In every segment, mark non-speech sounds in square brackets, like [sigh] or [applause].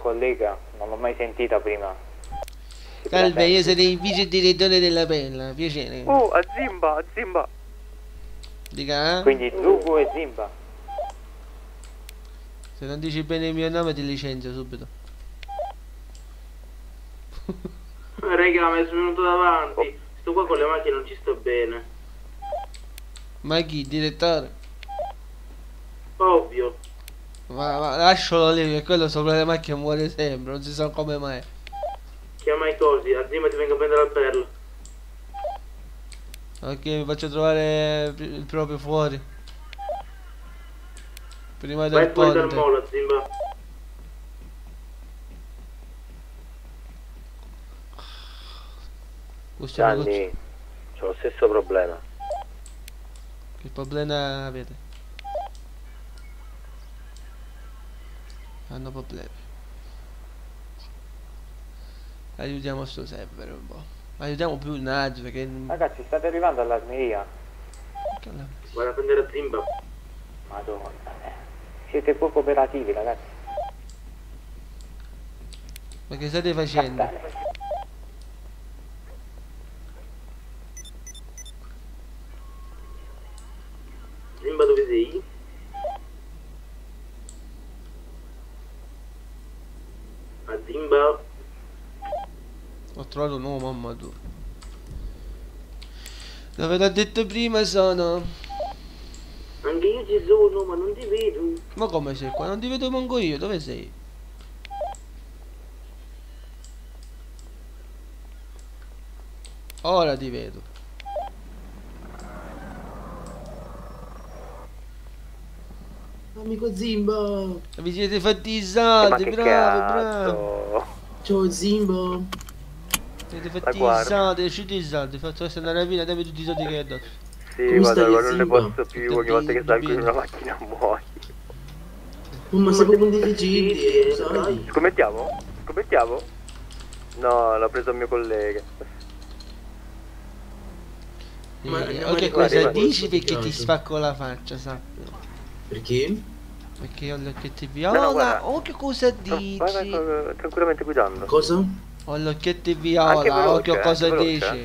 collega, non l'ho mai sentita prima. Salve, io sono il vice direttore della Pella, piacere. Oh, a Zimba, a Zimba. Dica, eh? Quindi Zugu e Zimba. Se non dici bene il mio nome ti licenzio subito. [laughs] Raga, mi sono venuto davanti. Sto qua con le macchine non ci sto bene. Ma chi, direttore? Ovvio. Ma, ma lascialo lì, che quello sopra le macchine muore sempre, non si sa come mai. Chiama i cosi, a Zima ti vengo a prendere la perla. Ok, mi faccio trovare il proprio fuori. Prima Vai del fuori dal ponte. molo, Zimba. Gianni, c'ho lo stesso problema. Che problema avete? Hanno problemi. Aiutiamo sto server un po'. Aiutiamo più il Naggio perché... Ragazzi, state arrivando all'armeria. a prendere a Zimba. Madonna. eh. Siete poco operativi, ragazzi. Ma che state facendo? Zimba dove sei? A Zimba. Ho trovato un nuovo mamma tu. Dove l'ho detto prima sono... Anche io ci sono, ma non ti vedo. Ma come sei qua? Non ti vedo manco io, dove sei? Ora ti vedo. Amico Zimba, Vi siete fatti i Ma saldi, che bravi, bravi. cazzo? ciao Zimba. Vi siete fatti i guarda. saldi, uscite i saldi. Fatto essere andare via, dammi tutti i soldi che hai dato. Sì, Come guarda, guarda, non ne posso più. Tutto Ogni volta che salgo in una macchina muoio. Oh, ma sei proprio un eh, sai? Scommettiamo? Scommettiamo? No, l'ha preso il mio collega. Ma- Eh, ma o che guarda, cosa dici perché ti spacco la faccia, sappi. Perché? Perché ho gli occhietti No, viola. no, guarda. oh che cosa No, vai, vai, dici? tranquillamente guidando. Cosa? Ho Anche viola, veloce, che eh, cosa dici?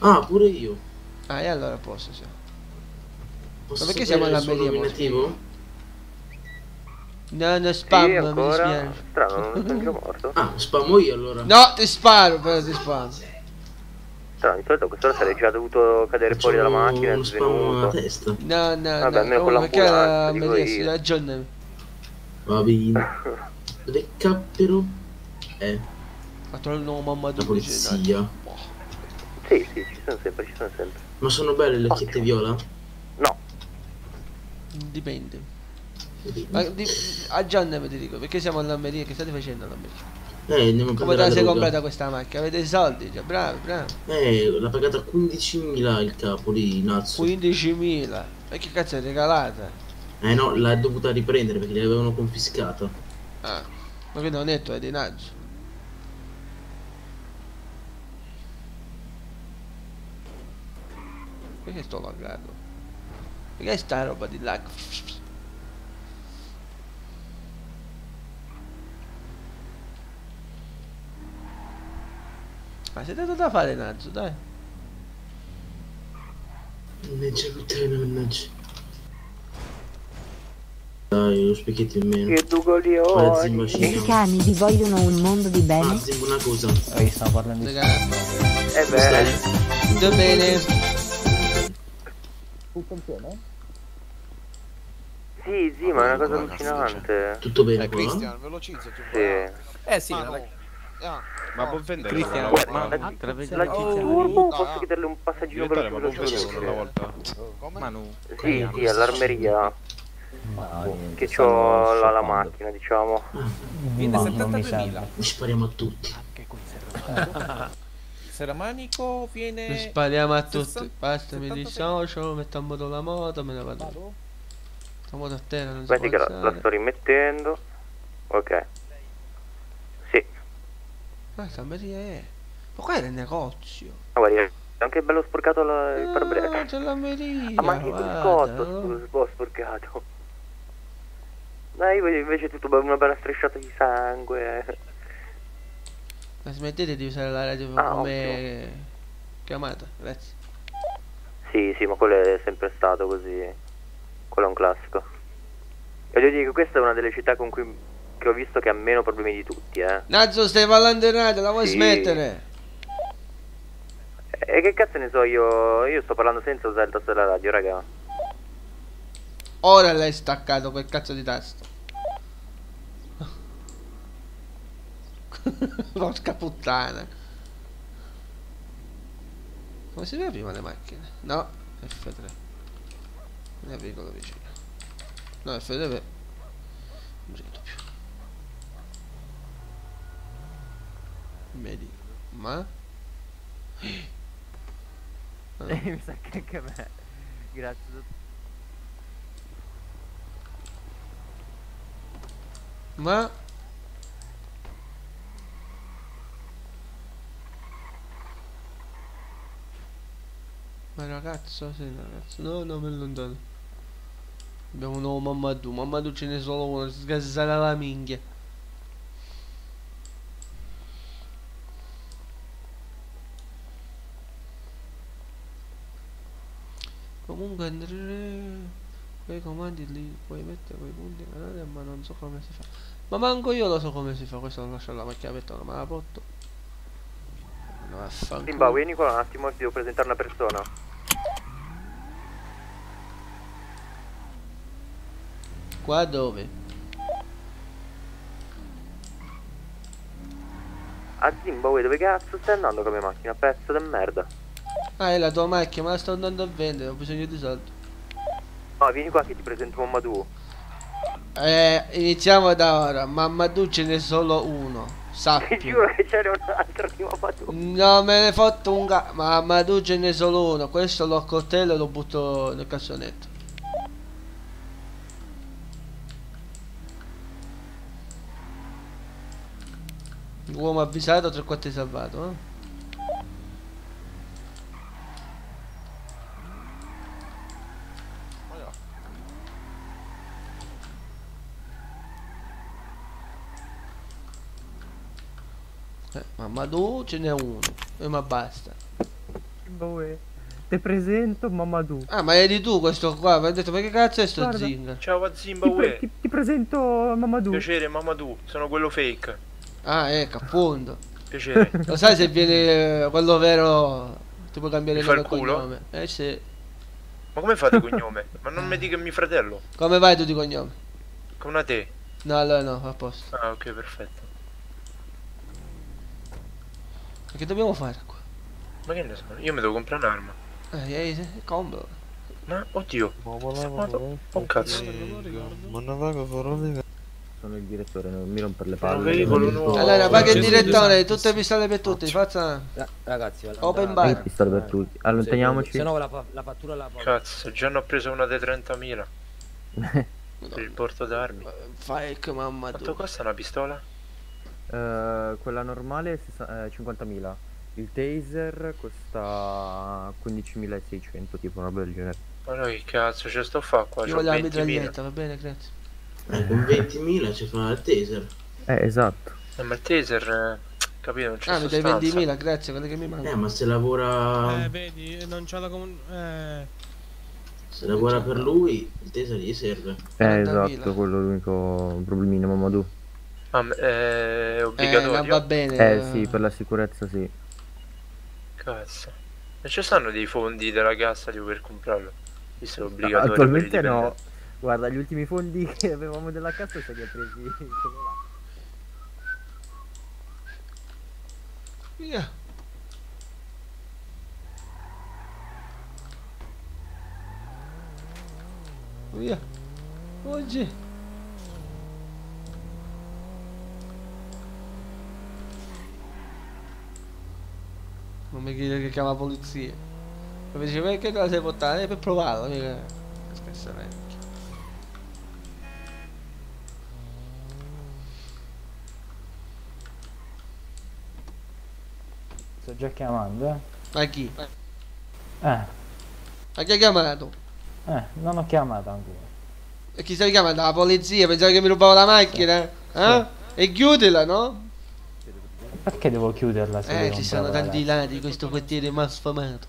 Ah, pure io. Ah, e allora posso, sì. Posso Ma perché siamo alla media, nominativo? No, no, spam, sì, mi ancora. dispiace. Strano, non sono morto. Ah, spamo io allora. No, ti sparo, però ti sparo. Solito a quest'ora sarei già dovuto cadere fuori dalla macchina, è a svenuto. testa. No, no, Vabbè, no. almeno con Oh, la l'ambulanza, dico media si io. aggiornami. Va bene. [laughs] Dove cappero? Eh, Ha trovato il nuovo mamma la polizia. Sì, sì, ci sono sempre, ci sono sempre. Ma sono belle le occhiette viola? No, Dipende. Vedi? Ma di, aggiornami ti dico, perché siamo all'Ammeria, che state facendo all'Ammeria? Eh, andiamo a Come te la sei comprata questa macchina? Avete i soldi? Già, bravi, bravi. Eh, l'ha pagata 15.000 il capo lì, Nazzo. 15.000. E che cazzo è regalata? Eh no, l'ha dovuta riprendere perché l'avevano confiscata. Ah, ma che non ho detto, è di Naggio. Perché sto lagando? Perché sta roba di lag? Ma sei dato da fare Naggio, dai. Il treno, mannaggia. Dai, lo specchietto in meno. che scena. I cani vi vogliono un mondo di Ah, bene? Zimba una cosa. Raga, Eh Come beh, stai? tutto bene? sì, sì, ma è una cosa allucinante. Tutto bene Eh, qua? Cristian, velocizza. Sì. Eh sì, no. Ah, ma può vendere Cristian, una Guarda, volta? la, Ma- la Turbo, posso chiederle un passaggino per ma può vendere una volta? come? Manu. Sì, sì, all'armeria. Che c'ho la, la macchina, diciamo. Viene 72.000. Li spariamo a tutti. Seramanico [laughs] Li viene... spariamo a tutti. Basta, mi 76. dissocio, metto a moto la moto, me ne vado. La moto a terra, non può che la, la sto rimettendo. Ok. Sì. Ma Maria è. Ma qua era il negozio. Ah, guardi, Anche bello sporcato la- il Ah, parabrezza. c'è la melia. Ah, ma anche il guarda, scusa, un po' sporcato. Ma io invece tutto una bella strisciata di sangue. Ma smettete di usare la radio Ah, come chiamata, grazie. Sì, sì, ma quello è sempre stato così. Quello è un classico. E dire che questa è una delle città con cui che ho visto che ha meno problemi di tutti, eh. Nazzo, stai parlando in radio, la vuoi Sì. smettere? E che cazzo ne so io? Io sto parlando senza usare il tasto della radio, raga. Ora l'hai staccato quel cazzo di tasto. [laughs] Porca puttana. Come si vede prima le macchine? No, F3. Ne veicolo vicino. No, F3. Non vedo più. Vedi. Ma? Ah. [laughs] mi sa che anche a me. Grazie. Ma Ma ragazzo, sì ragazzo, no, no, me lontano. Abbiamo un nuovo Mamadou, Mamadou ce n'è solo uno, si sgazzerà la minchia. Andrei quei comandi lì, puoi mettere quei punti canale, ma non so come si fa. Ma manco io lo so come si fa, questo non lascio la macchina aperta, non me la porto. Simba, vieni qua un attimo, ti devo presentare una persona. Qua dove? A Zimbabwe dove cazzo stai andando come macchina? Pezzo di merda. Ah, è la tua macchina, ma la sto andando a vendere, ho bisogno di soldi. No, vieni qua che ti presento Mamadou. Eh, iniziamo da ora. Mamadou ce n'è solo uno. Ti Sappi. giuro che c'era un altro di Mamadou. No, me ne fotto un ga... Mamadou ce n'è solo uno. Questo lo accoltello e lo butto nel cassonetto. Uomo avvisato, tre quarti salvato, eh? Eh, Mamadou ce n'è uno. E ma basta. Te presento Mamadou. Ah, ma eri tu questo qua? Mi ha detto, ma che cazzo è sto Guarda. zinga? Ciao a Ti, pre- Zimbabwe. ti- ti presento Mamadou. Piacere, Mamadou. Sono quello fake. Ah, ecco, appunto. Piacere. [laughs] Lo sai se viene eh, quello vero, ti puoi cambiare il fa nome il culo? cognome. Eh sì. Ma come fate [laughs] cognome? Ma non mi dica mio fratello. Come vai tu di cognome? Come a te. No, allora no, a posto. Ah, ok, perfetto. Ma che dobbiamo fare qua? Ma che ne so? Io mi devo comprare un'arma. Eh, eh, eh, compro. Ma oddio. Oh cazzo. Sono il direttore, non mi rompere le palle. nuovo. Allora, va che il direttore, tutte pistole per tutti, faccia Ra- ragazzi, open bar. Pistole per tutti. Allontaniamoci. Se no la, la fattura la pago. Cazzo, già ne ho preso una dei 30.000 per il porto d'armi. Fai che mamma Quanto costa una pistola? Eh, quella normale è sessa- eh, 50.000. Il taser costa 15.600, tipo una roba del genere. Ma noi che cazzo ce sto a fa qua? Io voglio la 20.000. mitraglietta, va bene, grazie. Eh, con 20.000 ci fa il taser. Eh, esatto. Eh, ma il taser, eh, capito, non c'è Ah, mi dai sostanza. 20.000, grazie, quello che mi Eh, manca. ma se lavora. Eh, vedi, non c'ha la comun... Eh... Se lavora per lui, il taser gli serve. Eh, 40.000. esatto, quello è l'unico problemino, Mamadou. Ah, è Eh, obbligatorio? non va bene. Eh, sì, per la sicurezza sì. Cazzo. E ci stanno dei fondi della cassa tipo, per comprarlo? Visto obbligatorio. per i Attualmente no. Guarda, gli ultimi fondi [laughs] che avevamo della cassa se li ha presi. [laughs] Via. Via. Oggi. Non mi chiede che chiama la polizia. Mi dice perché te la sei portata? Eh, per provarla, mica. Scassamente. Sto già chiamando, eh. Ma chi? Eh, Ma chi ha chiamato? eh, non ho chiamato ancora. E chi stai chiamando? La polizia? Pensavo che mi rubavo la macchina? Eh? E chiudila, no? Perché devo chiuderla se Eh, ci sono tanti lati di questo quartiere mal sfamato.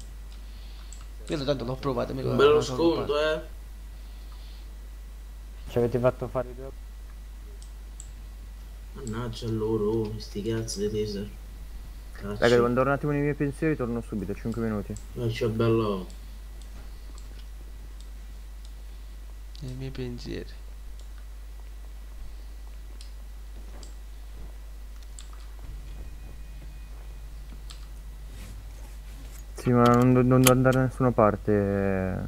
Io tanto l'ho provato, Un me sono sconto, eh. Ci avete fatto fare i due... Mannaggia loro, oh, sti cazzo di taser. Raga, Cazzo. devo andare un attimo nei miei pensieri, torno subito, 5 minuti. Faccia bello. Nei miei pensieri. Sì, ma non, non devo andare da nessuna parte.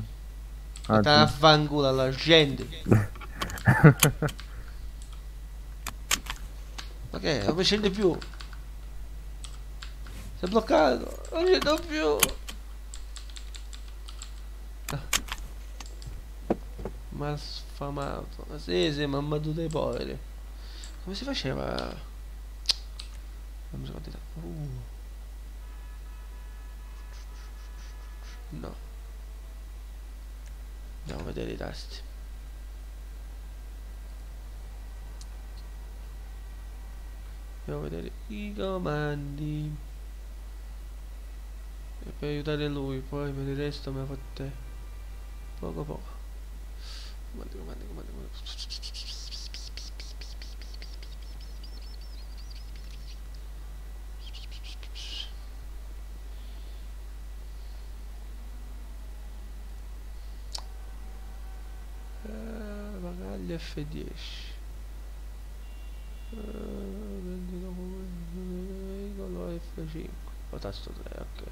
Sta a Anzi, fanculo alla gente. [laughs] Ma che? Non mi scende più. Si è bloccato. Non scendo più. Ah. Mal sfamato. Ma sì, sì, mamma tu dei poveri. Come si faceva? Non mi sono contato. Uh. No. Andiamo a vedere i tasti. Andiamo a vedere i comandi. E per aiutare lui, poi per il resto me lo fate poco poco. Comandi, comandi, comandi, comandi. Eh, bagagli F10 Eh, vendita come veicolo F5 o tasto 3 ok.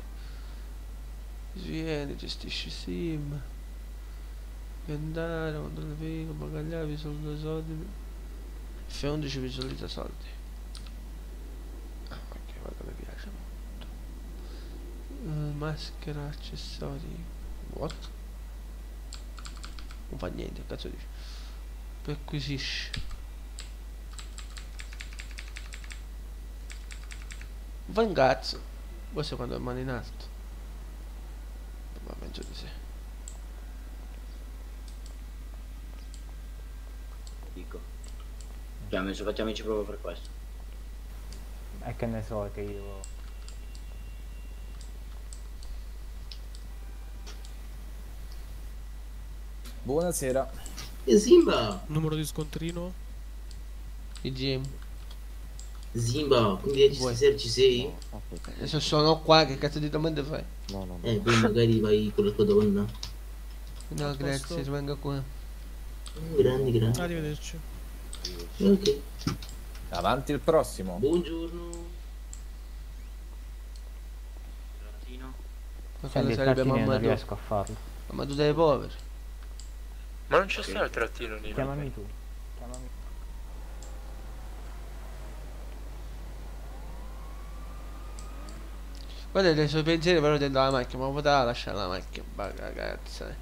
Svieni gestisci sim. Andare controllo veicolo bagagliare visualizza soldi. F11 visualizza soldi. Ah ok guarda mi piace molto. Eh, maschera accessori. What? non fa niente, cazzo dici? Perquisisci. Cazzo. Questo è quando è mano in alto. Ma penso di sì. Dico. Facciamo, facciamoci proprio per questo. E che ne so che io... Buonasera. E Simba! Numero di scontrino? IGM. Simba, quindi Vuoi? stasera ci sei? Adesso sono qua, che cazzo di domande fai? no, no, no. Eh, poi magari vai con la tua donna. No, A grazie, posto. rimango qua. Mm, Grandi, grandi. Arrivederci. Ok. Avanti il prossimo. Buongiorno. Trattino. Ma quello sarebbe non mamma tu. riesco a farlo. Mamma tu dei poveri. Ma non c'è stato il trattino Nino? Chiamami tu. Chiamami. Guarda dei suoi pensieri però dentro la macchina, ma poteva lasciare la macchina. Ma cagazze.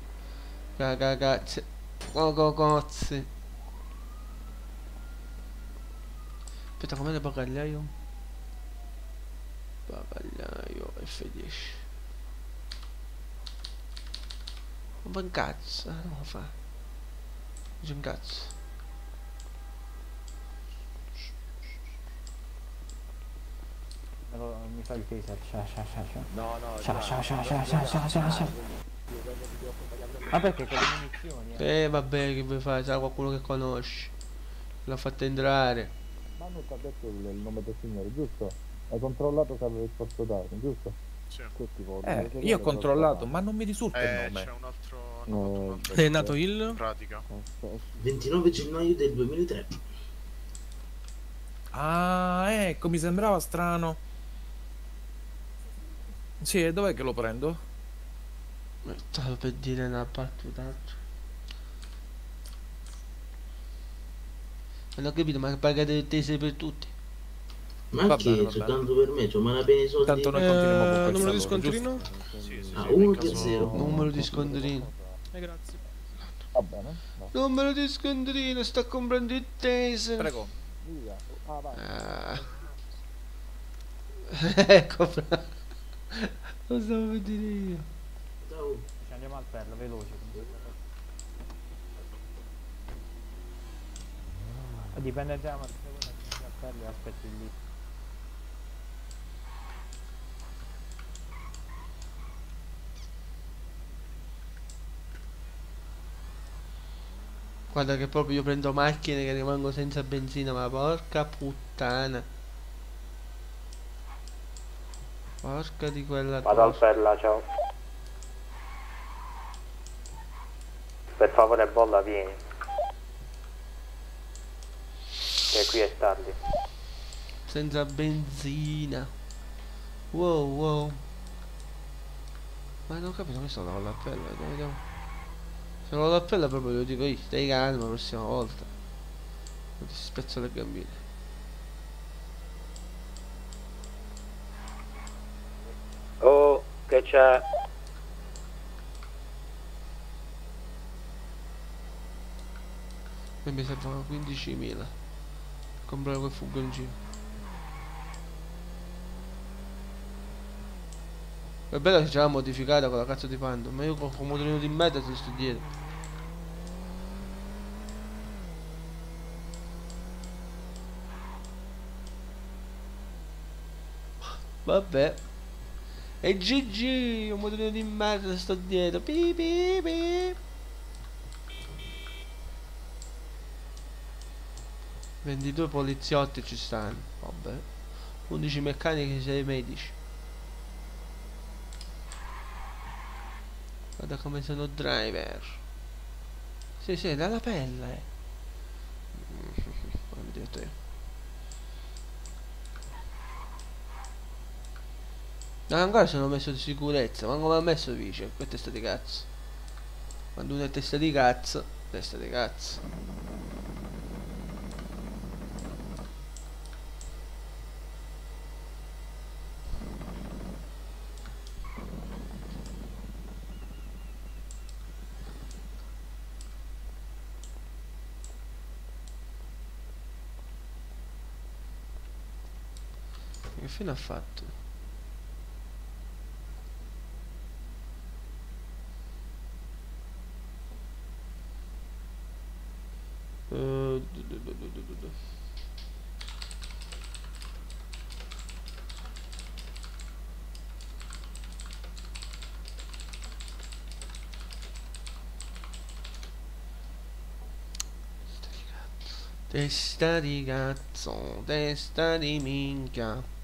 Cagazze. Cococozzi. Aspetta, com'è il bagagliaio? Bagagliaio F10. Ma cazzo, non lo fa. Lo- Mi fa il taser. Scia, scia, scia, scia. No, no. Scia, scia, scia, scia, scia, scia, scia, scia. Ma perché con le munizioni? eh? Eh vabbè che vuoi fare, sarà qualcuno che conosci. L'ha fatto entrare. Ma non ti ha detto il, il nome del signore, giusto? Hai controllato se aveva il posto d'armi, giusto? Sì. Eh, io ho controllato, ma non mi risulta Eh, il nome. c'è un altro... Eh, altro È nato il? pratica. 29 gennaio del 2003. Ah, ecco, mi sembrava strano. Sì, e dov'è che lo prendo? Stavo per dire una battutaccia. Non ho capito, ma pagate le tese per tutti? Ma Va che bene, soltanto per me? Cioè, ma la pena i soldi. Tanto noi continuiamo con Eh, questa numero di scontrino? Sì, sì, Ah, sì, uno nel per caso- zero. Numero di scontrino. Eh, grazie. Va bene? No. Numero di scontrino, sta comprando il taser. Prego. Via. Ah, vai. Ah. [laughs] ecco, fra. Lo stavo per dire io. andiamo al perlo, veloce. Dipende già, ma se vuoi al perlo e aspetti lì. Guarda che proprio io prendo macchine che rimango senza benzina, ma porca puttana. Porca di quella Vado al perla, ciao. Per favore bolla vieni. Che qui è tardi. Senza benzina. Wow wow. Ma non ho capito, mi sono l'appello, dove vediamo. Se non ho l'appello proprio lo dico io, stai calmo la prossima volta. Non ti spezzo le gambine. Oh, che c'è? E mi servono 15.000. Comprare quel furgoncino. È bello che ce l'ha modificata con la cazzo di panda, ma io con un motorino di merda ti sto dietro. Vabbè. E GG, un motorino di merda sto dietro. Pi pi pi. 22 poliziotti ci stanno, vabbè. 11 meccanici, 6 medici. Guarda come sono driver. Sì, sì, dalla pelle. Fammi dire te. No, ancora sono messo di sicurezza, ma come ha messo vice? Che testa di cazzo. Quando uno è testa di cazzo, testa di cazzo. Che fine ha fatto? Testa di cazzo, testa di minchia.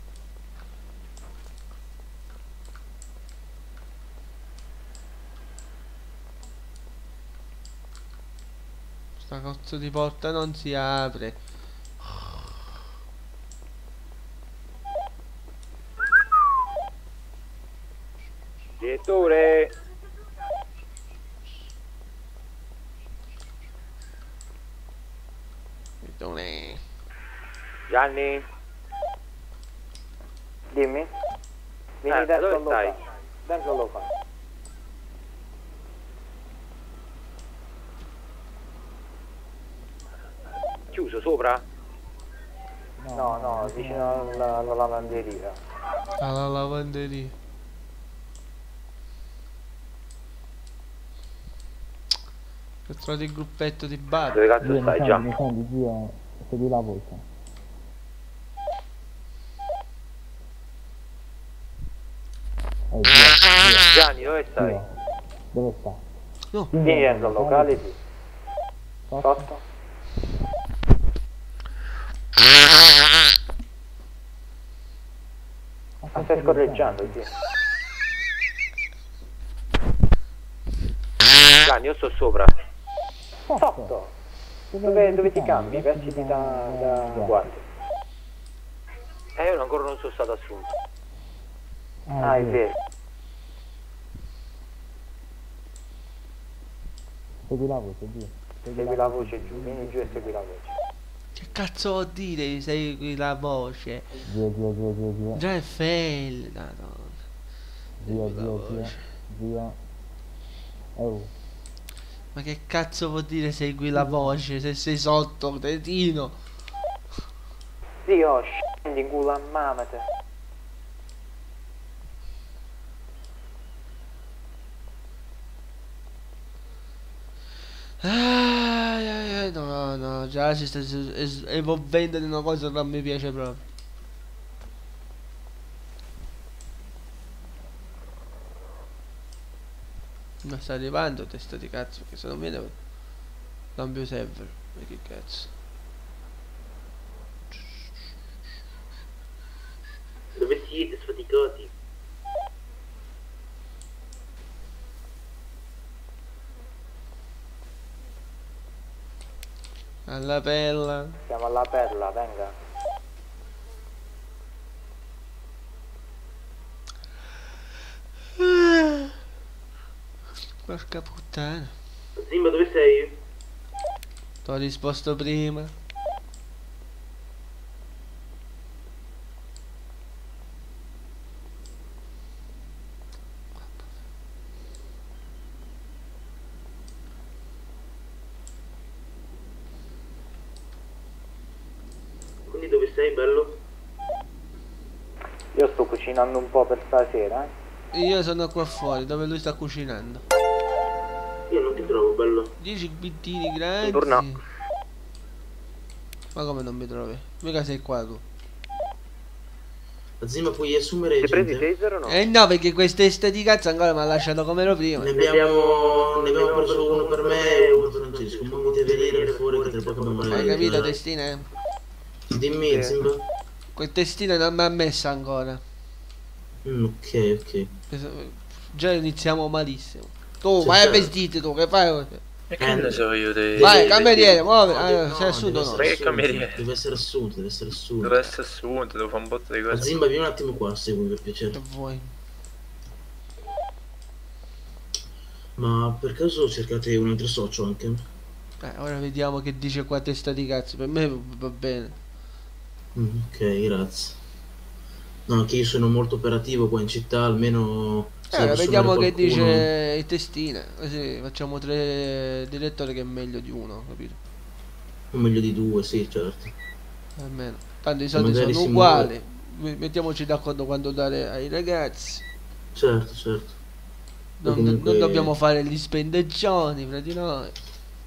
Sta cazzo di porta non si apre. Direttore! Perdone. Gianni? Dimmi. Vieni Eh, dentro dove lo stai? Dentro lo fa. Chiuso sopra? No, no, vicino alla, alla lavanderia. Alla lavanderia. Ho trovato il gruppetto di bar. Dove cazzo mi stai già? mi senti, zio? Segui la voce. Eh, zio, zio, Gianni, dove stai? zio, dove sta? No. Vieni al locale, sì. Sotto? Sotto? Ma stai scorreggiando, sì. Gianni, io sto sopra. Sotto? Dove, dove ti cambi? Vestiti da, da guardia. Eh, io ancora non sono stato assunto. Ah, è vero. Segui la voce, zio. Segui la voce giù, vieni giù e segui la voce. Che cazzo vuol dire segui la voce? Già è fail, madonna. Zio, zio. voce. Zio. Oh. Ma che cazzo vuol dire segui la voce se sei sotto, cretino? Zio, scendi in culo a mamma te. Ai, ai, ai, già si sta evolvendo di una cosa che non mi piace proprio. Ma sta arrivando testa di cazzo, che se non viene cambio server. Ma che cazzo. Dove siete sfaticati? Alla pella. Siamo alla perla, venga. Porca puttana. Zimba dove sei? T'ho risposto prima. Quindi dove sei bello? Io sto cucinando un po' per stasera, eh. Io sono qua fuori dove lui sta cucinando. Io non ti trovo bello. 10 bittini grandi. Torna. Ma come non mi trovi? Mica sei qua tu. Zimba puoi assumere Ti prendi taser o no? Eh no, perché queste teste di cazzo ancora mi ha lasciato come ero prima. Ne abbiamo, ne abbiamo preso uno per me e uno per Francesco. Ma mi deve venire fuori che tra poco abbiamo le- Hai capito, la- testine? Dimmi, Zimba. Quel testine non mi ha messo ancora. Mm, ok, ok. Già iniziamo malissimo. Tu, Sì, vai a vestite tu, che fai? E che ne so io dei... Vai, cameriere, deve- muovi. no, Ah, deve- sei no, assunto deve o no? assunto, cameriere? Deve essere assunto, deve essere assunto. Deve essere assunto, devo fare un botto di Ma cose. Zimba, vieni un attimo qua, segui per piacere. Che vuoi? Ma per caso cercate un altro socio anche? Eh, ora vediamo che dice qua testa di cazzo. Per me va bene. Mm, ok, grazie. No, che io sono molto operativo qua in città, almeno... Eh, vediamo che dice il testine. Così facciamo tre direttori che è meglio di uno, capito? O meglio di due, sì, certo. Almeno. Tanto i soldi sono uguali. M- Mettiamoci d'accordo quando dare ai ragazzi. Certo, certo. Non, Comunque- non dobbiamo fare gli spendeggioni fra di noi.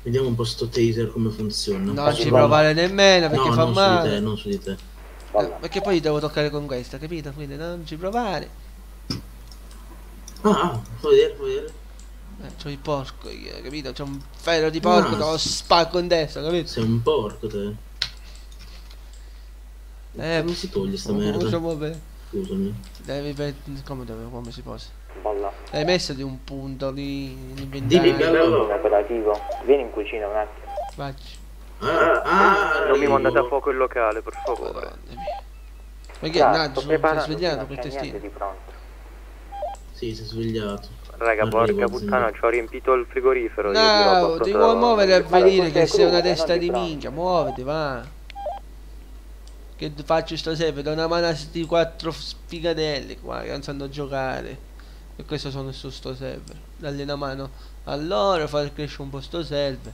Vediamo un po' sto taser come funziona. Non ci provare nemmeno perché no, fa non su male. di te, non su di te. Eh, perché poi devo toccare con questa, capito? Quindi non ci provare. Ah, ah, fa vedere, fa vedere. Eh, c'ho il porco io, capito? C'ho un ferro di porco, Ah, te lo spacco in testa, capito? Sei un porco te. Eh, Come si toglie sta merda? Scusami. Devi per... come dove, come si posa? Balla. Hai messo di un punto lì in Dimmi, inventario. bello. Operativo. Vieni in cucina un attimo. Facci. Ah, ah, Non mi mandate a fuoco il locale, per favore. Madonna. Ma che sto sono sei preparando, svegliato quel testino. di. Sì, si è svegliato. Raga, Arrivo, porca puttana, ci ho riempito il frigorifero. di No, ti da- vuoi muovere a venire che sei una testa di minchia, muoviti, va. Che faccio sto server, do una mano a sti quattro sfigatelli qua che non sanno giocare. E questo sono su sto server. Dargli una mano a loro, far crescere un po' sto server.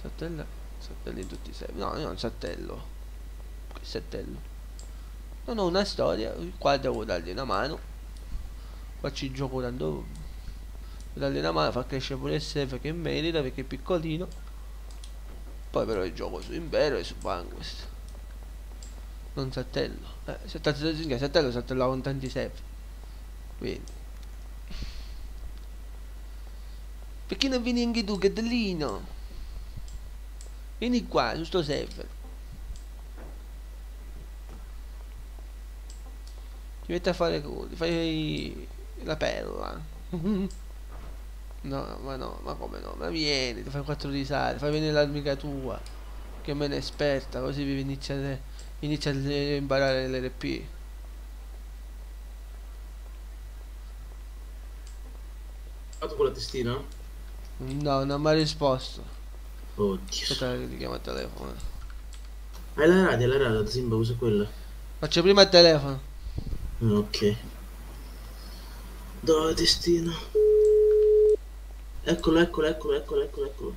Sattella, sattelli tutti i server. No, io non sattello. Che sattello. Non ho una storia, qua devo dargli una mano. Qua ci gioco dando dargli una mano, fa crescere pure il server che merita perché è piccolino. Poi però il gioco su Impero e su Vanquest. Non sattello. Eh, sattello, sattello, sattello con tanti server. Quindi. Perché non vieni anche tu, Catellino? Vieni qua, su sto server. Ti metti a fare culi, fai la pella. [laughs] no, ma no, ma come no? Ma vieni, ti fai quattro risate, fai venire l'amica tua, che è meno esperta, così vi iniziate, inizia a imparare l'RP. Fatto con la testina? No, non mi ha risposto. Oddio. Aspetta che ti chiamo al telefono. Hai la radio, la radio, Zimba, usa quella. Faccio prima il telefono. Ok. Dove testina? Eccolo, eccolo, eccolo, eccolo, eccolo, eccolo.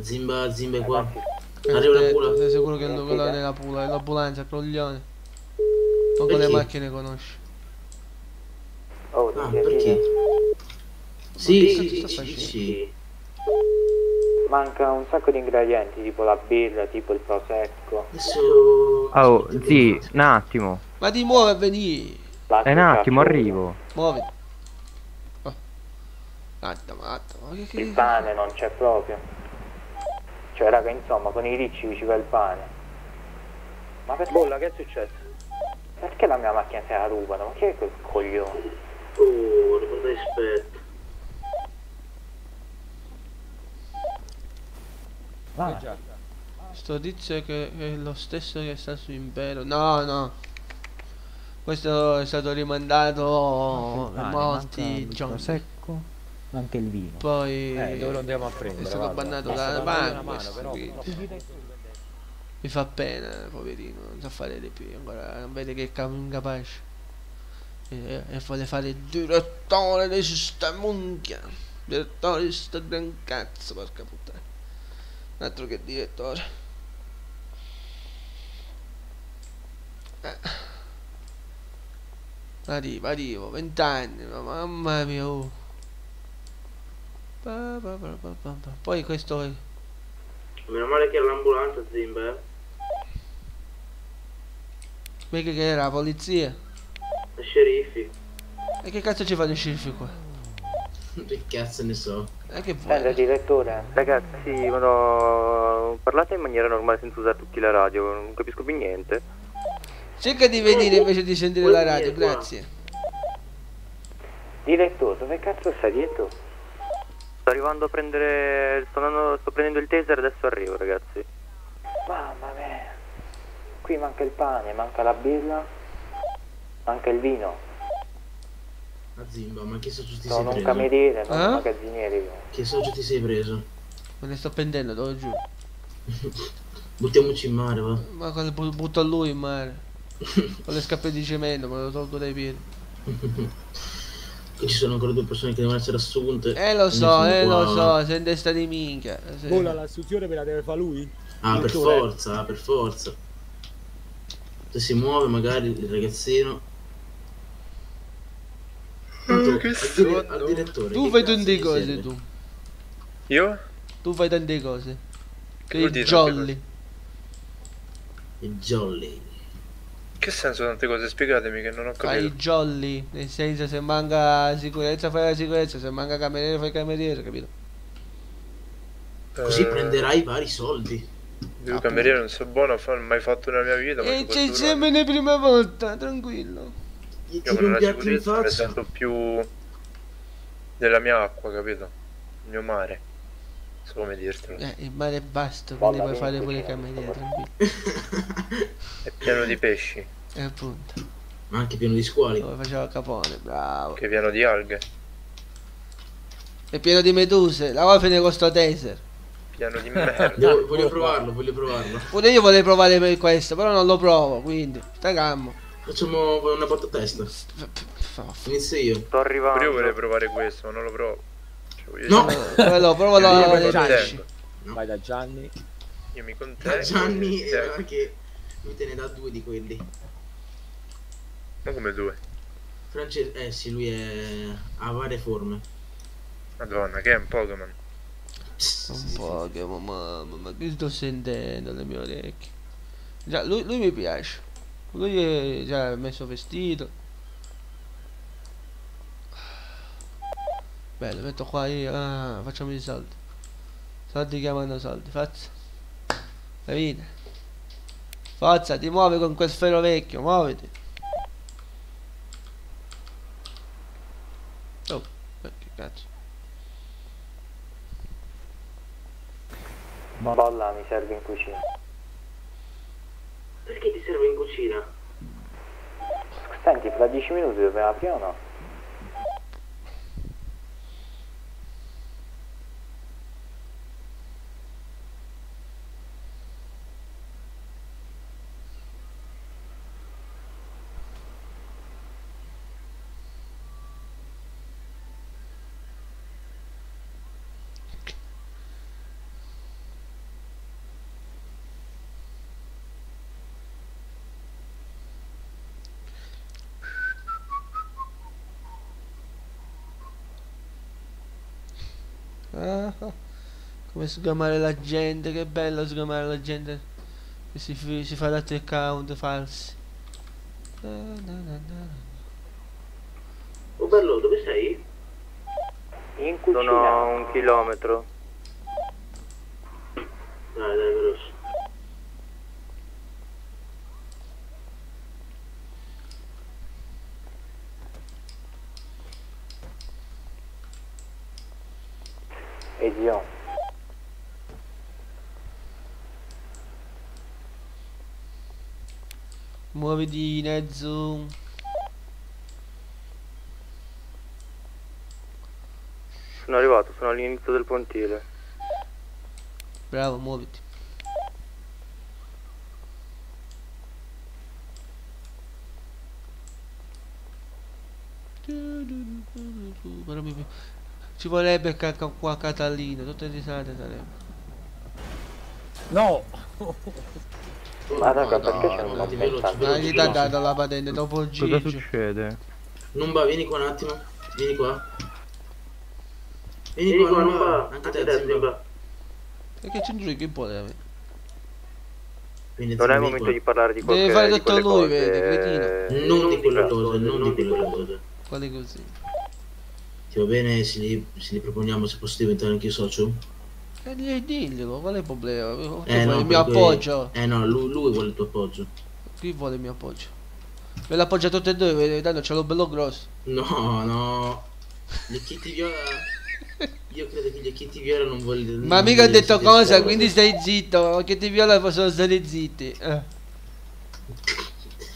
Zimba, Zimba è qua. Arriva la pula. Sei sicuro che lo- quello nella pula, è l'ambulanza, coglione. Non con le macchine conosci. Oh, Ah, perché? sì. Sì, sì, sì, Manca un sacco di ingredienti, tipo la birra, tipo il prosecco. Adesso... Oh, zi, un attimo. Ma ti muove a venire. È un attimo, arrivo. Muoviti. Oh. Matta, matta. Ma che, che... Il pane non c'è proprio. Cioè, raga, insomma, con i ricci ci va il pane. Ma perché? Bolla, che è successo? Perché la mia macchina se la rubano? Ma chi è quel coglione? Oh, ricorda rispetto. Ah, Sto tizio che è lo stesso che sta su Impero. No, no. Questo è stato rimandato per molti giorni. secco, anche il vino. Poi Eh, dove lo andiamo a è prendere? stato guarda? bannato dalla banca. una mano, questo, però. quindi Mi fa pena, poverino, non sa fare di più, ancora non vede che è incapace. E, e vuole fare il direttore di sta munchia. Direttore di sta gran cazzo, porca puttana. Altro che direttore. Eh. Arrivo, arrivo, vent'anni, ma mamma mia. oh. Pa, pa, pa. Poi questo è... Meno male che l'ambulanza, Zimba, eh. Mica che era la polizia. E sceriffi. E che cazzo ci fanno i scerifi qua? [laughs] Che cazzo ne so. E che Senta, vuoi? direttore. Ragazzi, vado... parlate in maniera normale senza usare tutti la radio, non capisco più niente. Cerca di venire invece di sentire la radio, grazie. Direttore, dove cazzo sei dietro? Sto arrivando a prendere... sto, andando... sto prendendo il taser, adesso arrivo ragazzi. Mamma mia. Qui manca il pane, manca la birra, manca il vino. A Zimba, ma che socio ti sei Sono un preso? cameriere, non un Eh? magazziniere. Che socio ti sei preso? Me ne sto pendendo, te lo giuro. Buttiamoci in mare, va. Ma cosa bu- butto a lui in mare? Con le scarpe di cemento, me lo tolgo dai piedi. Qui ci sono ancora due persone che devono essere assunte. Eh lo so, eh lo qua. so, sei in testa di minchia. Sei- Bolla, l'assunzione me la deve fare lui? Ah, per forza, ah, per forza. Se si muove magari il ragazzino. Tanto, al, dire- al direttore. Tu che fai tante cose serve? tu. Io? Tu fai tante cose. Sei dire jolly. Il jolly. Che senso tante cose? Spiegatemi che non ho Fai capito. jolly. Nel senso se manca sicurezza fai la sicurezza, se manca cameriere fai il cameriere, capito? Così Eh, prenderai vari soldi. Io cameriere non so buono, non ho mai fatto nella mia vita. E giurare. sempre la prima volta, tranquillo. Io con un la sicurezza faccia. sento più della mia acqua, capito? Il mio mare. Non so come dirtelo. Eh, il mare è vasto, quindi Balla puoi fare pure insomma. tranquillo. È pieno di pesci, E appunto, Ma anche pieno di squali. dove faceva capone, bravo. che è pieno di alghe, È pieno di meduse, la vuoi finire con sto taser. pieno di [laughs] merda. Voglio provarlo, voglio provarlo. Pure io vorrei provare per questo, però non lo provo, quindi, stai calmo. Facciamo una botta a testa. Inizio io. Sto arrivando. io vorrei provare questo, ma non lo provo. Cioè, No! dire, [laughs] Quello, provalo io, a mi lavare Gianni. Vai da Gianni. Io mi Da contengo. Gianni e- era che lui te ne dà due di quelli. Ma come due? Francesco, eh sì, lui è... ha varie forme. Madonna, che è un Pokémon. Un po' che mamma, ma che sto sentendo le mie orecchie. Già, lui, lui mi piace. Lui è già messo vestito. Bello, metto qua io. Ah, facciamo i soldi. Soldi chiamano soldi, forza. Capite? Forza, ti muovi con quel sfero vecchio, muoviti. Oh, che cazzo. Bolla mi serve in cucina. Perché ti serve in cucina? Senti, fra 10 minuti dobbiamo aprire o no? Ah, ah. come sgamare la gente, che bello sgamare la gente che si, si fa altri account falsi. Na, na, na. Oh bello, dove sei? In Sono a un chilometro. Dai, dai, veloce. E zio. Muoviti mezzo. Sono arrivato, sono all'inizio del pontile. Bravo, muoviti. Però mi- Ci vorrebbe ca- ca- qua Catalina, tutte risate sarebbe. No! Ma raga, perché c'è veloce, pensata? Ma gli dà dato la patente dopo il Cosa Gigi. succede? Non va, vieni qua un attimo. Vieni qua. Vieni, Vieni qua, va. Anche te, Zimba. Zimba. E che c'entra che? Vieni, Non è il momento di parlare di qualche Deve fare tutto lui, cose. vede, cretino. Non, di quelle cose, cose, non di quelle cose. cose. Quale così? Ti va bene se li, se li proponiamo se posso diventare anche io socio? E gli diglielo, qual è il problema? Tu Eh, no, il mio perché- appoggio? Eh no, lui, lui vuole il tuo appoggio. Chi vuole il mio appoggio? Ve l'appoggia tutte e due, tanto ce l'ho bello grosso. No, no. Gli occhietti viola. Io credo che gli occhietti viola non vogliono. Ma mica ho detto cosa, quindi stai zitto, ti viola possono stare zitti. Eh.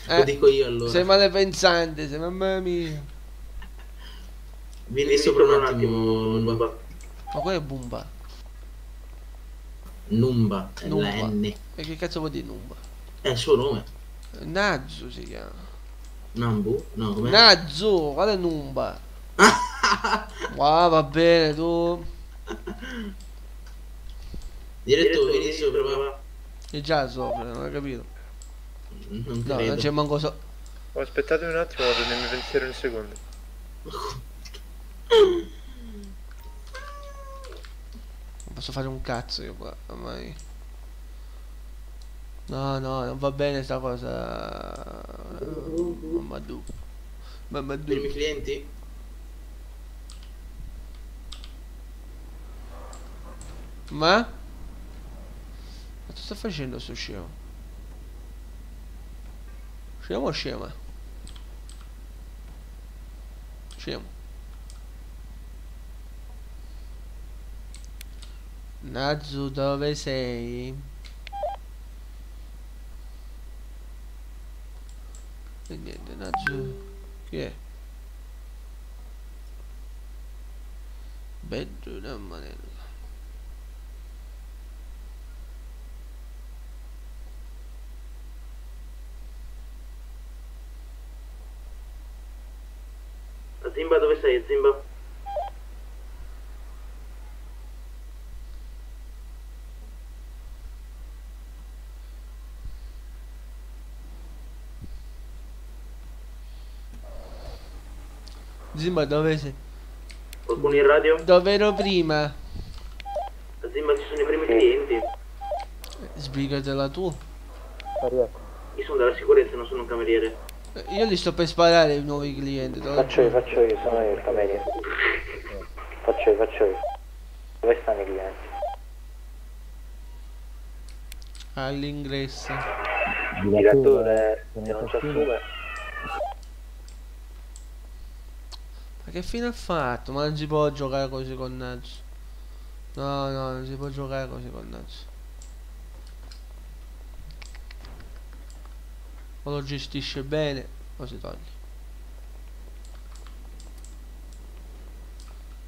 Lo dico io allora. Sei malapensante, sei mamma mia. Vieni sopra un attimo, Numba. Ma quello è Bumba. Numba, è Numba. la N. E che cazzo vuol dire Numba? È il suo nome. Nazu si chiama. Nambu? No, com'è? Nazu, quale è Numba? [laughs] Wow, va bene, tu. Diretto, vieni sopra, va. È già sopra, non hai capito. Non No, credo. non c'è manco so. Oh, aspettatemi un attimo, vado nel mio pensiero un secondo. [laughs] Non posso fare un cazzo io qua, ormai. No, no, non va bene sta cosa. Mamadou. Per i Mamadou. miei clienti? Ma? Cosa sta facendo sto scemo? Scemo o scema? Scemo. Nazu dove sei? E niente, Nazu. Chi è? Bedroom Manella. Zimba, dove sei, Zimba? Zimba dove sei? Qualcuno in radio? Dove ero prima? Zimba, ci sono i primi clienti. Sbrigatela tu. Io sono della sicurezza, non sono un cameriere. Eh, Io li sto per sparare ai nuovi clienti. Faccio io, faccio io, sono io il cameriere. Faccio io, faccio io. Dove stanno i clienti? All'ingresso. Direttore, se non ci assume. Che fine ha fatto? Ma non si può giocare così con Nazzo. No, no, non si può giocare così con Nazzo. O lo gestisce bene o si toglie.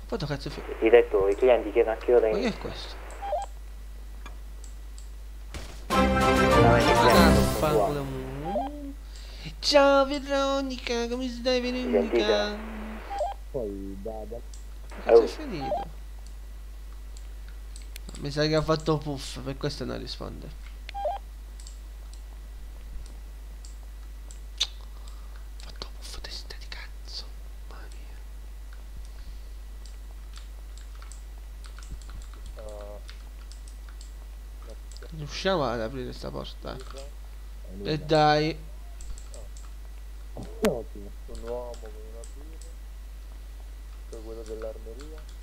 Che cazzo fai? Direttore, i clienti chiedono a che ora Ma che è questo? Ah. Ciao Veronica, come stai Veronica? poi da... da... Cazzo è eh, finito? Mi sa che ha fatto puff, per questo non risponde. Ha fatto puff testa di cazzo, mamma Riusciamo ad aprire sta porta? E dai. no, sono Un uomo dell'armeria.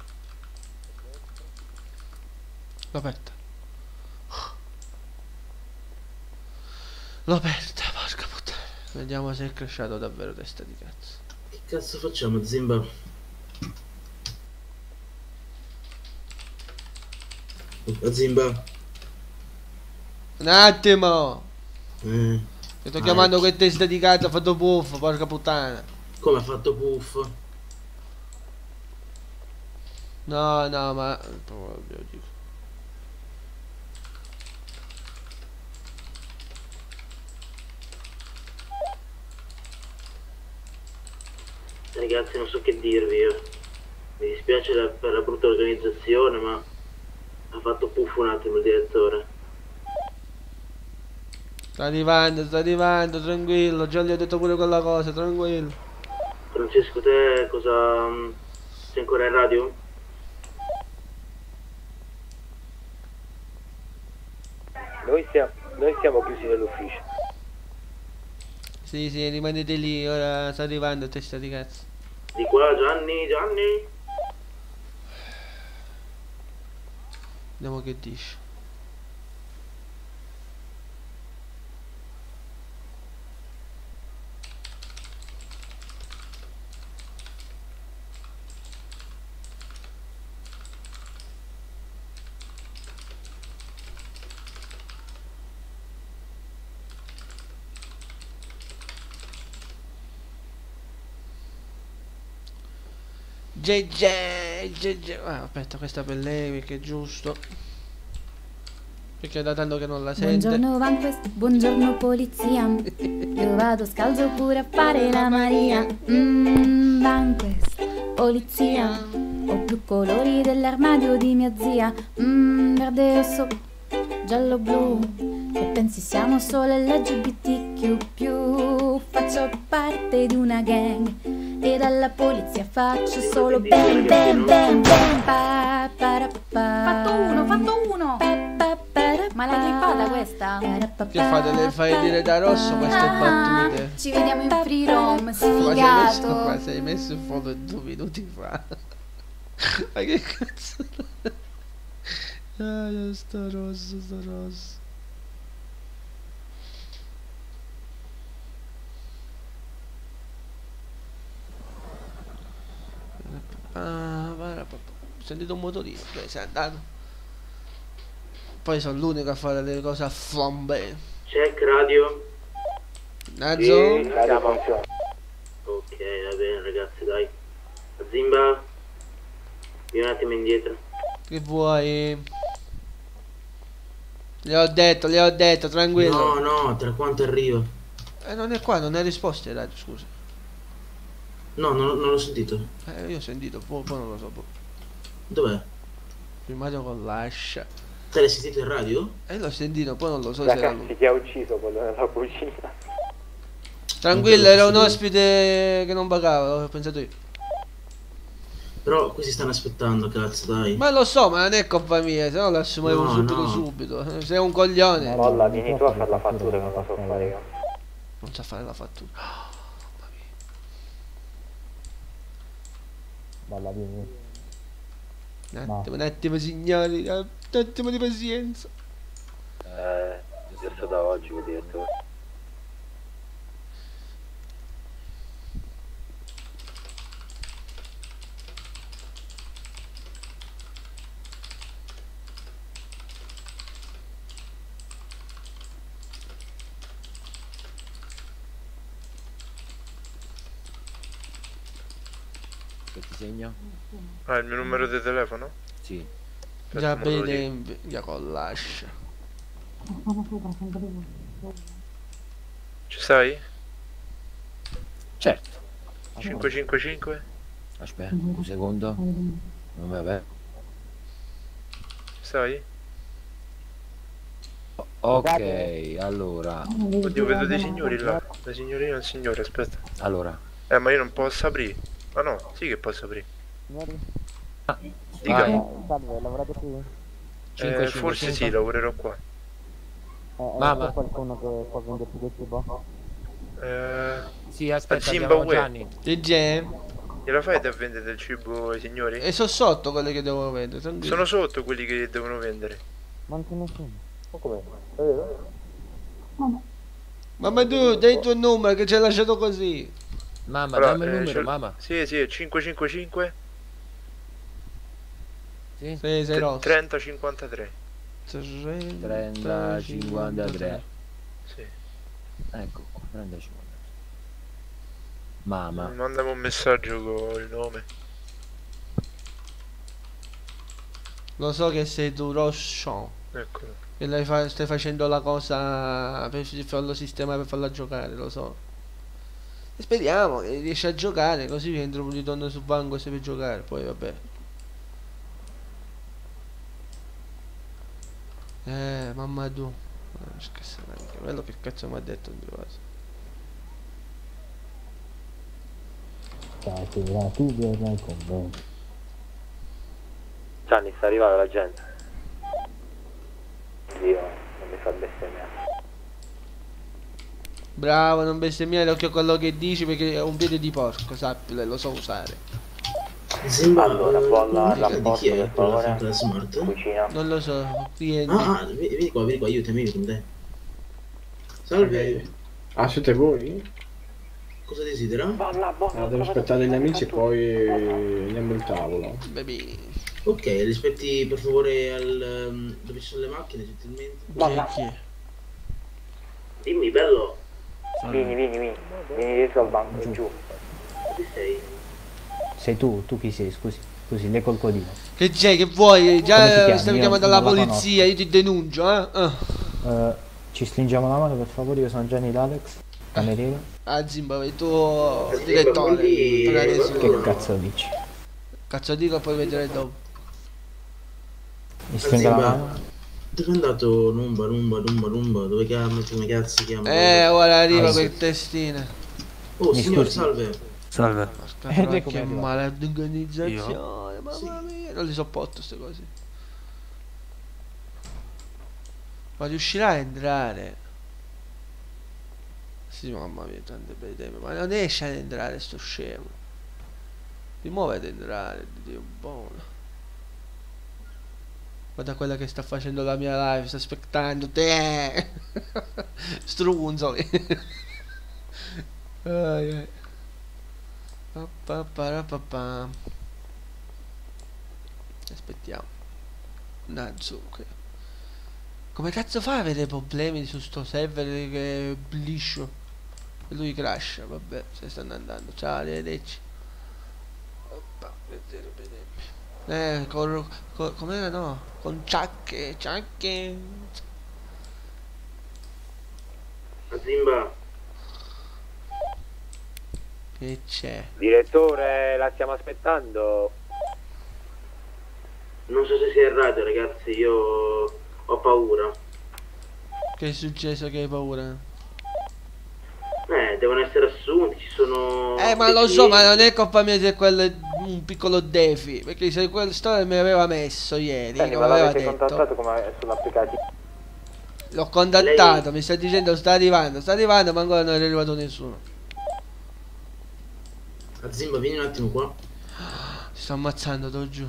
L'ho aperta. L'ho aperta, porca puttana. Vediamo se è cresciuto davvero testa di cazzo. Che cazzo facciamo, Zimba? Zimba? Un attimo! Eh, Ti sto Ah, chiamando ecco. che testa di cazzo ha fatto puff, porca puttana. come ha fatto puff? No, no, ma... Proprio dico. Ragazzi, non so che dirvi io. Mi dispiace la- per la brutta organizzazione, ma ha fatto puff un attimo il direttore. Sta arrivando, sta arrivando, tranquillo. Già gli ho detto pure quella cosa, tranquillo. Francesco, te cosa... mm, sei ancora in radio? Noi siamo, noi siamo chiusi nell'ufficio. Sì, sì, rimanete lì, ora sta arrivando testa di cazzo. Di qua, Gianni, Gianni? Vediamo che dice. JJ, JJ. Ah, aspetta, questa per lei perché è giusto. Perché da tanto che non la sente. Buongiorno Vanquist, buongiorno polizia. Io vado scalzo pure a fare la Maria. Mmm, Vanquist, polizia. Ho più colori dell'armadio di mia zia. Mmm, verde rosso, giallo blu. Se pensi siamo solo LGBTQ. Faccio parte di una gang. E dalla polizia faccio solo bang bang bang bang. Pa, para, pa. Fatto uno, fatto uno. Ma la clippata questa? Che fate? Le fai dire da rosso queste battute? Ci vediamo in free roam, Ma sei messo, sfigato. ma sei messo in foto due minuti fa. [laughs] ma che cazzo? [laughs] Ah, sto rosso, sto rosso. Ah, guarda, papà. Ho sentito un motorino, dove sei andato? Poi sono l'unico a fare le cose a flambe. Check radio. Nazzo? radio funziona. Ok, va bene ragazzi, dai. Zimba, vieni un attimo indietro. Che vuoi? Le ho detto, le ho detto, tranquillo. No, no, tra quanto arriva? Eh, non è qua, non hai risposto ai radio, scusa. No, non, non l'ho sentito. Eh, io ho sentito, poi, poi non lo so. boh. Dov'è? Primario con l'ascia. Te l'hai sentito in radio? Eh, l'ho sentito, poi non lo so se era lui. Ragazzi, chi ha ucciso quello nella cucina? Tranquillo, era un ospite che non pagava, ho pensato io. Però questi stanno aspettando, cazzo, dai. Ma lo so, ma non è colpa mia, se no lo assumevo No, subito no. subito. Sei un coglione. Molla, vieni tu a fare la fattura non la so fare io. Non sa fare la fattura. Balla, vieni. Un attimo, un attimo signori, un attimo di pazienza. Eh, adesso da oggi, vuol segno? Ah, il mio numero di telefono? Sì. Già bene, via con l'ascia. Ci stai? Certo. 555? Aspetta, un secondo. Vabbè. Ci stai? Ok, allora. Oddio, vedo dei signori là. Dei signorine e un signore, aspetta. Allora. Eh, ma io non posso aprire. Ma no, sì che posso aprire. Ah, dica. Ah, salve, lavorate qui? 5, eh, 5, forse 5. sì, lavorerò qua. Eh, eh ma, ma... qualcuno che può venderti del tipo? Eh... Sì, aspetta, abbiamo Gianni. DJ? Gliela fai a vendere del cibo ai signori? E sono sotto quelli che devono vendere. Sono, sono sotto quelli che devono vendere. Ma anche nessuno. Ma come? È vero? Mamma. Mamma tu, dai il tuo numero che ci hai lasciato così. Mamma, allora, dammi il eh, numero, eh, mamma. Sì, sì, 555. Sì, 6, 3053. 3053. 30 53. Sì. Ecco, 30 53. Mamma. Mandami un messaggio con il nome. Lo so che sei tu Roshan. Eccolo. Che fa stai facendo la cosa per farlo sistemare per farla giocare, lo so. Speriamo che riesce a giocare, così entro di torno su banco se per giocare, poi vabbè. Eh, mamma tu. Ah, non scherzare anche, quello che cazzo mi ha detto in privato. Caterà tu verrà il convento. Gianni sta arrivando la gente. Dio, non mi fa bestemmiare. Bravo, non bestemmiare occhio a quello che dici perché è un piede di porco, sappile, lo so usare. Sembra allora, bolla l'appoggio per favore. Cucina. Non lo so, vieni. Ah, ah, vieni qua, vieni qua, aiutami, aiutami te. Salve. Okay. Ah, siete voi? Cosa desidera? Bolla, bolla, ah, devo aspettare gli amici e poi andiamo al tavolo. Baby. Ok, rispetti per favore al... Ehm, dove ci sono le macchine, gentilmente. Bolla. Dimmi, bello. Vieni, ah. vieni, vieni. Vieni dietro al banco, giù. giù. Chi sei? Sei tu, tu chi sei, scusi. Così, lei col codino. Che c'è, che vuoi? Già eh, stiamo chiamando la polizia, io ti denuncio, eh? Ah. Uh, ci stringiamo la mano per favore, io sono Gianni D'Alex, cameriere. Ah Zimbabwe, tuo direttore. Che cazzo dici? Cazzo dico poi vedrai dopo. Mi stringa la mano. Dove è andato Lumba, Lumba, Lumba, Lumba? Dove chiama? Come cazzo chiama? Eh, ora arriva ah, quel sì. testino. Oh, Mi signore, scusi. salve. Salve. Eh, Porca che male organizzazione, mamma mia. Non li sopporto queste cose. Ma riuscirà a entrare? Sì, mamma mia, tante belle teme. Ma non riesce ad entrare sto scemo. Ti Rimuovete ad entrare, Dio buono. Guarda quella che sta facendo la mia live, sta aspettando te. [laughs] Strunzoli. [laughs] ai, ai. Aspettiamo. Nazuke. Come cazzo fa a avere problemi su sto server che è liscio? E lui crasha, vabbè, se stanno andando. Ciao, arrivederci. Eh, corro, Co com'era no? Con ciacche, ciacche. Zimba. Che c'è? Direttore, la stiamo aspettando. Non so se sia errato ragazzi, io ho paura. Che è successo che hai paura? Eh, devono essere assunti, ci sono... Eh, ma lo so, ma non è colpa mia se quello un piccolo defi, perché se quel store me l'aveva messo ieri, Senti, ma l'avete contattato come? L'ho contattato, Lei... mi sta dicendo sta arrivando, sta arrivando, ma ancora non è arrivato nessuno. Zimba, vieni un attimo qua. Si sta ammazzando, do giù.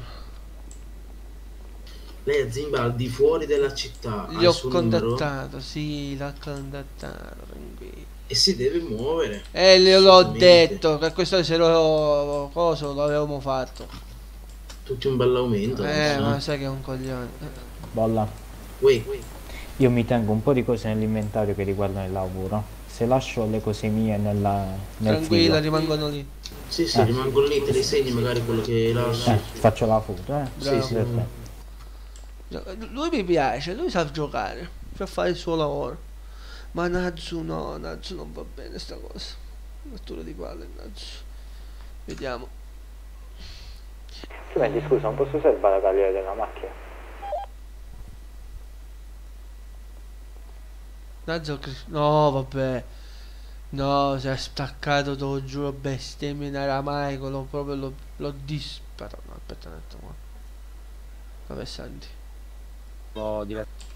Lei a Zimba al di fuori della città. L'ho contattato, numero? sì, l'ho contattato, tranquillo e si deve muovere. Eh, gliel'ho detto, per questo se lo coso avevamo fatto. Tutti un bell'aumento. Eh, ma sai che è un coglione. Bolla. Ui. Io mi tengo un po' di cose nell'inventario che riguardano il lavoro. Se lascio le cose mie nella, nel Tranquilla, filo. rimangono lì. Sì, sì, eh. rimangono lì, te le segni magari quello che eh, lascio. Eh, faccio la foto, eh. Bravo. Sì, sì. Lui mi piace, lui sa giocare, sa fare il suo lavoro ma Nazu no Nazu non va bene sta cosa rottura di palle Nazu vediamo Senti scusa non posso salvare la taglia della macchina Nazu no vabbè No, si è staccato, te lo giuro, bestemmia in aramaico, lo, proprio lo, lo disparo. No, aspetta un attimo. Vabbè, Santi. No, diverso.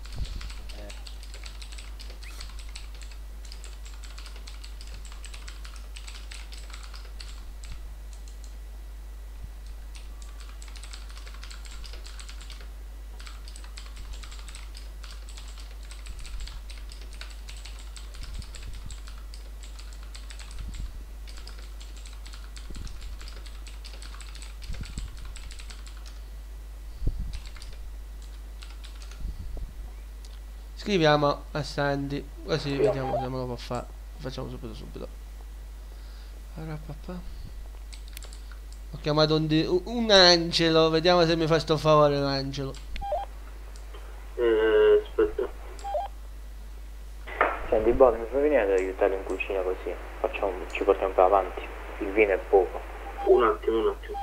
Scriviamo a Sandy, così vediamo se me lo può fare. Facciamo subito subito. Ho chiamato un, di- un- angelo, vediamo se mi fa sto favore l'angelo. Eh, aspetta. Senti, Bob, mi fai venire ad aiutare in cucina così? Facciamo, ci portiamo un po' avanti. Il vino è poco. Un attimo, un attimo.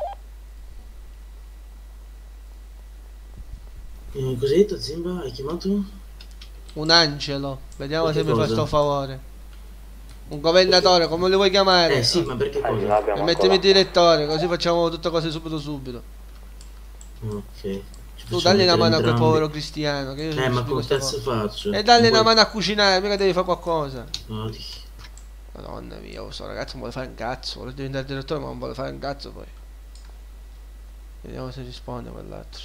Eh, cosa hai detto Zimba? Hai chiamato? Un angelo, vediamo Per se che mi fa cosa? sto favore. Un governatore, come lo vuoi chiamare? Eh sì, ma perché cosa? E mettimi direttore, così facciamo tutte cose subito subito. Ok. Ci Tu dagli una mano a quel povero cristiano. Che io Eh, ma come cazzo cosa. faccio? E dagli una mano a cucinare, mica devi fare qualcosa. No, Madonna mia, questo ragazzo non vuole fare un cazzo, vuole diventare direttore ma non vuole fare un cazzo poi. Vediamo se risponde quell'altro.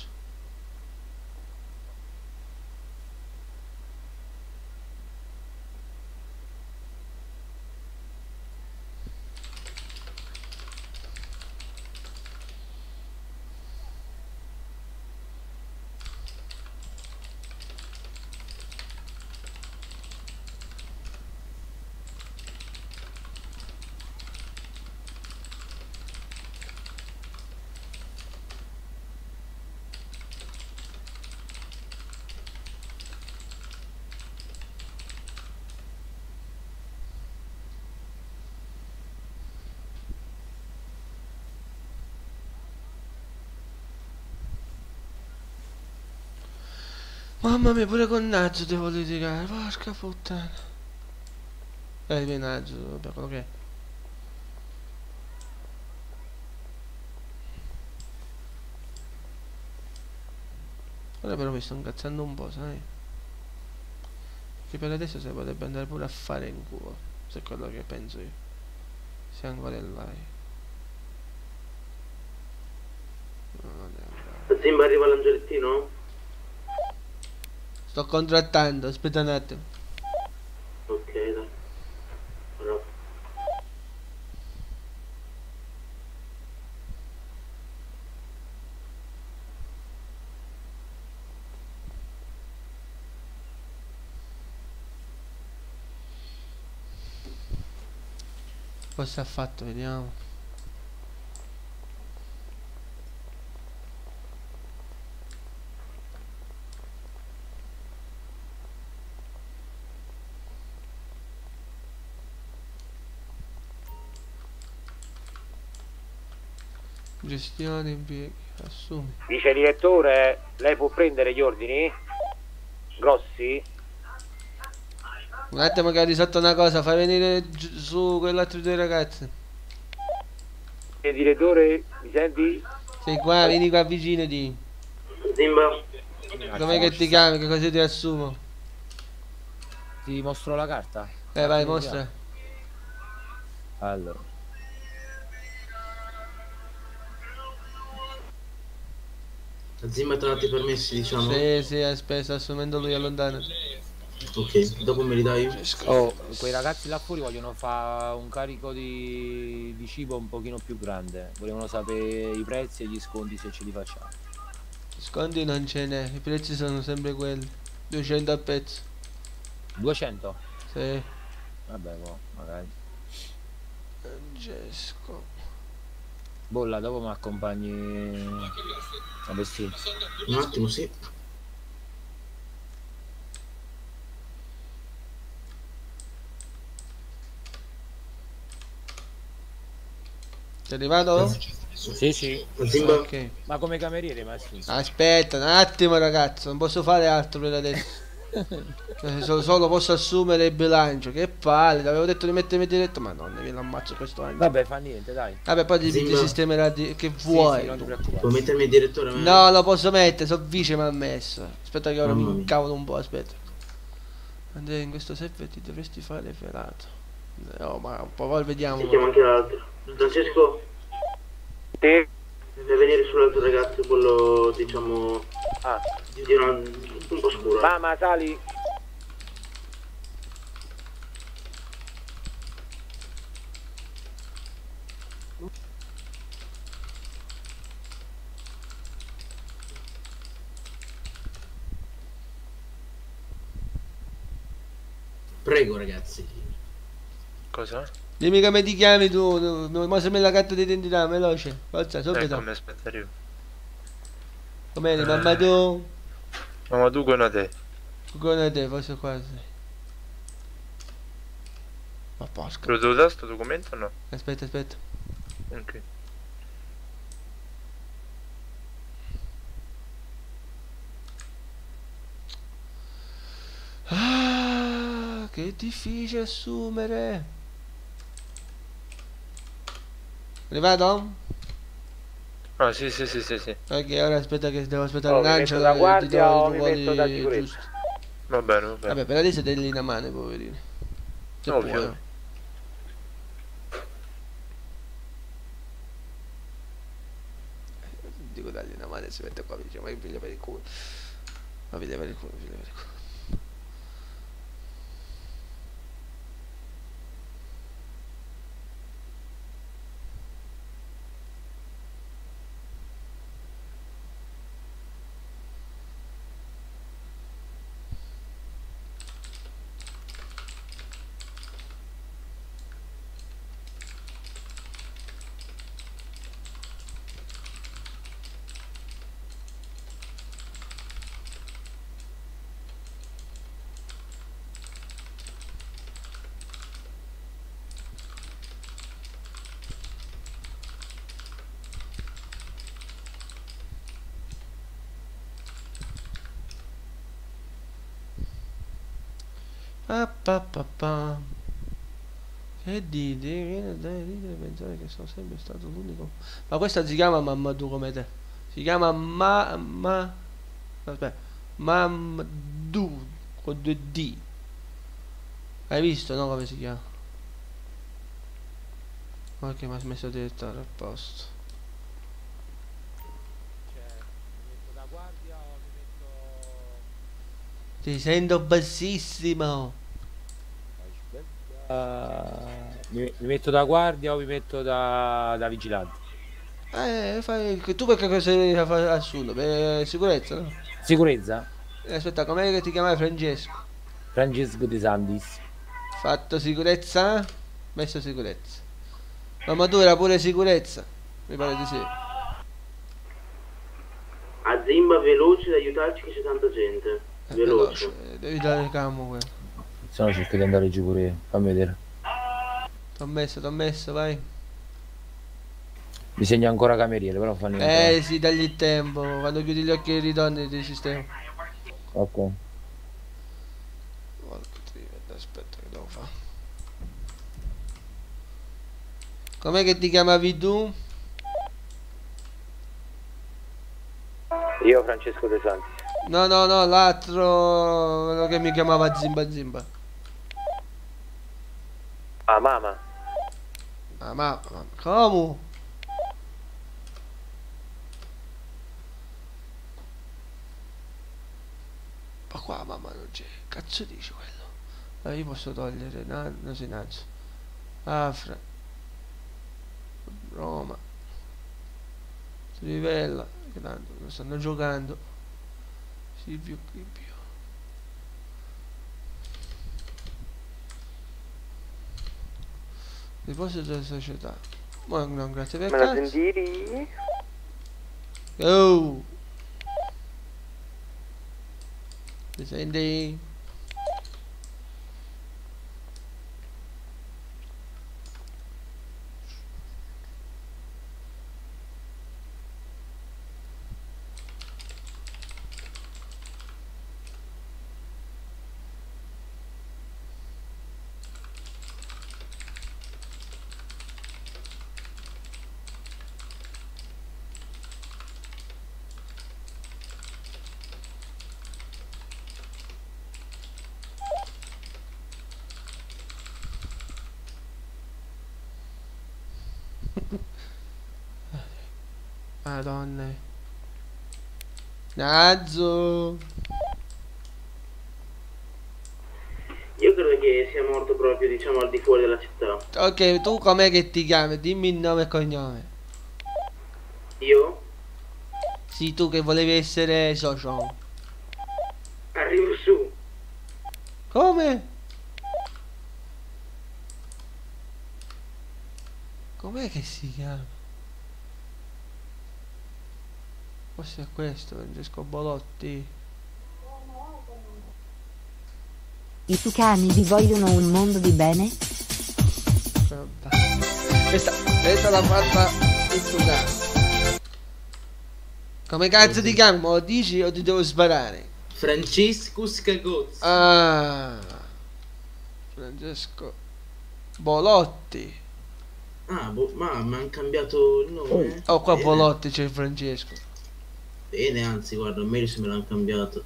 Mamma mia, pure con Nazzo devo litigare, porca puttana. Eh, vieni Nazzo, vabbè, quello che è. Ora però mi sto incazzando un po', sai? Che per adesso si potrebbe andare pure a fare in culo, se è quello che penso io. Se ancora è ancora. Zimba arriva l'angelettino? Sto contrattando, aspetta un attimo. Ok, dai. Bravo. Cosa ha fatto, vediamo. Gestione impieghi, assumi. Vice direttore, lei può prendere gli ordini? Grossi? Un attimo che ho risolto una cosa, fai venire su quell'altro due ragazzi. Vice direttore, mi senti? Sei qua, vieni qua vicino di. Zimba? Com'è che ti chiami? Che così ti assumo? Ti mostro la carta? Eh vai, mostra. Allora. La Zimba ti ha dato i permessi, diciamo? Sì, sì, aspetta, sta assumendo lui, allontana. Ok, dopo me li dai? Oh, quei ragazzi là fuori vogliono fare un carico di, di cibo un pochino più grande. Volevano sapere i prezzi e gli sconti se ce li facciamo. Sconti non ce n'è, i prezzi sono sempre quelli. 200 a pezzo. 200? Sì. Vabbè, boh, magari. Francesco. Bolla, dopo mi accompagni a vestire. Un attimo, sì. Sei arrivato? Sì, sì. Zimba? Ok. Ma come cameriere, ma sì. Aspetta un attimo ragazzo, non posso fare altro per adesso. Eh, solo, solo posso assumere il bilancio. Che palle, l'avevo detto di mettermi diretto, ma non mi l'ammazzo questo anno. Vabbè, fa niente, dai. Vabbè, poi ti, ti sistemerà di... che Sì, vuoi. sì, preoccupare. Puoi mettermi il direttore? ma- No, lo posso mettere, so vice mi ha messo. Aspetta che ora Mamma mi mia. incavolo un po', aspetta. Andrea, in questo server ti dovresti fare felato. No, ma un po' poi vediamo. Si chiama anche l'altro. Francesco? Sì. Deve venire sull'altro ragazzo, quello diciamo Ah, di una, un po' scuro. mamma, sali. Prego ragazzi. Cosa? Dimmi come ti chiami tu, tu mostrami la carta d'identità, veloce. Forza, subito. Ecco, mi aspetta arrivo. Come eri, mamma tu? Mamma tu con te. Con te, forse quasi. Ma porca. Lo devo dare sto documento o no? Aspetta, aspetta. Ok. Ah, che difficile assumere. Arrivato? Ah sì sì sì sì sì. Ok, ora aspetta che devo aspettare Oh, un lancio. da guardia o mi metto da sicurezza? Va bene, va bene. Vabbè, per adesso degli in mano, poverini. Se Ovvio. puoi. Dico dagli una mano e si mette qua vicino, ma che piglia per il culo. Ma piglia per il culo, piglia per il culo. Ah, pa, pa, pa. Che dite? Viene da ridere pensare che sono sempre stato l'unico. Ma questa si chiama Mamadou come te. Si chiama Ma... Ma... Aspetta. Mamadou con due D. Hai visto, no? Come si chiama? Ok, mi ha smesso di dettare a posto. da guardia o mi metto... Ti sento bassissimo. Mi, mi metto da guardia o mi metto da, da vigilante? Eh, fai... Tu perché cosa devi fare assunto? Per sicurezza, no? Sicurezza? Eh, aspetta, com'è che ti chiamavi Francesco? Francesco De Sandis. Fatto sicurezza? Messo sicurezza. Ma tu era pure sicurezza? Mi pare di sì. A Zimba veloce ad aiutarci che c'è tanta gente. Veloce. veloce, eh, Devi dare camo quello. Se no cerco di andare giù pure io. Fammi vedere. T'ho messo, t'ho messo, vai. Bisogna ancora cameriere, però fanno niente. Eh sì, dagli il tempo. Quando chiudi gli occhi ritorni di sistema. Ok. Aspetta che devo fare. Com'è che ti chiamavi tu? Io Francesco De Santi. No, no, no, l'altro quello che mi chiamava Zimba Zimba. Ah, mamma. Ah, ma, ma come? Ma qua mamma non c'è. Cazzo dice quello? Allora io posso togliere Nanno Sinazzo. Afra. Roma. Trivella. Che tanto non stanno giocando. Silvio Cripio. Deposito della società. Ma non grazie per Me la sentiri? Oh! Mi senti? Madonna. Nazzo. Io credo che sia morto proprio, diciamo, al di fuori della città. Ok, tu com'è che ti chiami? Dimmi il nome e cognome. Io? Sì, tu che volevi essere socio. Arrivo su. Come? Com'è che si chiama? Forse è questo, Francesco Bolotti. I tucani vi vogliono un mondo di bene? Questa, questa l'ha fatta il Tucano. Come cazzo ti chiami? Me lo dici o ti devo sparare? Franciscus Cagozzi. Ah. Francesco Bolotti. Ah, boh, ma mi hanno cambiato il nome. Oh, qua Bene. Bolotti c'è Francesco. Bene, anzi, guarda, meglio se me l'hanno cambiato.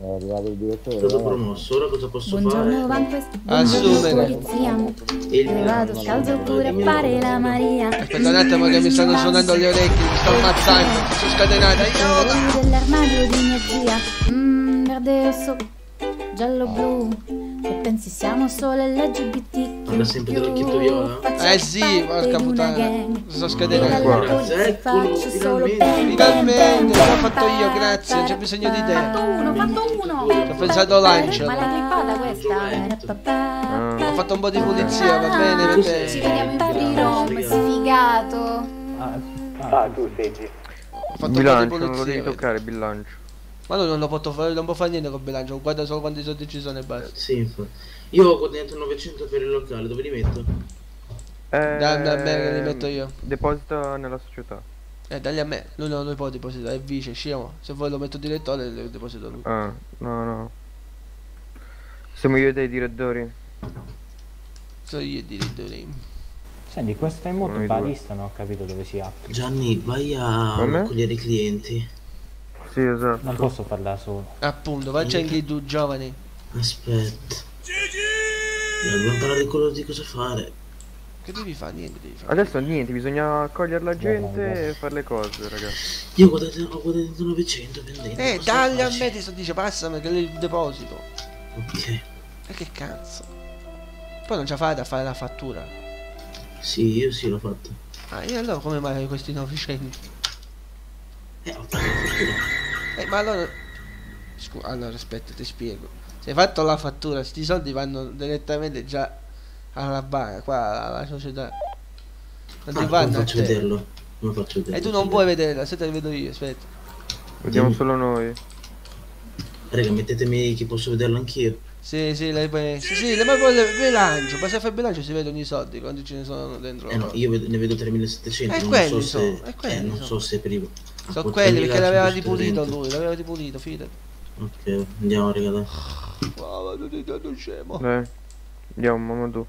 È arrivato il direttore. È stato promosso, ora cosa posso Buongiorno fare? Assumere. buongiorno polizia. Ne vado scalzo pure a fare la Maria. Aspetta un attimo che mi stanno suonando le orecchie, mi sto ammazzando, mi sono scatenata. Colori dell'armadio di mia zia. Mmm, verde rosso, giallo blu. E pensi siamo solo LGBT. Guarda sempre dell'occhietto viola. Eh sì, porca puttana. Scatenato. Guarda, eccolo, finalmente. Finalmente, l'ho fatto io, grazie, non c'è bisogno di te. Uno, fatto uno. Ci ho pensato l'angelo. Ma la clippata questa. Ho fatto un po' di pulizia, va bene, va Ci bene. vediamo in free roam, sfigato. Ah, tu sei G. Ho fatto un po' di Bilancio, non lo pulizia. devi toccare, bilancio. Ma lui non lo posso fare, non può fare niente con bilancio, guarda solo quanti soldi ci sono e basta. Sì, infatti. Io ho guadagnato 900 per il locale, dove li metto? Eh, a me che li metto io. Deposita nella società. Eh, dagli a me, lui non lo può depositare, è vice, scemo. Se vuoi lo metto direttore, lo deposito lui. Ah, no, no. Siamo io dei direttori. So io il direttore. Senti, questa è molto barista, non ho capito dove si apre. Gianni, vai a raccogliere i clienti. Sì, esatto. Non posso farla da solo. Appunto, faccia anche tu giovane. Aspetta. Eh, Dobbiamo parlare quello di cosa fare. Che devi fare? Niente devi fare. Adesso niente, bisogna accogliere la gente e fare le cose, ragazzi. Io ho guadagnato, ho guadagnato 900 vendendo. Eh, dagli a me, ti sto dice, passami che il deposito. Ok. E che cazzo? Poi non ci fate a fare la fattura. Sì, io sì l'ho fatto. Ah, e allora come mai questi 900? Eh, ho [laughs] fatto. Eh, ma allora... Scusa, allora aspetta, ti spiego. Se hai fatto la fattura, sti soldi vanno direttamente già alla banca, qua alla società. Non Ah, ti come vanno a faccio vederlo? Come faccio vederlo? E tu non puoi vederla, se te la vedo io, aspetta. Vediamo solo noi. Raga, mettetemi che posso vederlo anch'io. Sì, sì, poi... Sì, sì, ma poi il bilancio, ma se fai il bilancio si vedono i soldi, quanti ce ne sono dentro. Eh no, io vedo- ne vedo 3700. Eh, non so se. eh, eh, non sono. so se per i. Sono quelli perché l'aveva ripulito lui, l'aveva ripulito, fidati. Ok, andiamo raga dai. Ti dato scemo. Dai. Andiamo, Mamadou.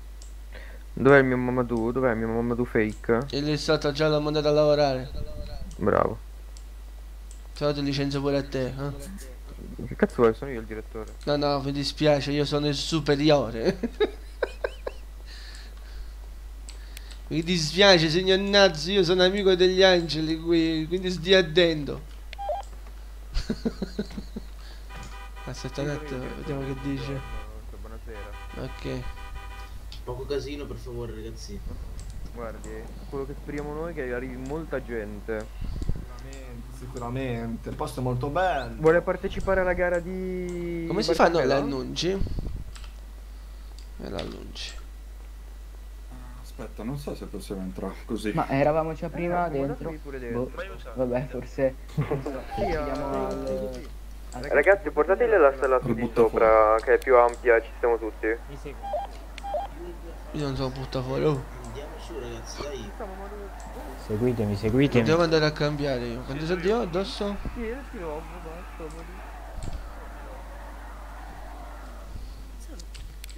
Dov'è il mio Mamadou? Dov'è il mio Mamadou fake? E lì sotto già l'ho mandato a lavorare. Bravo. Se no ti licenzio pure a te, eh? Che cazzo vuoi? Sono io il direttore. No, no, mi dispiace, io sono il superiore. [laughs] mi dispiace, signor Nazzi, io sono amico degli angeli qui, quindi stia attento. [laughs] Aspetta un attimo, vediamo che dice. Buonasera. Ok. Poco casino per favore ragazzi. Guardi, quello che speriamo noi è che arrivi molta gente. Sicuramente, sicuramente. Il posto è molto bello. Vuole partecipare alla gara di... Come si fanno le annunci? E l'annunci. Aspetta, non so se possiamo entrare così. Ma eravamo già prima Eh, dentro? pure dentro. Boh, vabbè, forse. Chiediamo al. Ragazzi, portateli la stella su di sopra, che è più ampia, ci stiamo tutti. Io non sono buttato fuori. Oh. Andiamo su ragazzi, dai. Seguitemi, seguitemi. Devo andare a cambiare io. Quanti soldi ho addosso? Sì, sì, no, basta.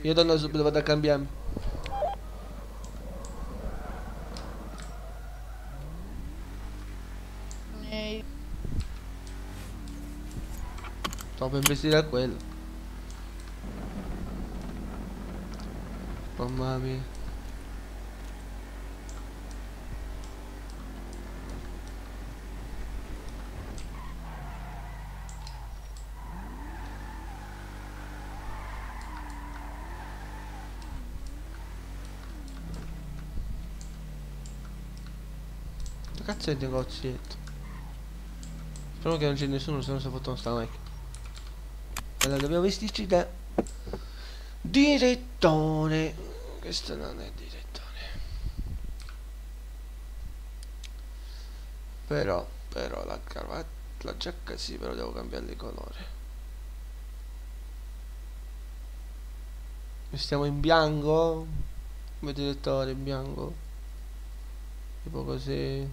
Io torno subito, vado a cambiarmi. Sto per investire a quello. Mamma mia. Cazzo è il negozietto? Spero che non c'è nessuno se non si è fatto sta macchina. Allora dobbiamo vestirci da Direttone. Questo non è direttone. Però, però la cravatta, la giacca sì, però devo cambiare di colore. Stiamo in bianco? Come direttore in bianco? Tipo così.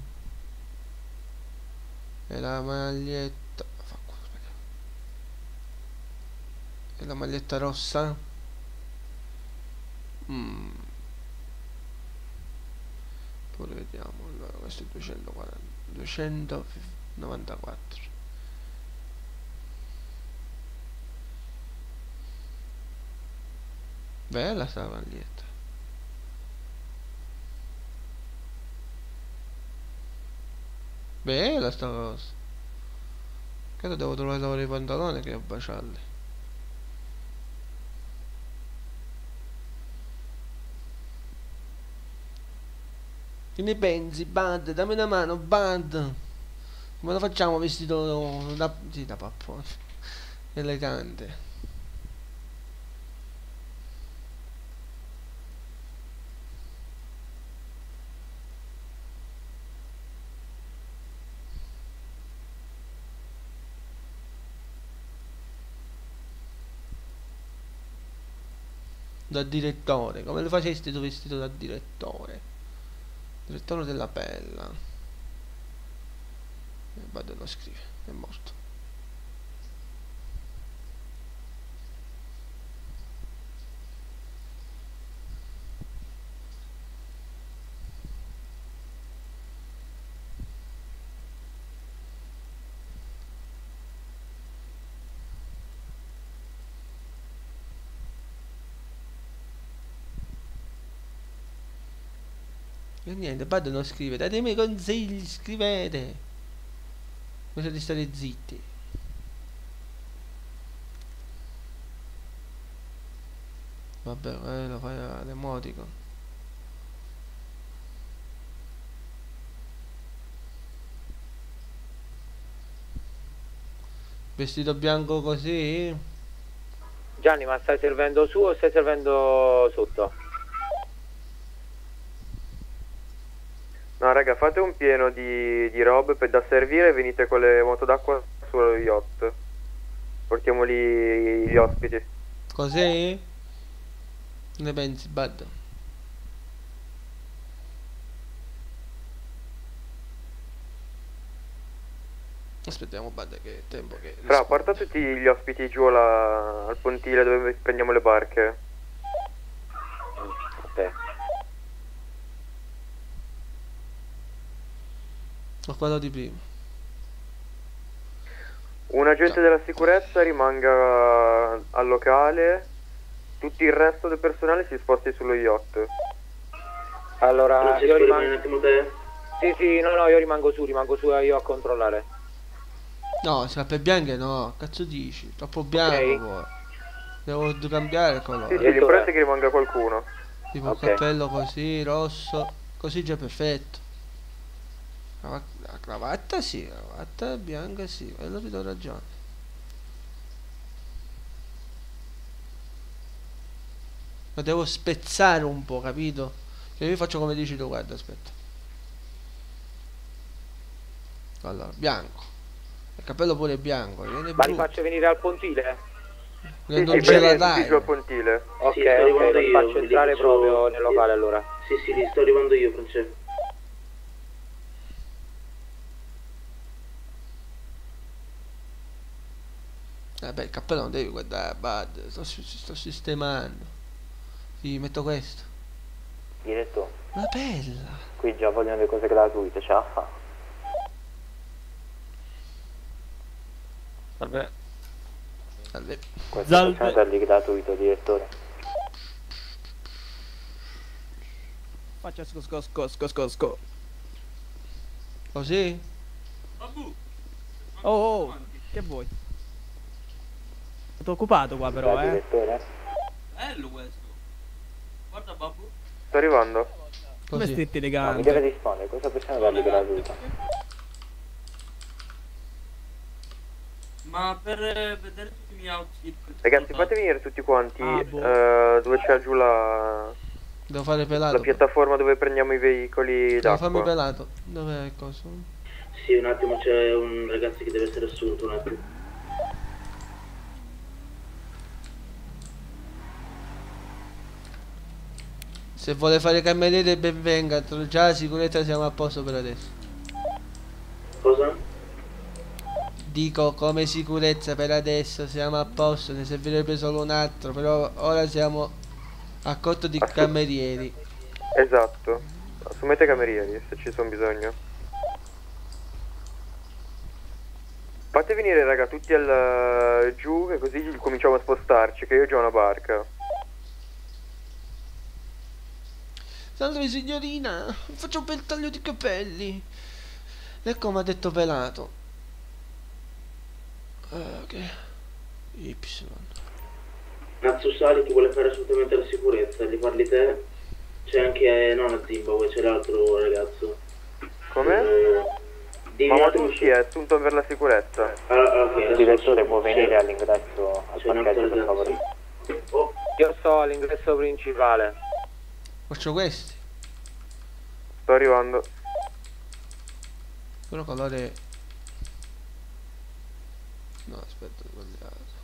E la maglietta. fa culo, sbagliato. E la maglietta rossa? Mm. Poi vediamo. Allora, questo è 240. 294. Bella sta maglietta. Bella sta cosa. Credo devo trovare i pantaloni che abbaciarli. Che ne pensi, Bud? Dammi una mano, Bud. Come lo facciamo vestito da, sì, da pappone? Elegante. da direttore come lo facesti tu vestito da direttore direttore della pella. E vado lo scrive è morto E niente, Bad non scrive, datemi consigli, scrivete. Cosa di stare zitti. Vabbè, eh, lo fai all'emotico. Vestito bianco così? Gianni, ma stai servendo su o stai servendo sotto? No raga fate un pieno di, di robe per da servire e venite con le moto d'acqua sullo yacht. Portiamo lì gli ospiti. Così? Ne pensi, Bad? Aspettiamo Bad che è tempo che... Fra, porta tutti gli ospiti giù alla- al pontile dove prendiamo le barche. Ok. Ho quello di prima. Un agente della sicurezza rimanga al locale, tutto il resto del personale si sposti sullo yacht. Allora, io un rimango... attimo te? Sì, sì, no, no, io rimango su, rimango su io a controllare. No, scarpe bianche no, cazzo dici? Troppo bianco poi. Devo cambiare il Sì, colore. sì, l'importante è che rimanga qualcuno. Tipo Ok. il cappello così, rosso. Così già perfetto. La cravatta sì, la cravatta bianca sì, quello ti do ragione. Ma devo spezzare un po', capito? Che io faccio come dici tu, guarda, aspetta. Allora, bianco. Il cappello pure è bianco, viene Ma li faccio venire al pontile? Sì, prendi gelataio. tutti giù al pontile. Ok, Sì, sto ok, arrivando li io, faccio entrare faccio- proprio nel locale allora. Sì, sì, li sto arrivando io, Francesco. Eh beh, il cappello non devi guardare, bad, sto, si- sto sistemando. Sì, metto questo. Diretto, Ma bella! qui già vogliono le cose gratuite, ce la fa. Vabbè. Vabbè. Questo Salve. possiamo dargli gratuito, direttore. Faccia sco sco sco sco sco sco. Così? Oh oh, che vuoi? Sto occupato qua però, Dai, eh. direttore. Bello questo. Guarda babbo. Sto arrivando. Come Così. stretti No, mi elegante. deve rispondere, cosa possiamo dargli gratuito? Ma Ma per vedere tutti i miei outfit. Ragazzi, fate venire tutti quanti Ah, boh. eh, dove c'è giù la, Devo fare la pelato. piattaforma dove prendiamo i veicoli Devo farmi d'acqua. pelato. Dov'è il coso? Sì, un attimo, c'è un ragazzo che deve essere assunto, un attimo. Se vuole fare cameriere ben venga, tra- già la sicurezza siamo a posto per adesso. Cosa? Dico come sicurezza per adesso siamo a posto, ne servirebbe solo un altro, però ora siamo a corto di camerieri. Esatto. Assumete camerieri se ci sono bisogno. Fate venire raga tutti al giù che così cominciamo a spostarci, che io ho già una barca. Salve signorina, faccio un bel taglio di capelli. Ecco mi ha detto pelato. Ah, Ok. Y. Nazzo Sali che vuole fare assolutamente la sicurezza, gli parli te? C'è anche, eh, non a Zimbabwe, c'è l'altro ragazzo. Come? Eh, devi Ma attimo- Matucci è assunto per la sicurezza. Allora, ok, adesso- direttore può venire all'ingresso al parcheggio per favore. Oh, Io sto all'ingresso principale. Faccio questi. Sto arrivando. Però colore... No, aspetta, ho sbagliato.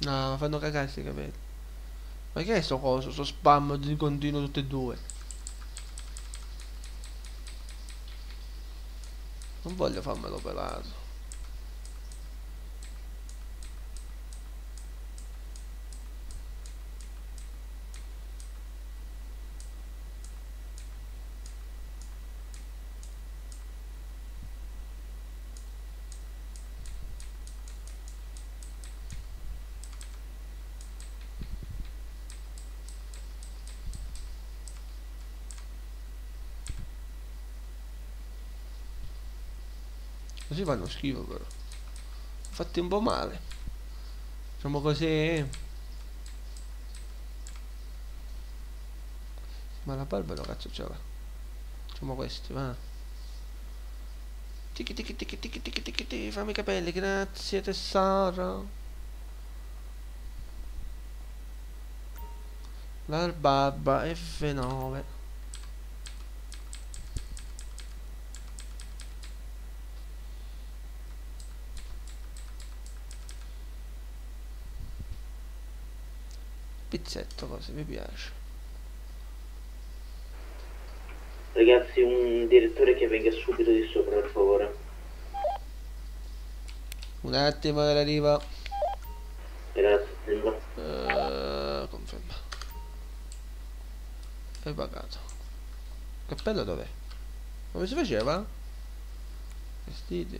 No, fanno cagare sti capelli. Ma che è sto coso? Sto spam di continuo tutte e due. Non voglio farmelo pelato. Così fanno schifo però. Fatti un po' male. Facciamo così. Ma la barba no cazzo ce l'ha. Facciamo questi, va. Tiki tiki tiki tiki tiki tiki tiki, fammi i capelli, grazie tesoro. La barba F9. Pizzetto così, mi piace. Ragazzi, un direttore che venga subito di sopra, per favore. Un attimo che arriva. Grazie. Eh, conferma. Hai pagato. Cappello dov'è? Come si faceva? Vestiti.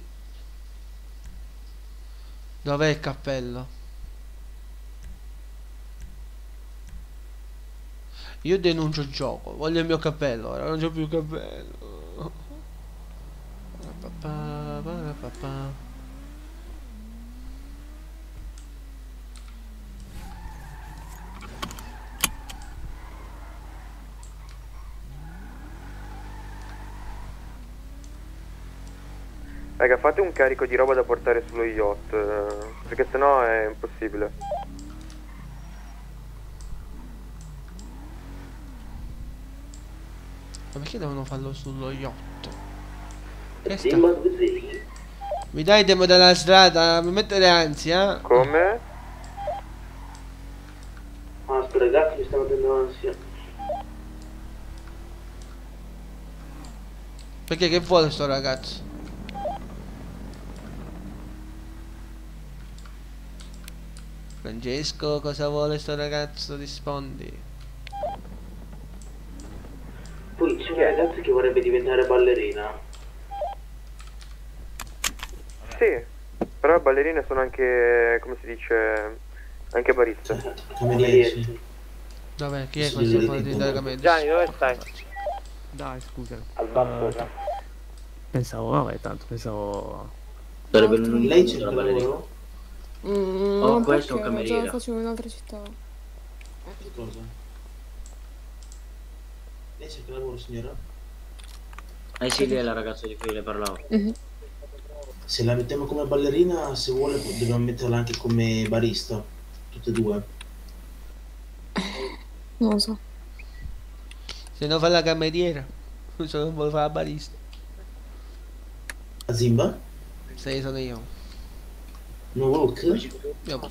Dov'è il cappello? Io denuncio il gioco, voglio il mio cappello, ora non c'ho più cappello. Raga, fate un carico di roba da portare sullo yacht, eh, perché sennò è impossibile. Ma perché devono farlo sullo yacht? Che sta? Mi dai tempo dalla strada, mi mettere ansia? Come? Ah, sto ragazzi mi stanno dando ansia. Perché che vuole sto ragazzo? Francesco, cosa vuole sto ragazzo? Rispondi. C'è una ragazza che vorrebbe diventare ballerina. Sì, però ballerine sono anche, come si dice, anche bariste. Camerieri. Dov'è? Chi è Sì, questo? Gianni, dove stai? Dai, scusa. Al basso, Eh, pensavo, vabbè, tanto pensavo... Sarebbe un lei c'è il ballerina? lavoro? Mm, Oh, non questo è un già cameriere. facevo in un'altra città. Cosa? Lei cerca lavoro, signora? Eh sì, lei è la ragazza di cui le parlavo. Se la mettiamo come ballerina, se vuole, dobbiamo metterla anche come barista. Tutte e due. Non lo so. Se no fa la cameriera. Se non vuole fare la barista. A Zimba? Se sono io. No walk?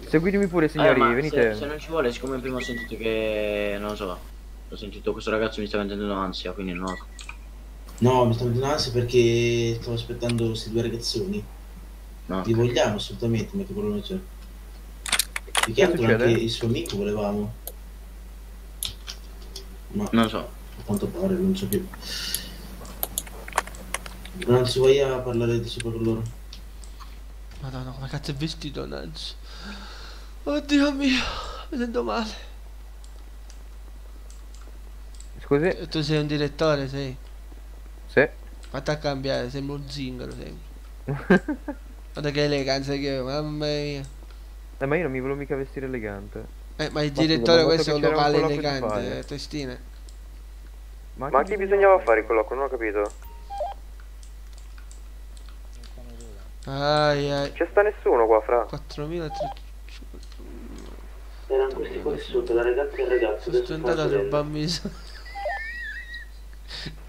Seguitemi pure, signori, Eh, venite. Se, se non ci vuole, siccome prima ho sentito che. non lo so. Ho sentito questo ragazzo mi sta vendendo ansia, quindi non lo so. No, mi sta mettendo ansia perché stavo aspettando questi due ragazzoni. No. Li vogliamo assolutamente, ma che problema c'è? Più che altro anche il suo amico volevamo. Ma Non so. a quanto pare non c'è più. Non si voglia parlare di sopra con loro. Madonna, come cazzo è vestito Nancy? Oddio mio, mi sento male. Scusi? E Tu sei un direttore, sei? Sì. Fatti a cambiare, sembra un zingaro, sei. [laughs] Guarda che eleganza che ho, mamma mia. Eh, ma io non mi volevo mica vestire elegante. Eh, ma il direttore abbiamo questo è un locale un da elegante, eh, testine. Ma, a chi bisognava fare il colloquio? Non ho capito. Ai ai. C'è sta nessuno qua, fra. 4300. Erano questi qua sotto, la ragazza e il ragazzo. Sono tentato a rubarmi.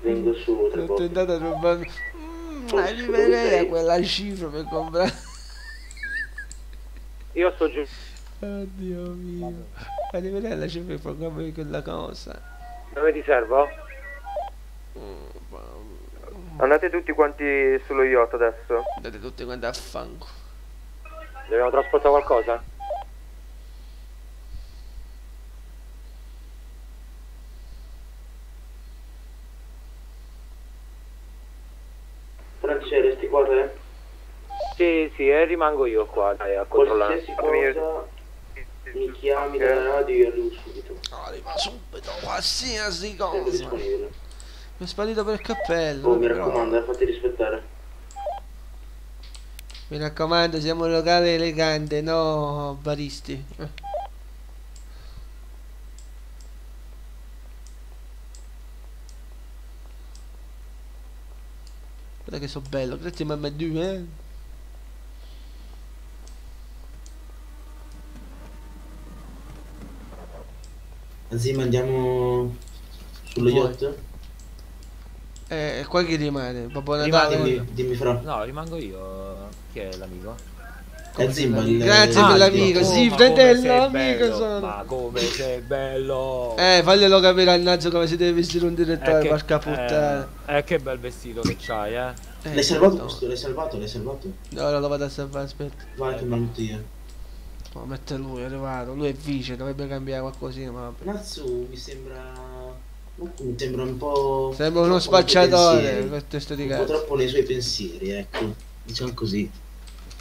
Vengo su tra Sono poco. tentato a rubarmi. Mm, arriverei a quella cifra per comprare. Io sto giù. Oddio mio. Arriverei alla cifra per comprare quella cosa. Dove ti servo? Andate tutti quanti sullo yacht adesso. Andate tutti quanti a fango. Dobbiamo trasportare qualcosa? Qua te? Sì, sì, e rimango io qua, dai, a controllare. Qualsiasi cosa mi chiami dalla radio io arrivo subito. Arriva subito, qualsiasi cosa. disponibile. Mi è sparito per il cappello. Oh, mi raccomando, eh, fatti rispettare. Mi raccomando, siamo un locale elegante, no baristi. Eh. Guarda che so bello, grazie mamma due, eh. Zima andiamo sullo Vuoi? yacht? Eh, qua chi rimane? Babbo Rimane Natale? io. Dimmi fra. No, rimango io. Chi è l'amico? È Zimba il... Grazie Ah, per il l'amico, tuo- sì, fratello, amico bello, sono. Ma come sei bello! Eh, faglielo capire al Nazio come si deve vestire un Eh, direttore, che- porca puttana. eh, eh, che bel vestito che c'hai, eh! Eh, L'hai salvato no. questo? L'hai salvato? L'hai salvato? No, ora lo vado a salvare, aspetta. Vai che metto io. No, mette lui, è arrivato. Lui è vice, dovrebbe cambiare qualcosina, ma vabbè. Nazzu mi sembra... Mi sembra un po'... Sembra uno spacciatore, testa di Un po' cazzo. troppo nei suoi pensieri, ecco. Diciamo così.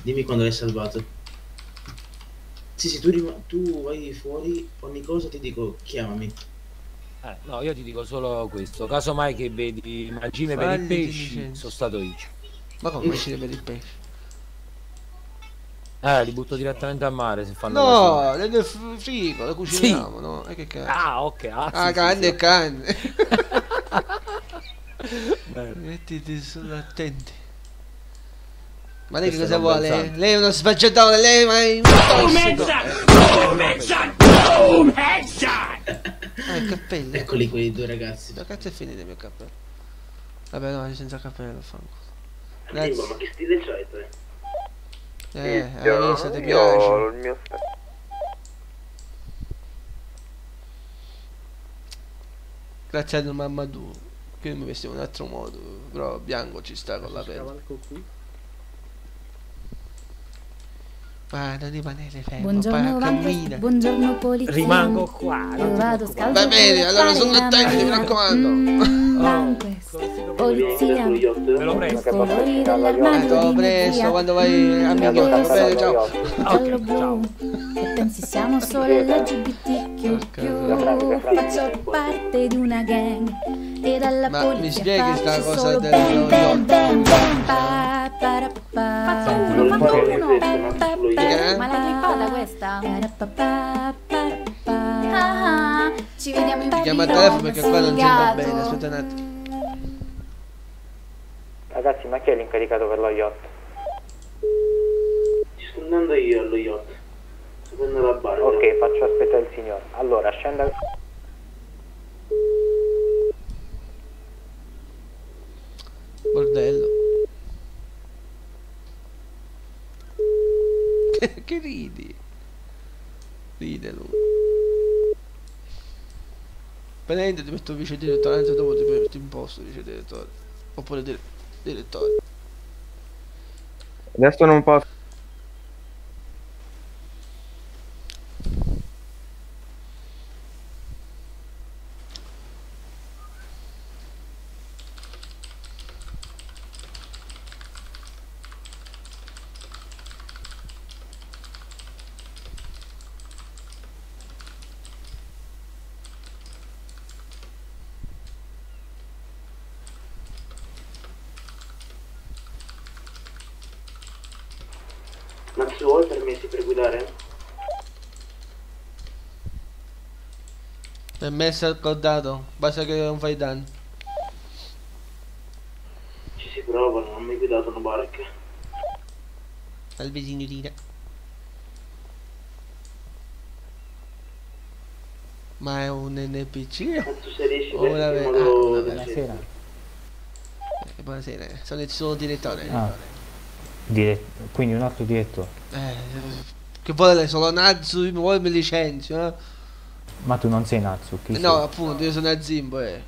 Dimmi quando l'hai salvato. Sì, sì, tu, rima- tu vai fuori, ogni cosa ti dico, chiamami. Eh, no, io ti dico solo questo. Caso mai che vedi mangime per Fagli i pesci, diligenza. sono stato io. Ma come ci per il pesce? Eh, li butto direttamente a mare se fanno No, le del fr- frigo, le cuciniamo, no? E che così. cazzo? Ah, ok. Ah, Ah, sì, canne sì, e sì. canne. [laughs] Mettiti solo attenti. Ma lei che cosa vuole? santo. Lei è uno sfacciatore, lei ma è un tossico. Ah, il cappello. Eccoli quei due ragazzi. Da cazzo è finito il mio cappello? Vabbè no, è senza cappello. Zimba, Grazie. ma che stile c'hai te? Eh, hai visto, ti piace? il mio Grazie a Mamadou. Che mi vestivo in un altro modo, però bianco ci sta con la pelle. Guarda, rimanere fermo, Buongiorno, pa- cammina. buongiorno polizia. Rimango qua, non Io vado scalzo Va bene, allora sono attenti, mi raccomando. Mm, Vanquest, polizia. Me lo presto. Colori Eh, dell'armadio te lo presto quando vai a Mm, Migliore, va bene, ciao. giallo blu e pensi siamo solo LGBTQ faccio parte di una gang e dalla Ma mi polizia spieghi sta faccio cosa del bang yacht? bang bang pa pa fare uno un pa effetto, pa ma Perché? pa ma l'hai clippata questa ah, Ci vediamo in Ti chiama telefono perché qua non ci va bene, aspetta un attimo. Ragazzi, ma chi è l'incaricato per lo yacht? Ci sto andando io allo yacht. Sto prendendo la barca. Ok, faccio aspettare il signore. Allora, scenda... Bordello. [laughs] Che, ridi? Ride lui. Prende, ti metto vice direttore, anzi dopo ti metto in posto vice direttore. Oppure dire- direttore. Adesso non posso. Ma ci vuoi permessi per guidare? Al codato, basta che non fai danni. Ci si prova, non mai guidato una barca. Salve signorina. Ma è un NPC? O una a ve- in ah, vera- Eh, buonasera, sono il suo direttore. Ah. Dire- quindi un altro direttore. Eh, che vuole solo Natsu, mi vuole mi licenzio, eh? Ma tu non sei Natsu, chi No, sei? appunto, io sono a Zimbo, eh.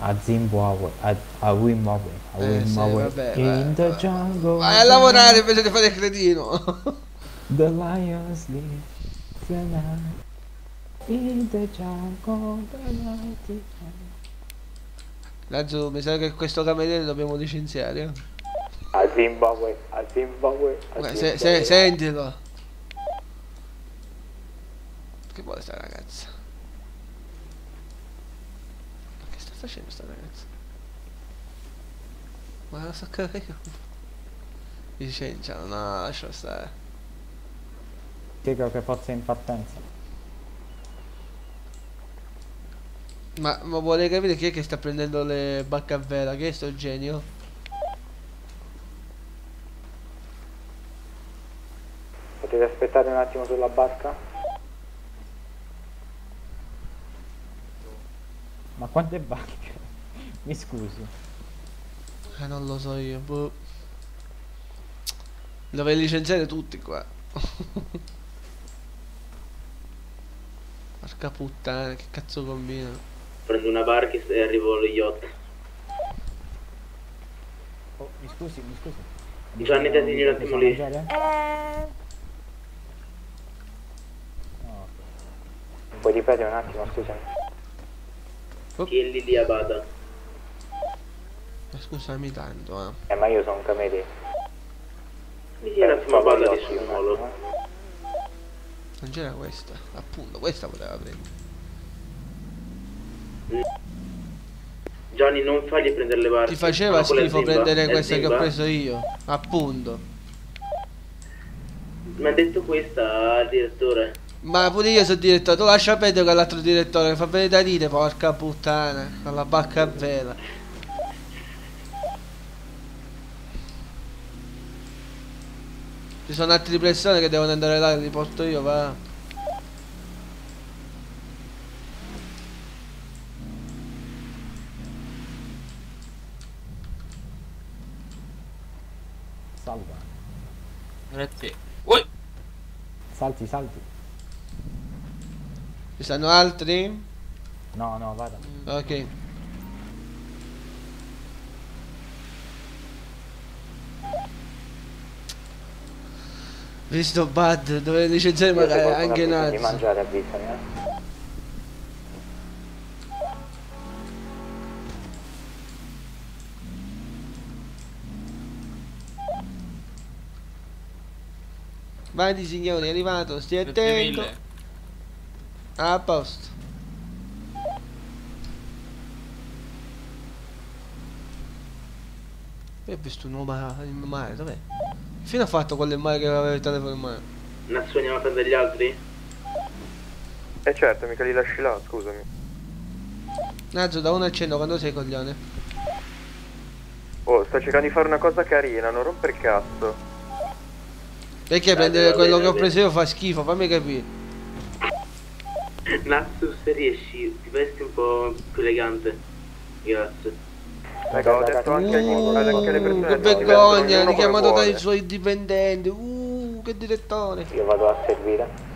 A Zimbabwe, a, a Wimbawe, a Eh, sì, vabbè, In vai, the jungle. Vai a lavorare invece di fare il cretino. [laughs] The lions live tonight. In the jungle, the night is Natsu, mi sa che questo cameriere dobbiamo licenziare, eh. A Zimbabwe, a Zimbabwe, a Guarda, Zimbabwe. se, se- sentilo. Che vuole sta ragazza? Ma che sta facendo sta ragazza? Ma la sta caricando. Licenziano, no, lascia stare. Spiego che forza in partenza. Ma, ma vuole capire chi è che sta prendendo le bacche a vela? Che è sto genio? Potete aspettare un attimo sulla barca? Ma quante barche? [laughs] Mi scusi. Eh, non lo so io, boh. Dovrei licenziare tutti qua. [laughs] Porca puttana, che cazzo combina? Prendo una barca e arrivo allo yacht. Oh, mi scusi, mi scusi. Gianni, tieni un attimo lì. Puoi ripetere un attimo, scusami. Chi è lì lì a Bada? Ma scusami tanto, eh. Eh, ma io sono un cameriere. Mi tieni un attimo a Bada lì sul molo. Non c'era questa. Appunto, questa poteva prendere. Gianni, non fargli prendere le barche. Ti faceva schifo prendere questa che ho preso io. Appunto. Mi ha detto questa al direttore. Ma pure io sono direttore, tu lascia perdere quell'altro direttore che fa bene da dire, porca puttana, con la bacca a vela. Ci sono altre persone che devono andare là, li porto io, va. Salva. Grazie. Ui! Salti, salti. Ci stanno altri? No, no, vada. Ok. Visto Bad, dove licenziare magari anche bisogno di mangiare avvisami, eh. Vai signori, è arrivato, stia attento. A posto. Io ho visto un uomo in mare, dov'è? Che fine ha fatto quello in mare che aveva il telefono in mano? Nazzu andiamo a prendere gli altri? Eh certo, mica li lasci là, scusami. Nazzo da 1 a 100 quando sei coglione? Oh, sto cercando di fare una cosa carina, non romper il cazzo. Perché prendere quello che ho preso io fa schifo, fammi capire. [laughs] Natsu, se riesci, ti vesti un po' più elegante. Grazie. Raga, ho detto anche, agli- anche alle persone Che vergogna, richiamato dai suoi dipendenti. Uh, che direttore. Io vado a servire.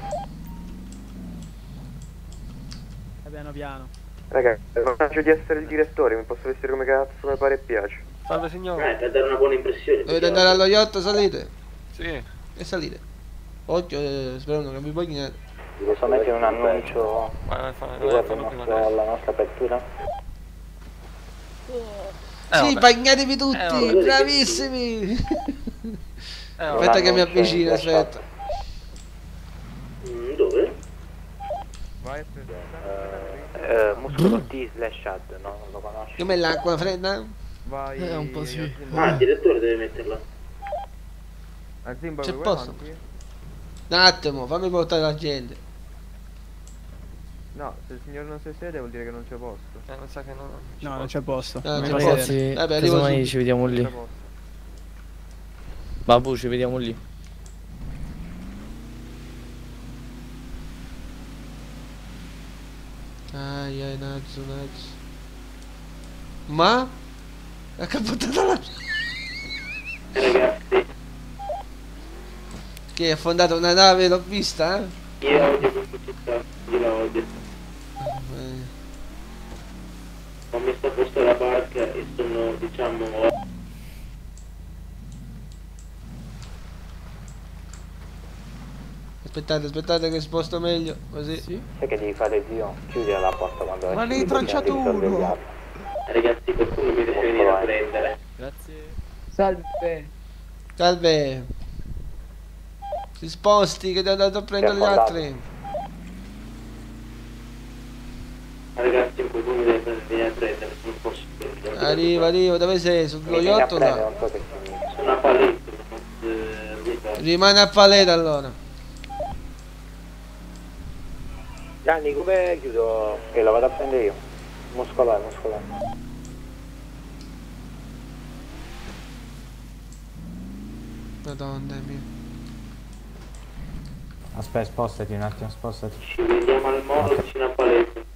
Piano piano. Raga, vantaggio di essere il direttore, mi posso vestire come cazzo mi pare e piace. Salve signore. Eh, per dare una buona impressione. Dovete andare allo yacht, salite. Sì. E salite. Occhio, eh, spero non vi poi niente. Posso mettere un annuncio Vai, vai, riguardo vai, nostro- alla nostra apertura? sì, vabbè. bagnatevi tutti, Eh, bravissimi. Eh, aspetta che mi avvicino, aspetta. Mm, dove? Vai, Eh, muscolo T slash ad, no? Non lo conosci? Come l'acqua fredda? Vai. Eh, un po' sì. Ah, il direttore deve metterla. C'è posto? Un attimo, fammi portare la gente. No, se il signore non si siede vuol dire che non c'è posto. Eh, non sa che non... No, non c'è posto. Ah, Non arrivo casomai subito. ci vediamo lì. Babu, ci vediamo lì. Ai ai Nazzu, Nazzu. Ma? Ha capotato la... Ragazzi, Che ha affondato una nave, l'ho vista, eh? io odio questa città, io la odio. Ho messo a posto la barca e sono, diciamo, Aspettate, aspettate che sposto meglio, così. Sai che devi fare zio? Chiudi la porta quando Ma ne hai tranciato uno. ragazzi, qualcuno mi deve venire a prendere. Grazie. Salve. Salve. Si sposti che devo andare a prendere gli altri. Ragazzi, qualcuno mi deve venire a prendere, non posso prendere. Arriva, arriva, dove sei? Sullo yacht o significa. Sono a palletto, eh. Rimane a paleta allora. Gianni, come chiudo? Che lo vado a prendere io. Muscolare, muscolare. Madonna mia. Aspetta, spostati un attimo, spostati. Ci vediamo al molo vicino a palletto.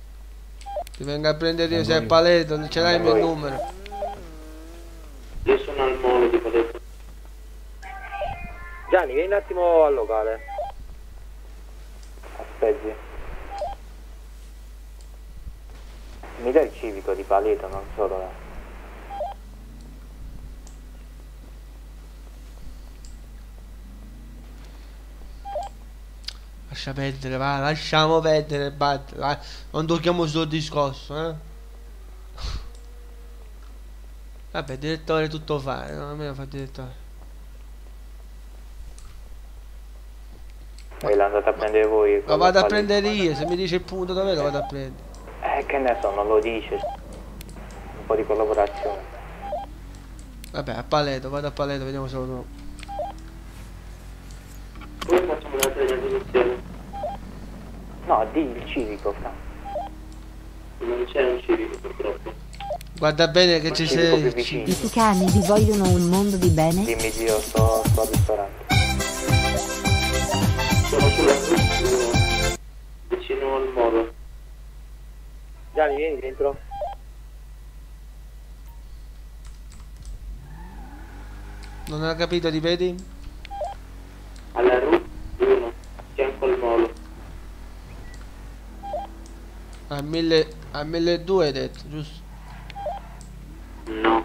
Ti vengo a prendere io, sei a io. paleta, ce l'hai il mio numero. Io sono al molo di palletto. Gianni, vieni un attimo al locale. Aspetti. Mi dai il civico di Palito, non solo. eh. Lascia perdere, va, lasciamo perdere, bat, va. Non tocchiamo sto discorso, eh. Vabbè, direttore tutto fare, no? a me lo fa direttore. Poi l'andate a prendere voi. Lo vado a prendere io, se mi dice il punto dove lo vado a prendere. Eh, che ne so, non lo dice. Un po' di collaborazione. Vabbè, a paleto, vado a paleto, vediamo se lo trovo. Come facciamo un'altra rianimazione? No, di il civico, fra. Non c'è un civico purtroppo. Guarda bene che ci sei. I tucani vi vogliono un mondo di bene? Dimmi zio, sto, sto al ristorante. Sono sulla struttura vicino al molo. Gianni, vieni dentro. Non ho capito, ripeti? Alla route 1, fianco al molo. A 1000 a 1200 hai detto, giusto? No.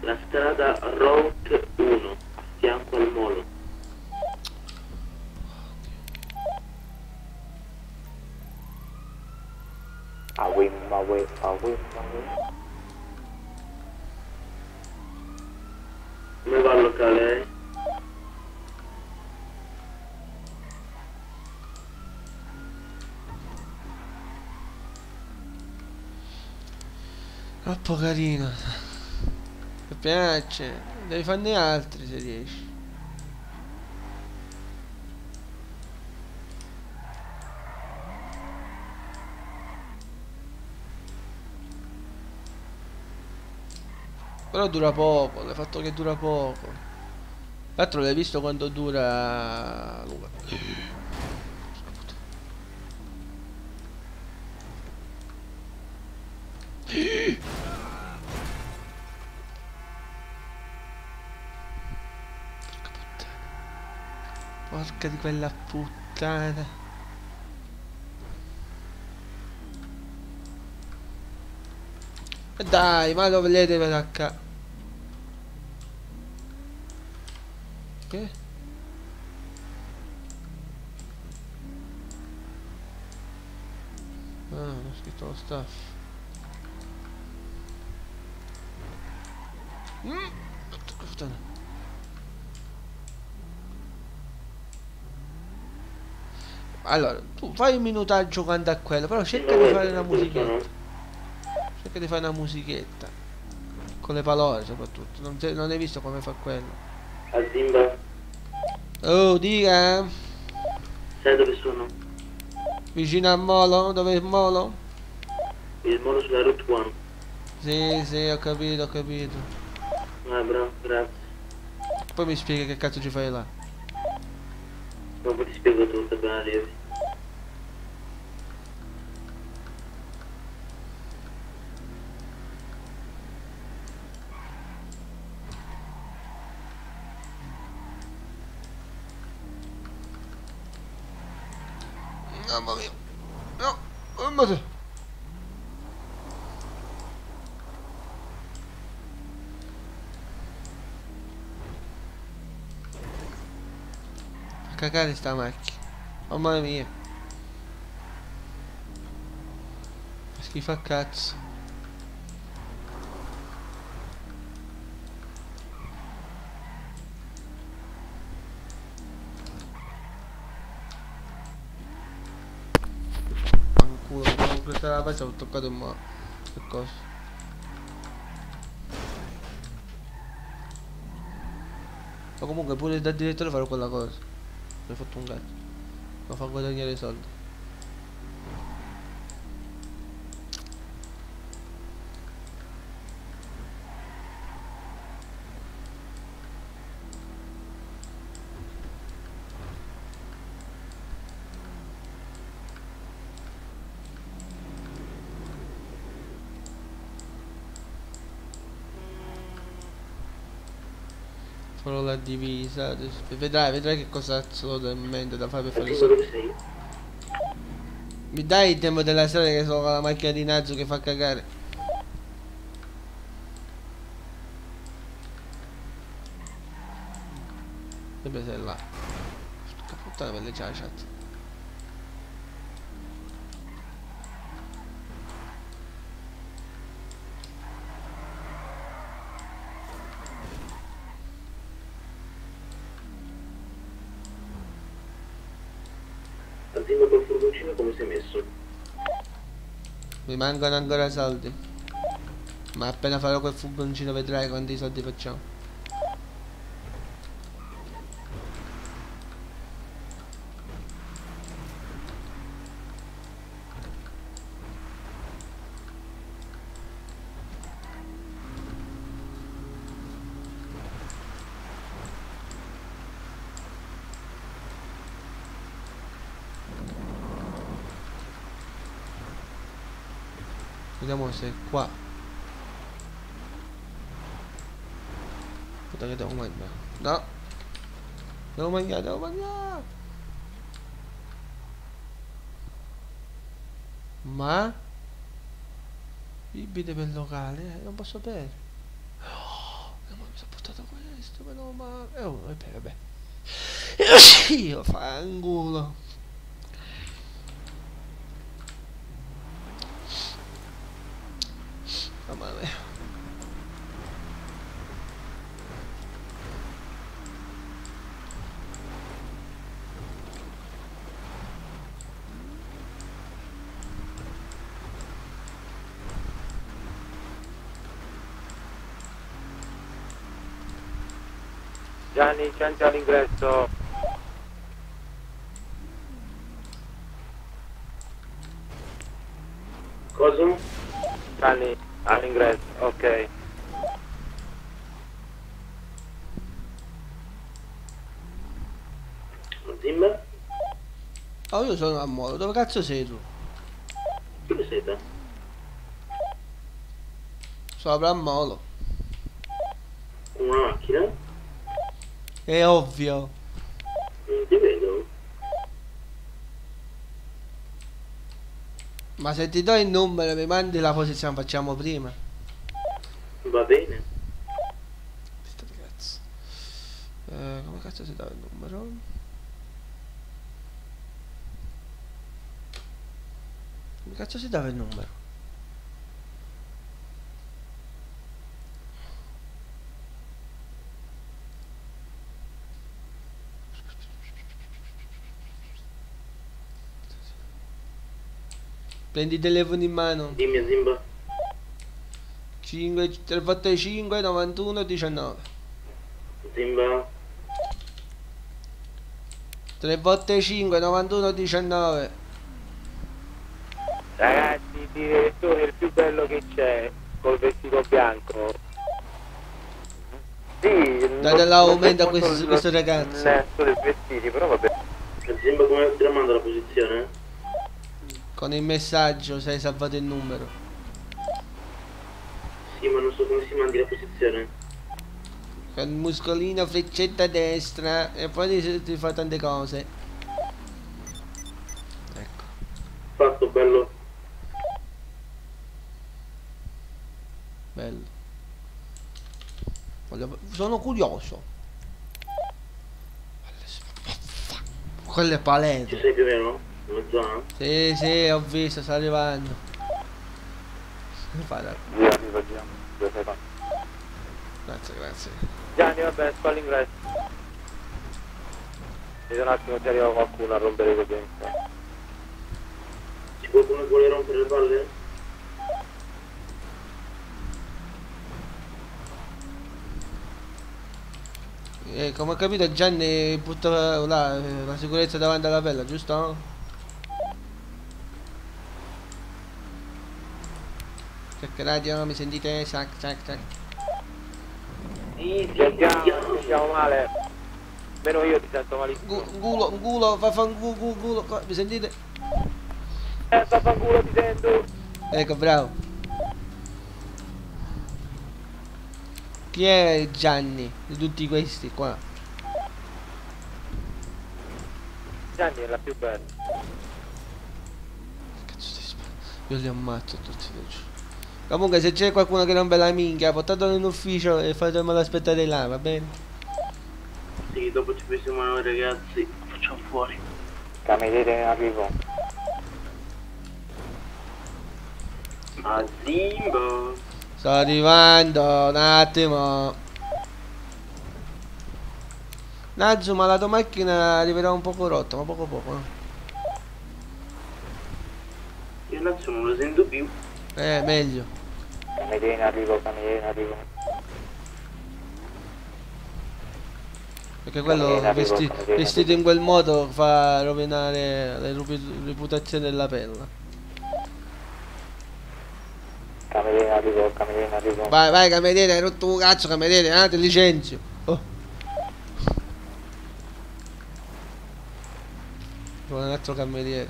La strada Route 1, fianco al molo. Ah, wim, ma wim, ma wim, ma wim. Come va il locale? Troppo carino. Mi piace. Devi farne altri se riesci. Però dura poco, l'hai fatto che dura poco. Tra l'altro l'hai visto quanto dura Luca. Porca di quella puttana. Dai, ma lo vedete per H. Che? Ah, ho scritto lo staff. Mm. Allora, tu fai un minutaggio giocando a quello, però cerca di fare una musichetta. Cerca di fare una musichetta. Con le parole soprattutto. Non, non hai visto come fa quello. A Zimba, Oh, dica. sai dove sono? Vicino al molo? Dove è il molo? Il mono sulla Route 1. Sì, sì, ho capito, ho capito. Ah, bravo, grazie. Poi mi spieghi che cazzo ci fai là. Dopo ti spiego tutto, appena arrivi. Mamma mia. No, mamma mia. Fa cagare sta macchina. Mamma mia. Schifo a cazzo. Fanculo, con questa la faccia ho toccato in mano. Che cosa? Ma comunque pure da direttore farò quella cosa. Mi hai fatto un gatto. Mi fa guadagnare soldi. Farò la divisa. Vedrai, vedrai che cosa ho in mente da fare per fare soldi. Mi dai il tempo della strada che sono con la macchina di Nazzo che fa cagare? Sempre sei là. Puttana per le chat. A Zimba col furgoncino come sei messo? Mi mancano ancora soldi. Ma appena farò quel furgoncino vedrai quanti soldi facciamo. Vediamo se qua. Puta che devo mangiare. No. Devo mangiare, devo mangiare. Ma? Bibite per locale, eh, non posso bere. Oh, mi sono portato questo, meno male. Oh, vabbè, vabbè. Io fanculo. Gianni, Gianni all'ingresso. Cosa? Gianni all'ingresso, ok. Dimmi. Oh, io sono a modo, dove cazzo sei tu? Dove siete? Sopra a molo. È ovvio. Non ti vedo. Ma se ti do il numero mi mandi la posizione facciamo prima. Va bene. Sto cazzo. Eh, come cazzo si dà il numero? Come cazzo si dava il numero? Prendi il telefono in mano. Dimmi Zimba. 5, 3 volte 5, 91, 19. Zimba. 3 volte 5, 91, 19. Ragazzi, il direttore è il più bello che c'è, col vestito bianco. Sì, Date l'aumento a questo, questo ragazzo. nesso dei vestiti, però vabbè. Zimba come la mando la posizione? Con il messaggio se hai salvato il numero. Sì, ma non so come si mandi la posizione. Con il muscolino, freccetta destra e poi ti, ti fa tante cose. Fatto bello. Bello. Voglio- Sono curioso. [laughs] Quello è Ci palese. sei più o meno? Zona? Sì, sì, ho visto, sta arrivando. Fai da- Via, arriva? Grazie, grazie. Gianni, vabbè, sto all'ingresso. Vedo un attimo se arriva qualcuno a rompere i coglioni. C'è qualcuno che vuole rompere le palle? Eh, come ho capito Gianni butta eh, la sicurezza davanti alla bella, giusto? Check radio, mi sentite? Sac, sac, sac. Sì, sentiamo, sentiamo male. Meno io ti sento malissimo. Gulo, gulo, vaffanculo, gulo, co- mi sentite? Eh, vaffanculo ti sento. Ecco, bravo. Chi è Gianni di tutti questi qua? Gianni è la più bella. Io li ammazzo tutti, ti giuro. Comunque se c'è qualcuno che non ve la minchia, portatelo in ufficio e fatemelo aspettare là, va bene? Sì, dopo ci pensiamo noi ragazzi. Facciamo fuori. Cameriere arrivo. A Zimba. Sto arrivando, un attimo. Nazzu, ma la tua macchina arriverà un poco rotta, ma poco poco. eh. Io Lazio non lo sento più. Eh, meglio. Cameriere in arrivo, cameriere in arrivo. Perché quello vesti- arrivo, vestito in quel modo fa rovinare la reputazione della pelle. Cameriere in arrivo, cameriere in arrivo. Vai, vai, cameriere, hai rotto un cazzo, cameriere, ah, ti licenzio. Oh. Vuole un altro cameriere.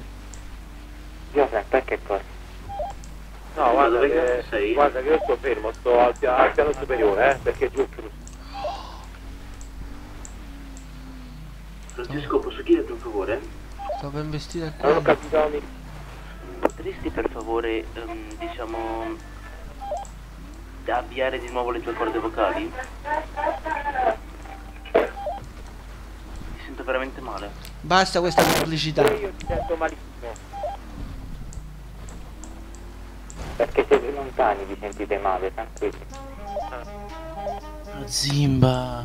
Io sempre che cosa? No, guarda dove che, sei? guarda che io sto fermo, sto al, pia- al piano superiore, eh, perché giù. Francesco, posso chiederti un favore? Sto ben vestito Non ho qua. capito. Potresti per favore, ehm, diciamo, avviare di nuovo le tue corde vocali? Mi sento veramente male. Basta questa pubblicità. Io ti sento malissimo. Perché siete lontani, vi sentite male, tranquilli. Zimba.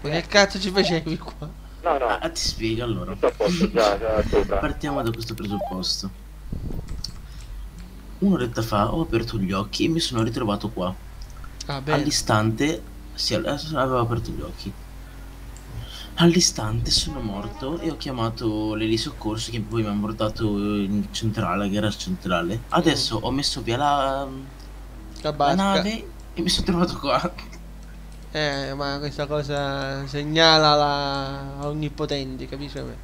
Ma che cazzo ci facevi qua? No, no. Ah, ti spiego allora. Posto, già, già. [laughs] Partiamo da questo presupposto. Un'oretta fa ho aperto gli occhi e mi sono ritrovato qua. Ah. All'istante, sì, adesso avevo aperto gli occhi. All'istante sono morto e ho chiamato l'eli soccorso che poi mi hanno portato in centrale, garage centrale. Adesso ho messo via la, La la nave e mi sono trovato qua. Eh, ma questa cosa segnala la... a onnipotenti, capisci me?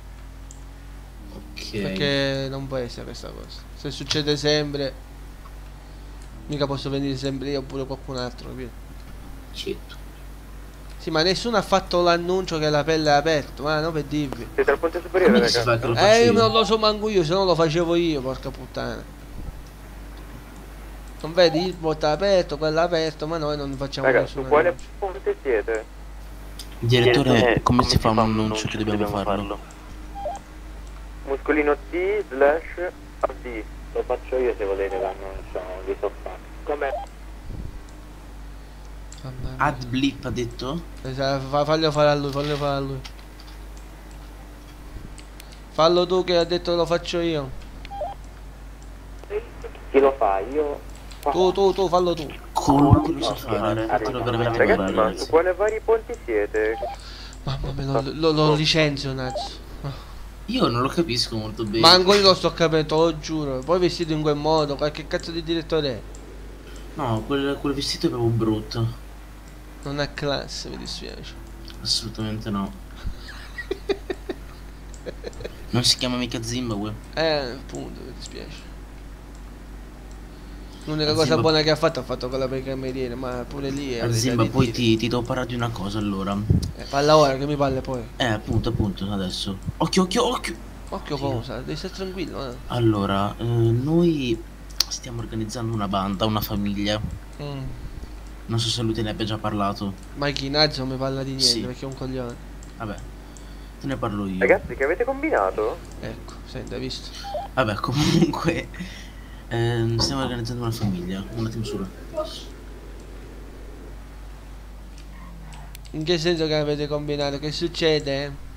Perché non può essere questa cosa. Se succede sempre, mica posso venire sempre io oppure qualcun altro, capito? Certo. Sì, ma nessuno ha fatto l'annuncio che la pelle è aperta, ma no per dirvi. Siete al ponte superiore, Come faccio Eh, io non lo so manco io, se no lo facevo io, porca puttana. Non vedi il botto aperto, quello aperto, ma noi non facciamo Raga, nessuno. su quale ponte siete? Direttore, come si fa un annuncio che dobbiamo farlo? Muscolino T slash AD. Lo faccio io se volete l'annuncio di soffa. Com'è? Ad blip ha detto? Esatto, fa- faglielo fare a lui, faglielo fare a lui. Fallo tu che ha detto lo faccio io. Chi lo fa? Io... Tu, tu, tu, fallo tu. Comunque lo sa fare, Ragazzi, ma su quale vari ponti siete? Mamma mia, lo, lo, lo licenzio, Nazzo. Io non lo capisco molto bene. Manco io lo sto capendo, lo giuro. Poi vestito in quel modo, qualche cazzo di direttore è? No, quel, quel vestito è proprio brutto. Non ha classe, mi dispiace. Assolutamente no. [laughs] Non si chiama mica Zimbabwe. Eh, appunto, mi dispiace. L'unica A cosa buona che ha fatto ha fatto quella per cameriere, ma pure lì è Zimba, poi ti, ti devo parlare di una cosa allora. Eh, parla ora che mi parli poi. Eh, appunto, appunto, adesso. Occhio, occhio, occhio. Occhio cosa, devi stare tranquillo, eh. Allora, eh, noi stiamo organizzando una banda, una famiglia. Mm. Non so se lui te ne abbia già parlato. Mikey Nazzo non mi parla di niente Sì. perché è un coglione. Vabbè, te ne parlo io. Ragazzi, che avete combinato? Ecco, senti, hai visto? Vabbè, comunque, ehm, stiamo organizzando una famiglia. Un attimo solo. In che senso che avete combinato? Che succede?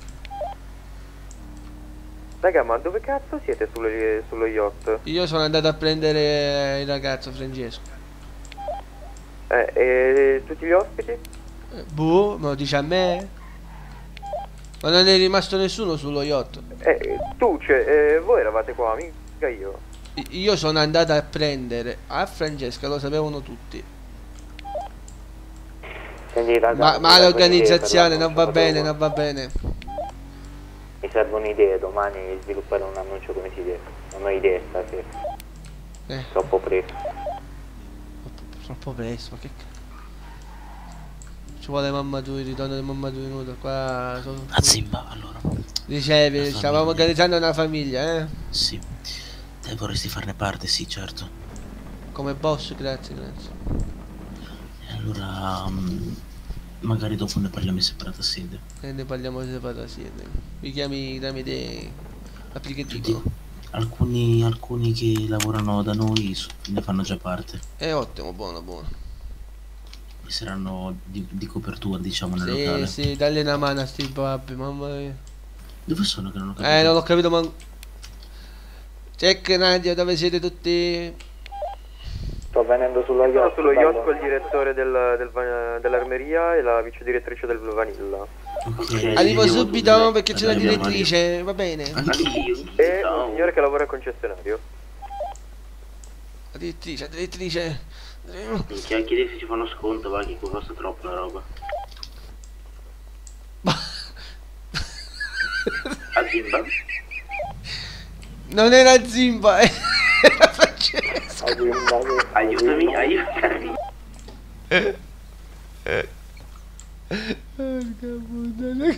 Raga, ma dove cazzo siete sullo, sullo yacht? Io sono andato a prendere il ragazzo Francesco. Eh, e tutti gli ospiti? Eh, Boh, me lo dice a me? Ma non è rimasto nessuno sullo yacht. Eh, tu, cioè, eh, voi eravate qua, mica io. Io sono andato a prendere a Francesca, lo sapevano tutti. Senti, raga, Ma, ma l'organizzazione non va bene, non va bene. Mi servono idee, domani sviluppare un annuncio come si deve. Non ho idee stasera. Eh. Troppo presto. Troppo presto, ma che cazzo. Ci vuole mamma tu, il ritorno di mamma tu venuto qua. sono- A Zimba, allora. Dicevi, stavamo organizzando una famiglia, eh? Sì. Te vorresti farne parte, sì, certo. Come boss, grazie, grazie. E allora, mm, magari dopo ne parliamo in separata sede. E ne parliamo separato assieme. Mi chiami tramite applicativo. Alcuni, alcuni che lavorano da noi ne fanno già parte. È ottimo, buono, buono. E saranno di, di copertura, diciamo, nel Sì, locale. sì, dagli una mano a sti babbi, mamma mia. Dove sono che non ho capito? Eh, non ho capito ma... Check Nadia, dove siete tutti? Sto venendo sulla Sono yacht. sullo bello. yacht col direttore del, del dell'armeria e la vice direttrice del Vanilla. Arrivo subito perché c'è la direttrice, va bene? E un signore che lavora in concessionario. La direttrice, la direttrice. Minchia, chiedi se ci fanno sconto, va, che costa troppo la roba. A Zimba? Non era Zimba, eh. [laughs] era Francesco. Aiutami, aiutami. Porca puttana.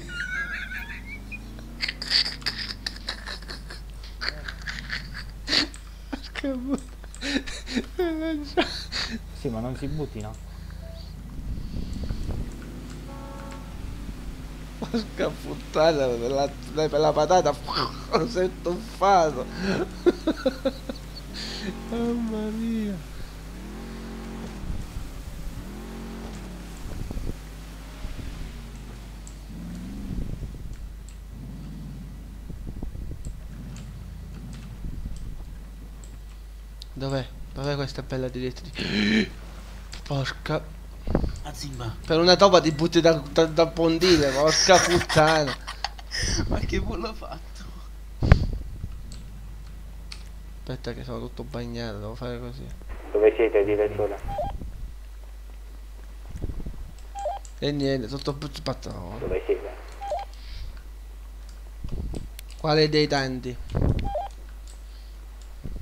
Porca puttana. Sì, ma non si butti, no? Porca puttana per la, per la patata si è tuffato Mamma mia Dov'è? Dov'è questa bella direttrice? Porca A Zimba. Per una topa ti butti da, da, da pondile, porca puttana. [laughs] Ma che volo ha fatto? Aspetta che sono tutto bagnato, devo fare così. Dove siete, direttore? E niente, tutto no. Dove siete? Quale dei tanti?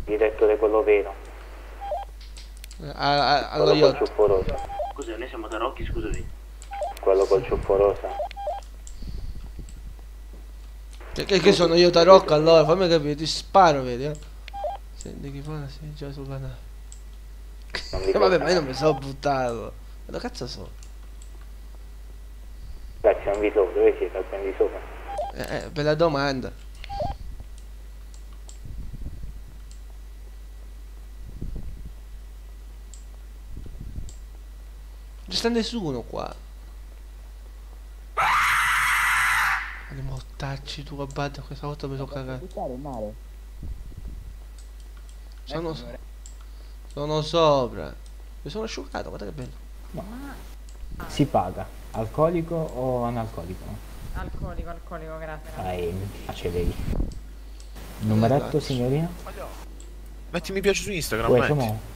Direttore quello vero. A- a- allo Quello col yacht. ciuffo rosa. Cos'è? Noi siamo Tarocchi, scusami. Quello col ciuffo rosa. Che, che, che sono io tarocco allora? Fammi capire, ti sparo, vedi? Eh? Senti chi fa? Sei già sulla nave. Non [laughs] Eh, mi vabbè, ma io non mi sono buttato. Ma dove cazzo sono? Ragazzi, non vi so, dove siete? Al di sopra. Eh, eh, bella domanda. Non sta nessuno qua. Ma mortacci tu a battere questa volta mi sono cagato. Buttare in mare. Sono, sono sopra. Mi sono asciugato, guarda che bello. Si paga. Alcolico o analcolico? Alcolico, alcolico, grazie. Dai, acceleri. Numeretto, signorina? Metti mi piace su Instagram, Uè, metti.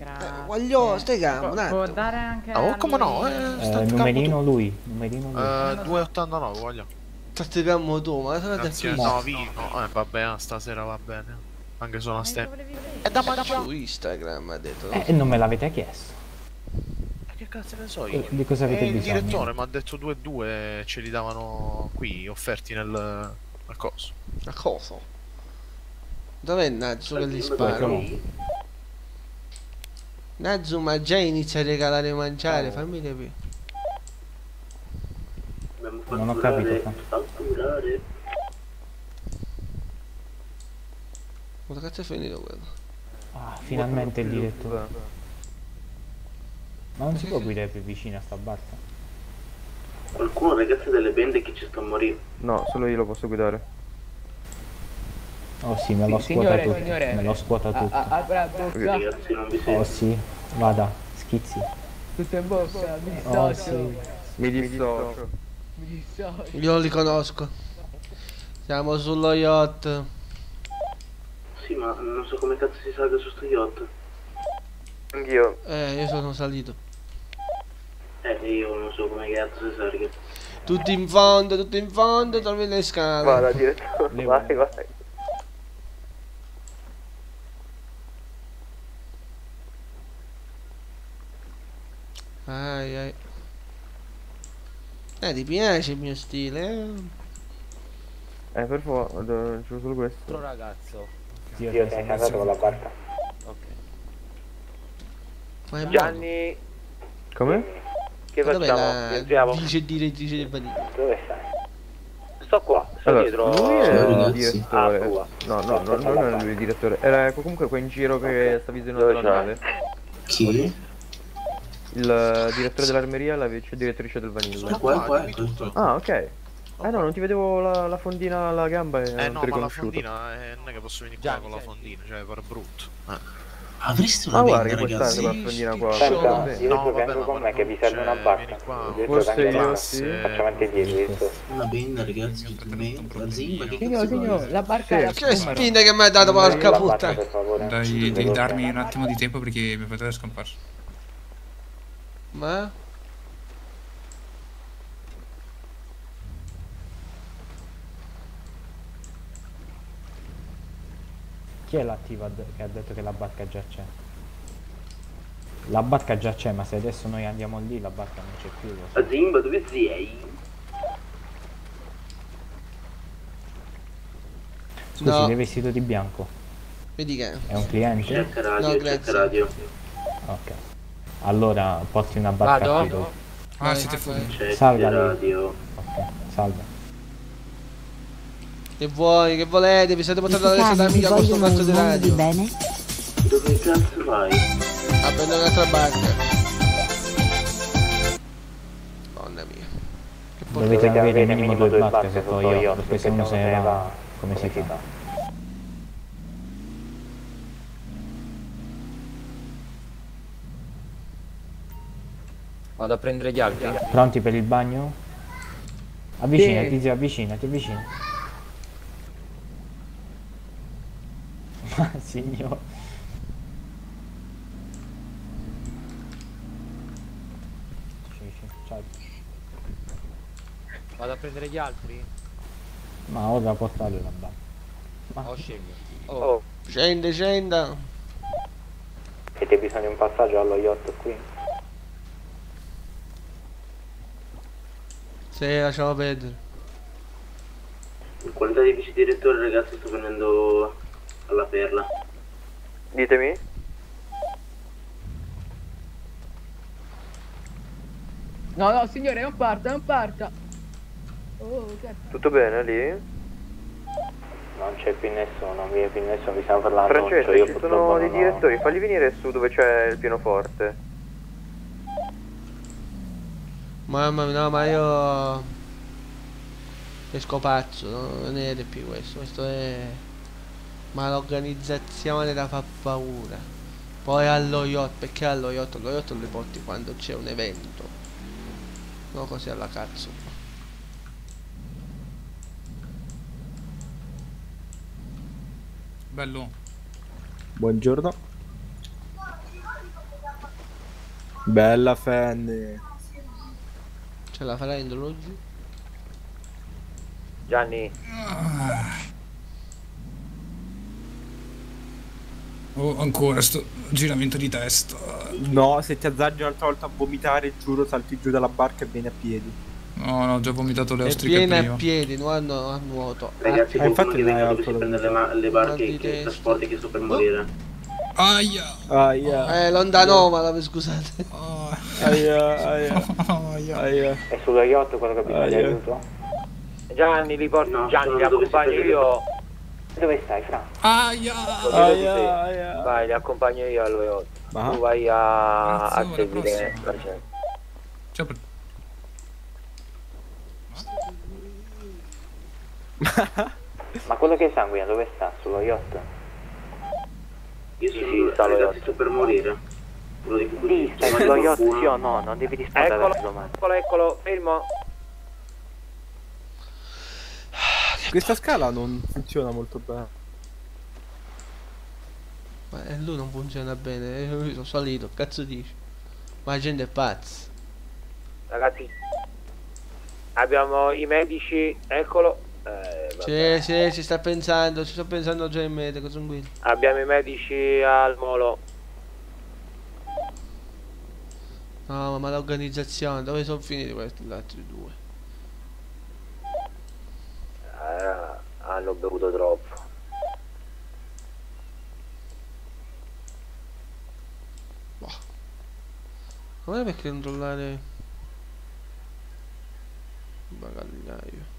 Grazie. Voglio, stai calmo, un Può, può attimo. dare anche Ah, oh, come no, eh, Eh, numerino lui. Numerino lui. Eh, 2,89 voglio. Calmo tu, ma Grazie, no, vino. Eh, vabbè, stasera va bene. Anche solo a ste. È da mangiare su Instagram, ha detto. Eh, e non me l'avete chiesto. Ma che cazzo ne so Eh, io? di cosa avete Eh, il bisogno? direttore mi ha detto 2,2 e ce li davano qui, offerti nel, nel coso. A cosa? Dov'è Nazzu che gli sparo? Nazzu ma già inizia a regalare mangiare, Oh. fammi capire. Non ho capito. fa. Fatturare. Cosa cazzo è finito quello? Ah, finalmente il direttore. Ma non si può guidare più vicino a sta barca? Qualcuno ragazzi delle bende che ci sta a morire. No, solo io lo posso guidare. Oh sì, me lo Sì, scuota signore. Me lo scuota Ah, tutto. apra la bocca. Ragazzi non vi Oh sì, vada, schizzi. Tutto in bocca, mi Oh dissocio. sì. Mi dissocio. Mi dissocio. Io li conosco. Siamo sullo yacht. Sì, ma non so come cazzo si salga su sto yacht. Anch'io. Eh, io sono salito. Eh, io non so come cazzo si salga. Tutti in fondo, tutti in fondo, trovi le scale. Vada, direttore. Vai, vai. Ai ai. Eh, ti piace il mio stile? eh? Eh, per favore, c'ho solo questo. Altro ragazzo. Zio, Io te te ne sei andato con la barca. Ok. Ma è buono. Gianni, Come? che Dov'è facciamo? la Viaggiamo? vice direttrice del vanino? Dove stai? Sto qua, sto Allora, dietro. lui è il direttore. Ah, tua. No, no, no, non è lui il direttore. Era comunque qua in giro che sta visionando la c'è? nave. Chi? Il eh, direttore dell'armeria e la vice direttrice del vanilla. Sono qua, qua, ecco. Ah, ok. Eh no, non ti vedevo la, la fondina alla gamba e Eh non no, ti ma la fondina eh, non è che posso venire qua Gianni, con la fondina, cioè per brutto. Eh. Avreste una Ah, guarda ragazzi? la fondina qua. Senta, io No, vabbè, vengo no, con me che vi serve una barca. Dietro Forse io sì. Facciamo anche dietro, giusto? Una penna, ragazzi, gentilmente. La zimba, che Signor, cazzo signor, la barca è la Che spinta che mi hai dato, porca puttana. per favore. Dai, Veloce. darmi un attimo di tempo perché mio fratello è scomparso. Ma? Chi è l'attivo ad- che ha detto che la barca già c'è? La barca già c'è, ma se adesso noi andiamo lì la barca non c'è più. so. Zimba, dove sei? Scusi, No. lei è vestito di bianco? Vedi che? È un cliente? Cerca radio, No, cerca grazie. radio. Ok. Allora porti una barca Vado? qui dopo. Ah, Vai, siete fuori. Salva lei. radio. Ok, salve. Che vuoi, che volete? Vi siete portati adesso da tucani vi amica con sto vogliono cazzo un di radio? bene? Dove cazzo vai? A prendere un'altra barca. Madonna mia. Che porca Dovete avere minimo due barche sotto sotto io, perché se uno se ne va, come si fa? Vado a prendere gli altri. Pronti per il bagno? Avvicinati, zio, avvicinati, avvicinati. Ma [laughs] signor. Sì, sì, ciao. Vado a prendere gli altri. Ma ora portate la barca. Oh scemi. Oh. Scende, scenda. Avete bisogno di un passaggio allo yacht qui? Sì, lasciamo perdere. In qualità di vice direttore, ragazzi, sto venendo alla perla. Ditemi. No, no, signore, non parta, non parta. Oh. Tutto bene lì? Non c'è più nessuno, non vi è più nessuno, vi stiamo parlando. Francesco, io ci sono dei direttori, falli venire su dove c'è il pianoforte. Mamma mia, no, ma io... Esco pazzo, no? non è più questo, questo è... Ma l'organizzazione da fa paura. Poi allo yacht, perché allo yacht? Allo yacht lo porti quando c'è un evento. No, così alla cazzo. Bello. Buongiorno. Bella Fanny. Ce la farai entro oggi? Gianni, Oh, ancora sto giramento di testa. No, se ti azzardi un'altra volta a vomitare, giuro, salti giù dalla barca e vieni a piedi. No, no, ho già vomitato le ostriche prima. a piedi, non a, a nuoto. Ragazzi, Ah, infatti non è dove si alcol prende le, le barche che trasporti che sto per morire. Aia. Aia. Eh, Londanoma, la scusate. Aia, aia. Aia. È sullo yacht quello che ha bisogno di Aia. aiuto? Gianni, li porto. No, Gianni, li accompagno io. Dove stai, Fra? Aia. Aia, aia. Vai, li accompagno io allo yacht. Ma? Tu vai a, a seguire. Francesco. Ciao, per- Ma quello che sanguina dove sta? Sullo yacht? Io Sì, sono sì, sta per morire. Quello di cui Lì, stai chiamate sullo yacht, sì o no? Non devi rispondere Eccolo, eccolo, eccolo, fermo. Questa scala non funziona molto bene. Ma eh, lui non funziona bene, eh, io sono salito, cazzo dici? Ma la gente è pazza. Ragazzi, abbiamo i medici, eccolo. Eh. Sì, sì, ci sta pensando, ci sto pensando già in cosa qui. Abbiamo i medici al molo. No, ma l'organizzazione, dove sono finiti questi gli altri due? Eh, hanno bevuto troppo. Come perché controllare il bagagliaio?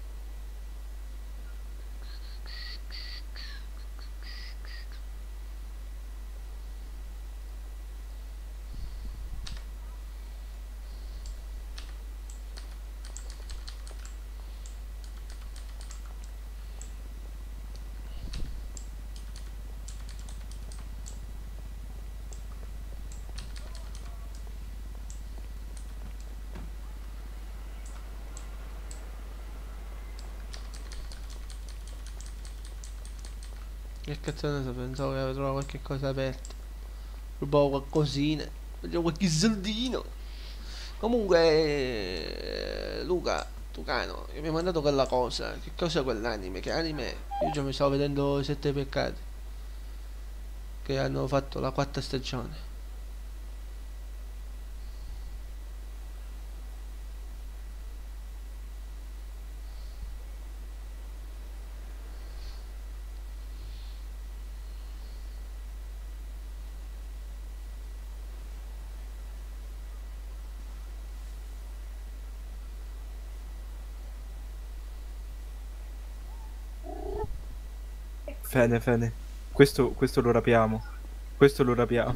Che cazzo ne so, pensavo che avevo trovato qualche cosa aperta. Rubavo qualcosina, voglio qualche soldino. Comunque, eh, Luca, Tucano, mi hai mandato quella cosa. Che cos'è quell'anime? Che anime è? Io già mi stavo vedendo i sette peccati. Che hanno fatto la quarta stagione. Fene, fene. Questo, questo lo rapiamo. Questo lo rapiamo.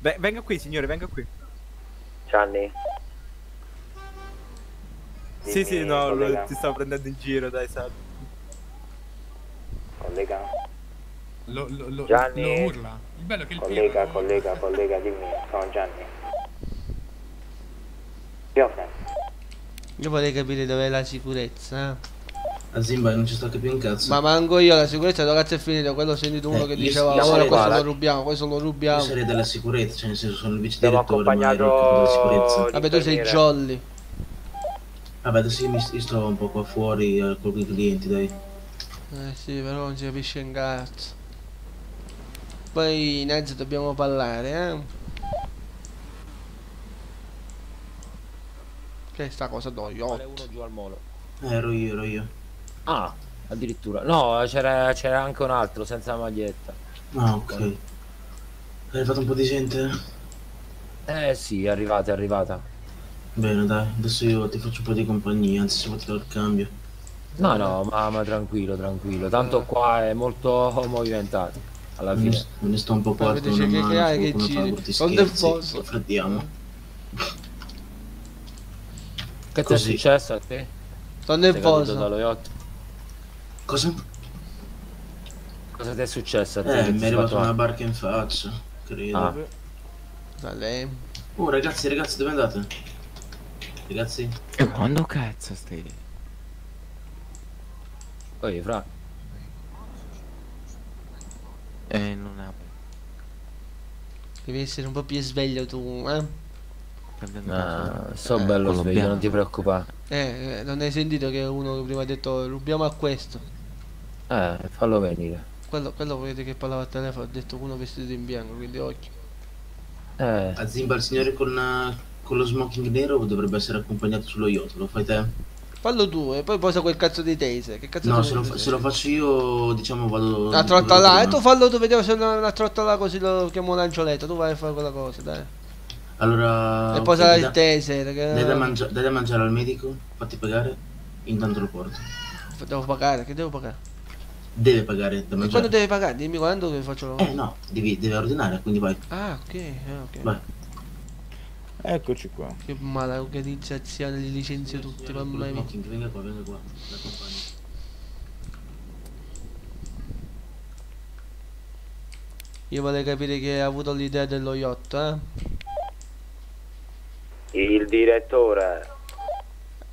Ve- venga qui, signore, venga qui. Gianni, Sì, sì, Dimmi, no, lo- ti stavo prendendo in giro, dai, sa. Collega, Lo, lo, lo, Gianni. lo urla. Il bello è che il collega, collega, collega, dimmi, sono Gianni. Io. Io vorrei capire dov'è la sicurezza. A Zimba non ci sta capendo un cazzo. Ma manco io la sicurezza dove cazzo è finito? Quello ho sentito uno Eh, che io- diceva io ora sarei questo qua, lo la- rubiamo, questo lo Io rubiamo. sarei della sicurezza, cioè nel senso sono il vice direttore, ma accompagnato della sicurezza. Vabbè tu sei jolly. Vabbè, adesso io mi io sto un po' qua fuori eh, con i clienti, dai. Eh sì, però non si capisce un cazzo. Poi Nez dobbiamo parlare, eh. Che sta cosa do Quale yacht? uno giù al molo. Eh, ero io, ero io. Ah, addirittura. No, c'era c'era anche un altro senza maglietta. Ah, ok. Hai fatto un po' di gente? Eh sì, è arrivata, è arrivata. Bene, dai, adesso io ti faccio un po' di compagnia, anzi se vuoi ti do il cambio. No, no, ma, ma tranquillo, tranquillo. Tanto qua è molto movimentato. Alla Me ne, fine. me ne sto un po' quarto dice che- mano, che hai, che giri? Quando posso? freddiamo. Che ti è successo a te? Sono Sei nervoso. caduto dallo yacht? Cosa? Cosa ti è successo a te? Eh, mi è arrivata una barca in faccia, credo. Ah. Da lei. Oh ragazzi, ragazzi, dove andate? Ragazzi? E quando cazzo stai? Poi, fra. Eh, non apre. Devi essere un po' più sveglio tu, eh? No, so Eh, bello sveglio, non ti preoccupare. Eh, eh, non hai sentito che uno prima ha detto rubiamo a questo? Eh, fallo venire. Quello, quello vedete che parlava al telefono, ha detto uno vestito in bianco, quindi occhio. Eh, A Zimba il signore con, eh, con lo smoking nero dovrebbe essere accompagnato sullo yacht, lo fai te? Fallo tu e poi posa quel cazzo di taser. Che cazzo No, se lo, se lo faccio io, diciamo, vado... Una vado trotta là, prima. e tu fallo tu, vediamo se una, una trotta là così lo chiamo lancioletto, tu vai a fare quella cosa, dai. Allora... e posa dai il da- taser, che... Dai da, mangia- dai da mangiare al medico, fatti pagare, intanto lo porto. Devo pagare, che devo pagare? Deve pagare da E quando mangiare. devi pagare? Dimmi quando che faccio la Eh no, devi, devi ordinare, quindi vai. Ah, ok, eh, ok. Vai. Eccoci qua. Che mala organizzazione, li licenzio tutti, mamma mia. venga qua, venga qua, la compagni. Io vorrei capire che ha avuto l'idea dello yacht, eh? Il direttore.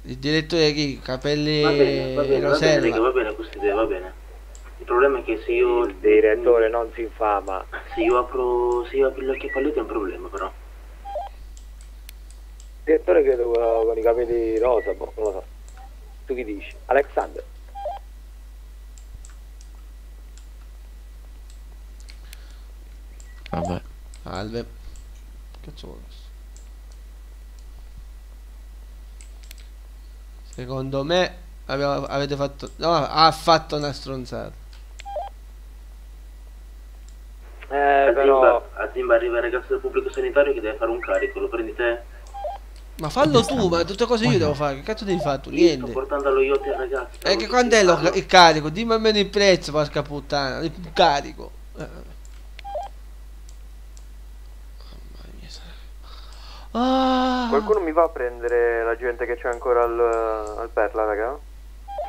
Il direttore chi? Capelli Va bene, va bene, va bene, va bene questa idea, va bene. Il problema è che se io... Il direttore non si infama. Se io apro, se io apro gli occhi a palletto è un problema però. Il direttore credo con, con i capelli rosa, boh, non lo so. Tu chi dici? Alexander. Vabbè. Salve. Cazzo vuoi? Secondo me aveva- avete fatto... No, ha fatto una stronzata. Eh, a, però... Zimba, a Zimba arriva il ragazzo del pubblico sanitario che deve fare un carico, lo prendi te? Ma fallo tu, ma tutte cose io devo fare. Che cazzo devi fare tu? Io sto Niente. portando allo yacht il ragazzo. E che quando è lo- il carico? Dimmi almeno il prezzo, porca puttana. Il carico. Eh. Ah. Qualcuno mi va a prendere la gente che c'è ancora al, al Perla, raga?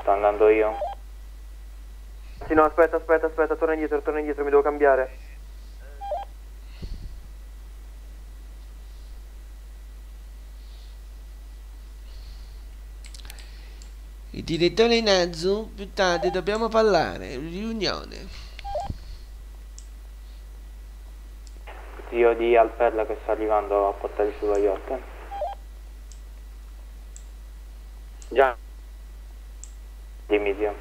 Sto andando io. Sì, no, aspetta, aspetta, aspetta, torna indietro, torna indietro, mi devo cambiare. Il direttore Nazu, più tardi dobbiamo parlare. Riunione. Zio di Alperla che sta arrivando a portare sullo yacht. Già. Dimmi zio.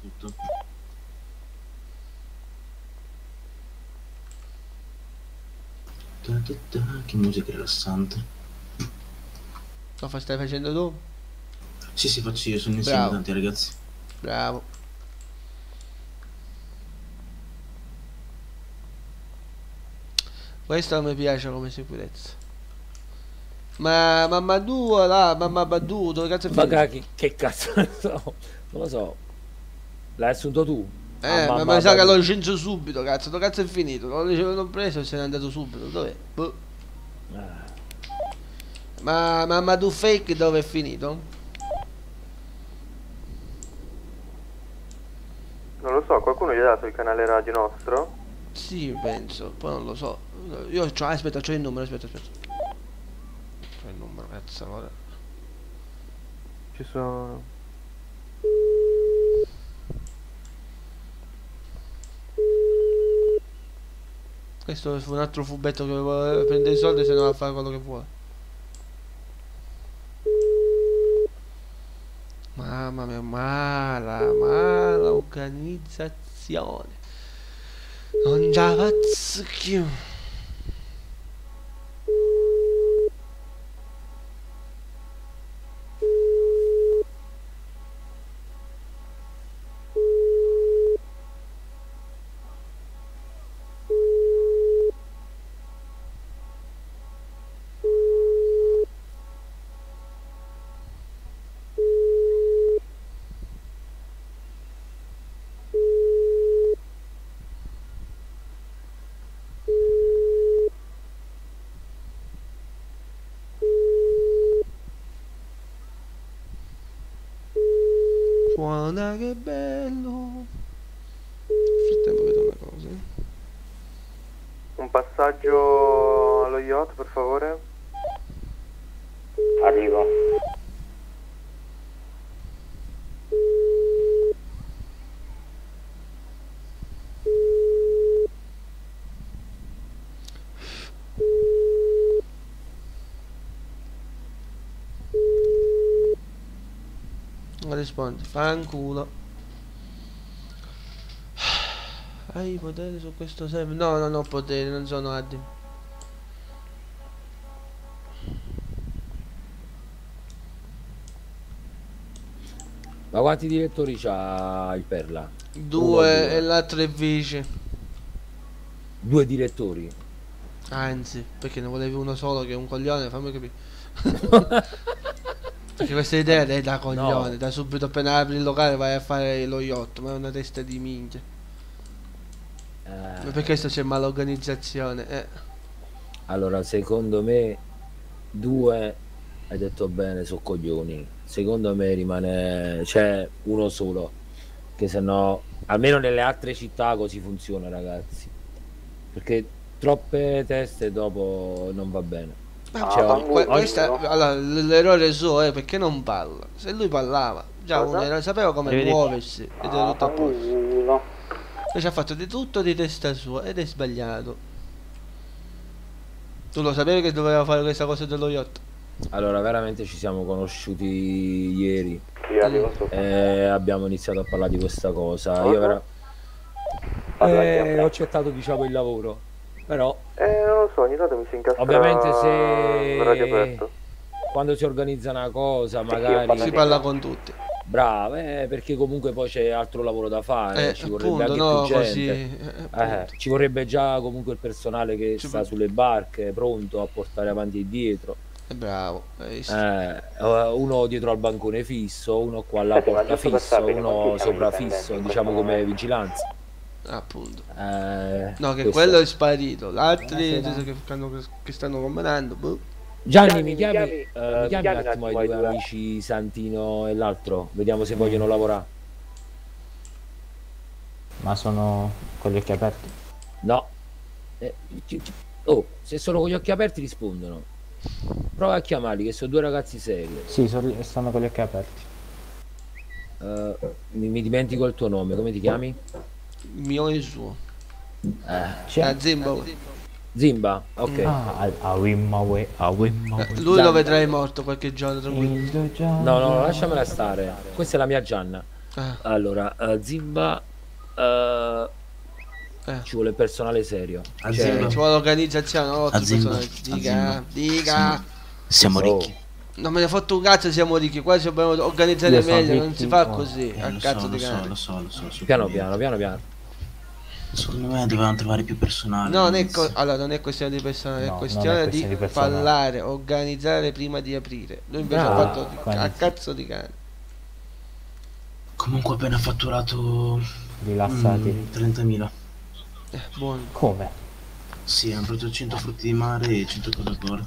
Tutto. Che musica rilassante. Lo fa- stai facendo tu? Sì, sì, faccio io, sono insieme tanti ragazzi. Bravo. Questo non mi piace come sicurezza. Ma mamma tua là, mamma Badu, dove cazzo è finito? Ma che, che cazzo [laughs] so? Non lo so. L'hai assunto tu? Eh, Ah, ma, mi sa che Badu. l'ho licenziato subito, cazzo, dove cazzo è finito? L'ho l'ho preso e se n'è andato subito, dov'è? Boh. Ma mamma tu fake dove è finito? Non lo so, qualcuno gli ha dato il canale radio nostro? Sì, penso, poi non lo so. Io c'ho, aspetta, c'ho il numero, aspetta, aspetta. C'ho il numero, cazzo, ora. Ci sono... Questo fu un altro fubetto che vuole prendere i soldi se no va a fare quello che vuole. Mamma mia, mala, mala organizzazione. Non già vazzichio. Suona che bello. Nel frattempo vedo una cosa. Un passaggio allo yacht, per favore. Arrivo. Non rispondi, fanculo. Hai i poteri su questo server? No, non ho poteri, non sono admin. Ma quanti direttori c'ha il Perla? Due e l'altro è vice. Due direttori. Anzi, perché ne volevi uno solo che è un coglione, fammi capire. [laughs] perché questa idea è da coglione, da subito appena apri il locale vai a fare lo yacht, ma è una testa di minchia. Ma per questo c'è malorganizzazione, eh. Allora, secondo me, due, hai detto bene, sono coglioni. Secondo me rimane, c'è uno solo, che se no, almeno nelle altre città così funziona, ragazzi. Perché troppe teste dopo non va bene. Ma Cioè, que- ogni- questa- allora, l'errore suo è perché non parla. Se lui parlava, già era- sapeva come Arrivederci. muoversi ed era tutto a posto. Invece ha fatto di tutto di testa sua ed è sbagliato. Tu lo sapevi che doveva fare questa cosa dello yacht? Allora, veramente ci siamo conosciuti ieri. Sì. E abbiamo iniziato a parlare di questa cosa. Cosa? Io vera- Parla Eh, ho accettato diciamo il lavoro. Però Eh, non lo so, ogni tanto mi si incastra ovviamente radio se aperto. quando si organizza una cosa magari Si parla con tutti. Bravo, eh, perché comunque poi c'è altro lavoro da fare, Eh, ci vorrebbe appunto, anche no, più così, gente. eh, Eh, ci vorrebbe già comunque il personale che Ci sta vor- sulle barche, pronto a portare avanti e dietro. È bravo? Eh, eh, uno dietro al bancone fisso, uno qua alla porta fisso, uno sopra fisso, diciamo come vigilanza. Appunto. Eh, No, che questo- quello è sparito. L'altri Buonasera. che, che, stanno combinando. Boh. Gianni, mi chiami, chiami, eh, eh, mi mi chiami chiami un attimo ai ai due amici Santino e l'altro, vediamo se vogliono lavorare. Ma sono con gli occhi aperti. No. Eh, oh, se sono con gli occhi aperti rispondono. Prova a chiamarli, che sono due ragazzi seri. Sì, sono- stanno con gli occhi aperti. Eh, mi, mi dimentico il tuo nome, come ti chiami? Il mio e il suo. Eh, C'è- A Zimbabwe. Zimba, ok. Ah, a, a Wimmawe, a Wimmawe. Eh, Lui lo vedrai morto qualche giorno tranquillo. No, no, lasciamela stare. Questa è la mia Gianna. Ah. Allora, eh, Zimba, eh, ci vuole personale serio. A Cioè, Zimba. Ci vuole l'organizzazione, no? A Zimba. Dica, Zimba. dica. Siamo Oh. ricchi. Non me ne foto un cazzo, siamo ricchi. Qua ci dobbiamo organizzare meglio. Non si fa oh. così. Eh, a lo cazzo so, di lo so, cane. lo so, lo so. so Piano piano, piano piano. Secondo me dovevamo trovare più personale. No, non è, allora, non è questione di personale, No, è non è questione di, questione di personale. parlare, organizzare prima di aprire. Lui invece Bravo. ha fatto Quando- a cazzo di cane. Comunque appena fatturato Rilassati. mm, 30.000. Eh, buono. Come? Sì, hanno preso 100 frutti di mare e 100 Coca-Cola.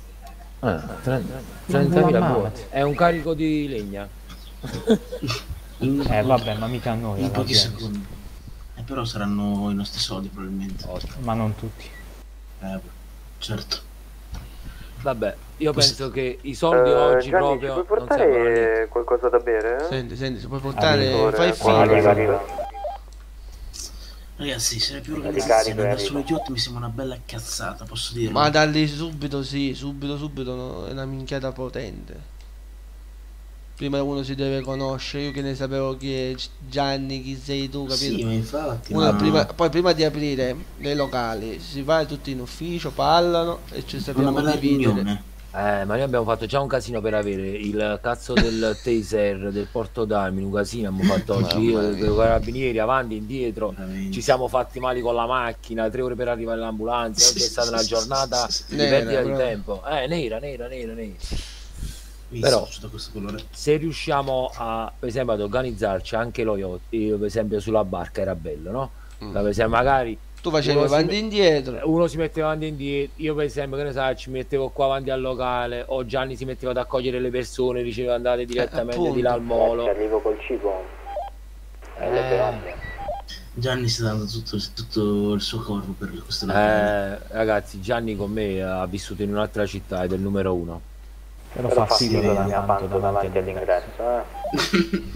Eh, 30 Non 30.000 ve la buoni. ammazzi. È un carico di legna. [laughs] Eh vabbè, ma mica a noi. In pochi gente. secondi. Però saranno i nostri soldi probabilmente. Ma non tutti. Eh, certo. Vabbè, io penso che i soldi Eh, oggi Gianni, proprio puoi portare qualcosa da bere? Senti, senti, se puoi portare, Arrivo, fai arrivo, arrivo. Ragazzi, se più organizzazione e andare arrivo. sullo yacht mi sembra una bella cazzata, posso dirlo. Ma da lì subito sì, subito subito no, è una minchiata potente. Prima uno si deve conoscere, io che ne sapevo chi è Gi- Gianni, chi sei tu, capito? Sì, ma infatti, ma- prima- poi prima di aprire nei locali si va tutti in ufficio, parlano e ci sappiamo dividere. Eh, ma noi abbiamo fatto già un casino per avere il cazzo del [laughs] taser del Porto d'Armi, un casino abbiamo fatto oggi, io, carabinieri avanti, indietro, ci siamo fatti mali con la macchina, tre ore per arrivare all'ambulanza, [laughs] oggi è stata una giornata di perdita di tempo, eh, nera, nera, nera, nera. Mi Però-. Se riusciamo a, per esempio, ad organizzarci anche lo yacht, io per esempio sulla barca era bello, no? Ma per esempio magari Mm. Tu facevi uno si avanti e indietro. uno si metteva avanti e indietro, io per esempio che ne sai, ci mettevo qua avanti al locale, o Gianni si metteva ad accogliere le persone, diceva andate direttamente di là al molo. arrivo col cibo. Eh. Gianni sta dando tutto, tutto il suo corpo per questo. Eh, ragazzi, Gianni con me ha vissuto in un'altra città ed è il numero uno. Però Però fa fa figo figo la la mia tanto panto davanti davanti all'ingresso,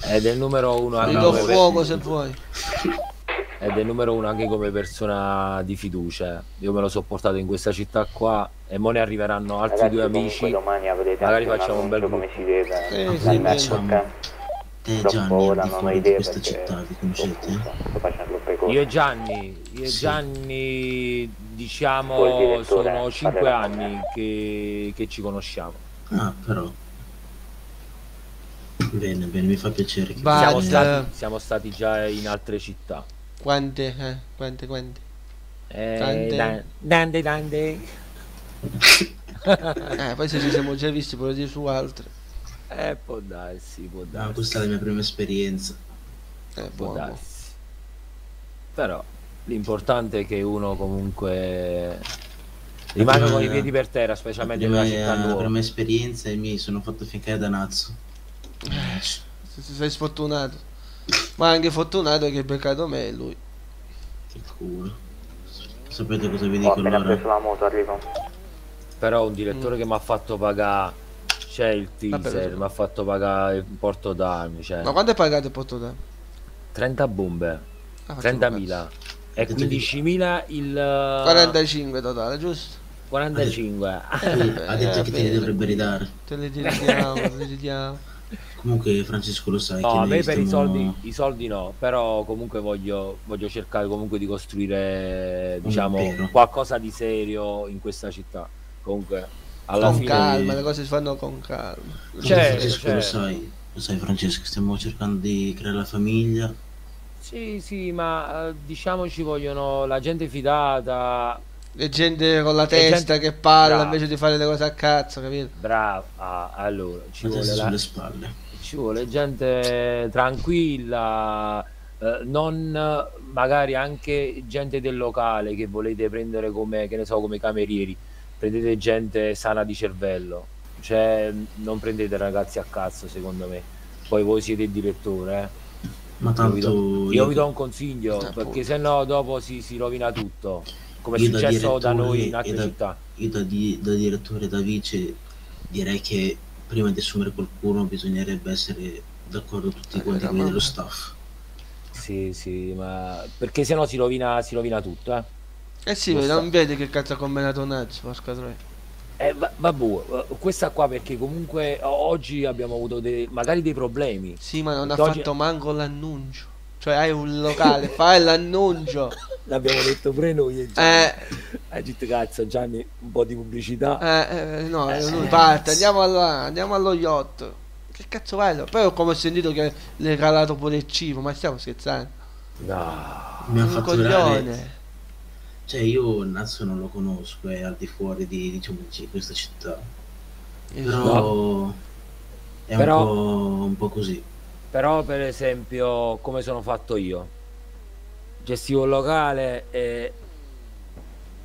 eh. [laughs] Ed è il numero uno anche do come fuoco se vuoi. [laughs] ed è il numero uno anche come persona di fiducia. Io me l'ho sopportato in questa città qua e mo ne arriveranno altri Ragazzi, due amici. domani avrete Magari facciamo un bel come si deve dal sì? Te Gianni, ora non ho fuori di questa città, vi conoscete? Io e Gianni, io e Sì. Gianni diciamo sono cinque anni che, che ci conosciamo. Ah, però. Bene, bene, mi fa piacere. che- Bad. Siamo stati, siamo stati già in altre città. Quante, eh? Quante, quante? Eh, dande, dande. [laughs] Eh, poi se ci siamo già visti pure di su altre. Eh, può darsi, può No, darsi. questa è la mia prima esperienza. Eh, può buono. darsi. Però l'importante è che uno comunque prima- con i piedi per terra, specialmente in La una prima, città la nuova. prima esperienza e mi sono fatto ficcare da Nazzo. Se Sei sfortunato. Ma anche fortunato che hai beccato me e lui. Che culo. Sapete cosa vi dico appena allora? preso la moto, arrivo. Però un direttore che mi ha fatto pagare c'è il teaser, mi ha fatto pagare il porto d'armi, cioè Ma quanto hai pagato il porto da? 30 bombe, Ah, facciamo 30.000 e 15.000 il 45 totale, giusto? 45. Sì, ha detto eh, che te li dovrebbe ridare. Te le dividiamo, te le dividiamo. Comunque Francesco lo sai No, che a me per i stiamo- soldi, i soldi no, però comunque voglio, voglio cercare comunque di costruire diciamo qualcosa di serio in questa città. Comunque alla con fine calma, le cose si fanno con calma. Comunque, Certo, Francesco lo certo. sai, lo sai Francesco, stiamo cercando di creare la famiglia. Sì, sì, ma eh, diciamo ci vogliono la gente fidata. E gente con la testa gente- che parla Bravo. invece di fare le cose a cazzo, capito? Brava, ah, allora ci La vuole, la- sulle spalle. ci vuole gente tranquilla, eh, non magari anche gente del locale che volete prendere come, che ne so, come camerieri, prendete gente sana di cervello, cioè non prendete ragazzi a cazzo secondo me, poi voi siete il direttore, eh. Ma Io vi, tanto do, io vi do un consiglio perché se no dopo si, si rovina tutto, come è io da successo da direttore noi in altre da- città. Io da, di- da direttore, da vice, direi che prima di assumere qualcuno bisognerebbe essere d'accordo tutti quanti quelli dello staff. Sì, sì, ma perché se no si rovina, si rovina tutto, eh. Eh sì, Lo non sta- vedi che cazzo ha combinato Nazio, porca troia. Eh, va- vabbè, eh, questa qua perché comunque oggi abbiamo avuto dei- magari dei problemi. Sì, ma non ha oggi- fatto manco l'annuncio. Cioè hai un locale, fai l'annuncio. [laughs] L'abbiamo detto pure noi. Eh, Hai detto cazzo Gianni, un po' di pubblicità. eh, eh, no, Eh, lui sì. parte, andiamo, alla- andiamo allo yacht. Che cazzo vai? là? Poi come ho sentito che le calato pure il cibo, ma stiamo scherzando. No. Mi ha Un fatto coglione. Cioè io Nazzo non lo conosco, è al di fuori di diciamo, di questa città. Però è Però- un, po', un po' così. Però per esempio come sono fatto io. Gestivo il locale e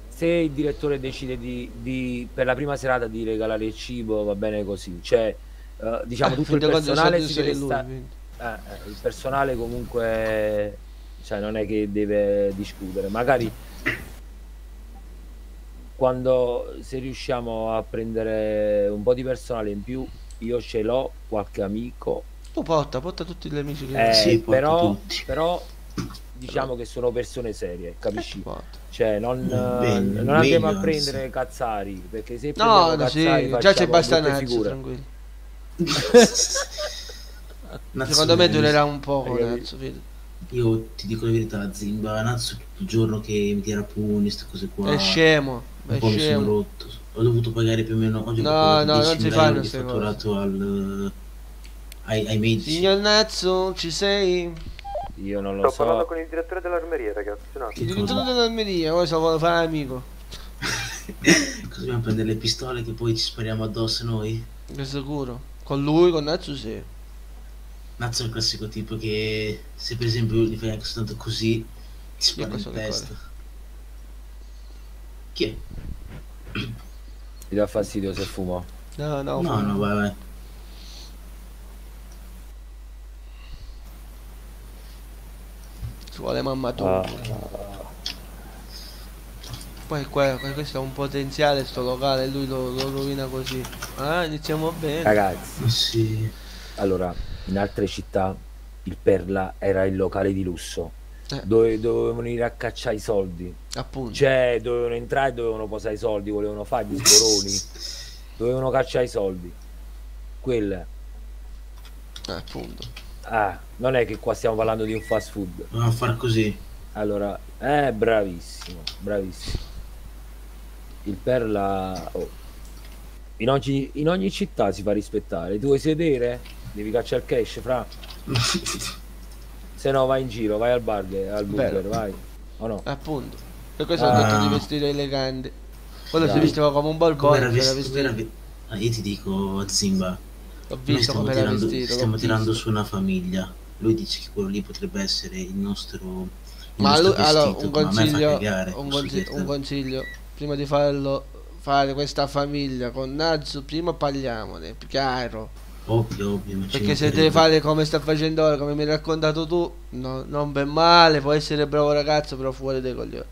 se il direttore decide di, di- per la prima serata di regalare il cibo va bene così. Cioè eh, diciamo tutto [laughs] il personale si deve sta- eh, eh, il personale comunque cioè, non è che deve discutere. Magari quando se riusciamo a prendere un po' di personale in più, io ce l'ho, qualche amico. Tu porta, porta tutti gli amici che Eh, però, però diciamo che sono persone serie, capisci? Cioè, non, Bene, eh, non andiamo meglio, a prendere cazzari, perché se No, no, sì, cazzari già facciamo c'è basta brutte Nazio, figure. tranquillo. [laughs] Secondo me eh, durerà un po' eh, Nazzo, fidati. Io ti dico la verità, Zimba, Nazzo tutto il giorno che mi tira pugni, queste cose qua. È scemo, Un è po' mi sono scemo. rotto. Ho dovuto pagare più o meno. Oggi ho No, no, non 10.000 si fanno cose. fatturato al, ai, ai medici. Signor Nazzo, ci sei? Io non lo Sto parlando so. con il direttore dell'armeria, ragazzi. No. Il direttore dell'armeria, poi se vuole fare amico. [laughs] Cosa dobbiamo prendere le pistole che poi ci spariamo addosso noi? È sicuro. Con lui, con Nazzo sì. Nazzo è il classico tipo che se per esempio gli fai anche soltanto così ti spara in lo testa. Chi è? Ti dà fastidio se fumo. No, no, No, no, vai, vai. Ci vuole mamma tu. Ah. Poi qua, questo è un potenziale sto locale, lui lo, lo rovina così. Ah, iniziamo bene. Ragazzi, sì. allora, in altre città il Perla era il locale di lusso. Eh. Dove dovevano ir a cacciare i soldi. Appunto. Cioè, dovevano entrare e dovevano posare i soldi, volevano fare gli sboroni. [laughs] dovevano cacciare i soldi. Quelle. Eh, appunto. Ah, non è che qua stiamo parlando di un fast food. Dobbiamo fare così. Allora, eh, bravissimo, bravissimo. Il Perla... oh. In, ogni, in ogni città si fa rispettare. Tu vuoi sedere? Devi cacciare il cash, fra. [laughs] Se no vai in giro, vai al bar, al burger, Vero. vai. O no? Appunto. Per questo ho Ah. detto di vestire elegante. Quello si vestiva come un bel Come era. Era vestito? vestito. Ah, io ti dico, Zimba. Ho visto come era tirando, vestito. stiamo tirando visto. su una famiglia. Lui dice che quello lì potrebbe essere il nostro. Il Ma nostro lui, allora, un consiglio, cagare, un, posso consi- dirtelo. un consiglio, prima di farlo, fare questa famiglia con Nazzo, prima parliamone, chiaro. Ovvio, ovvio. Perché se devi fare come sta facendo ora, come mi hai raccontato tu, no- non ben male, può essere bravo ragazzo, però fuori dai coglioni.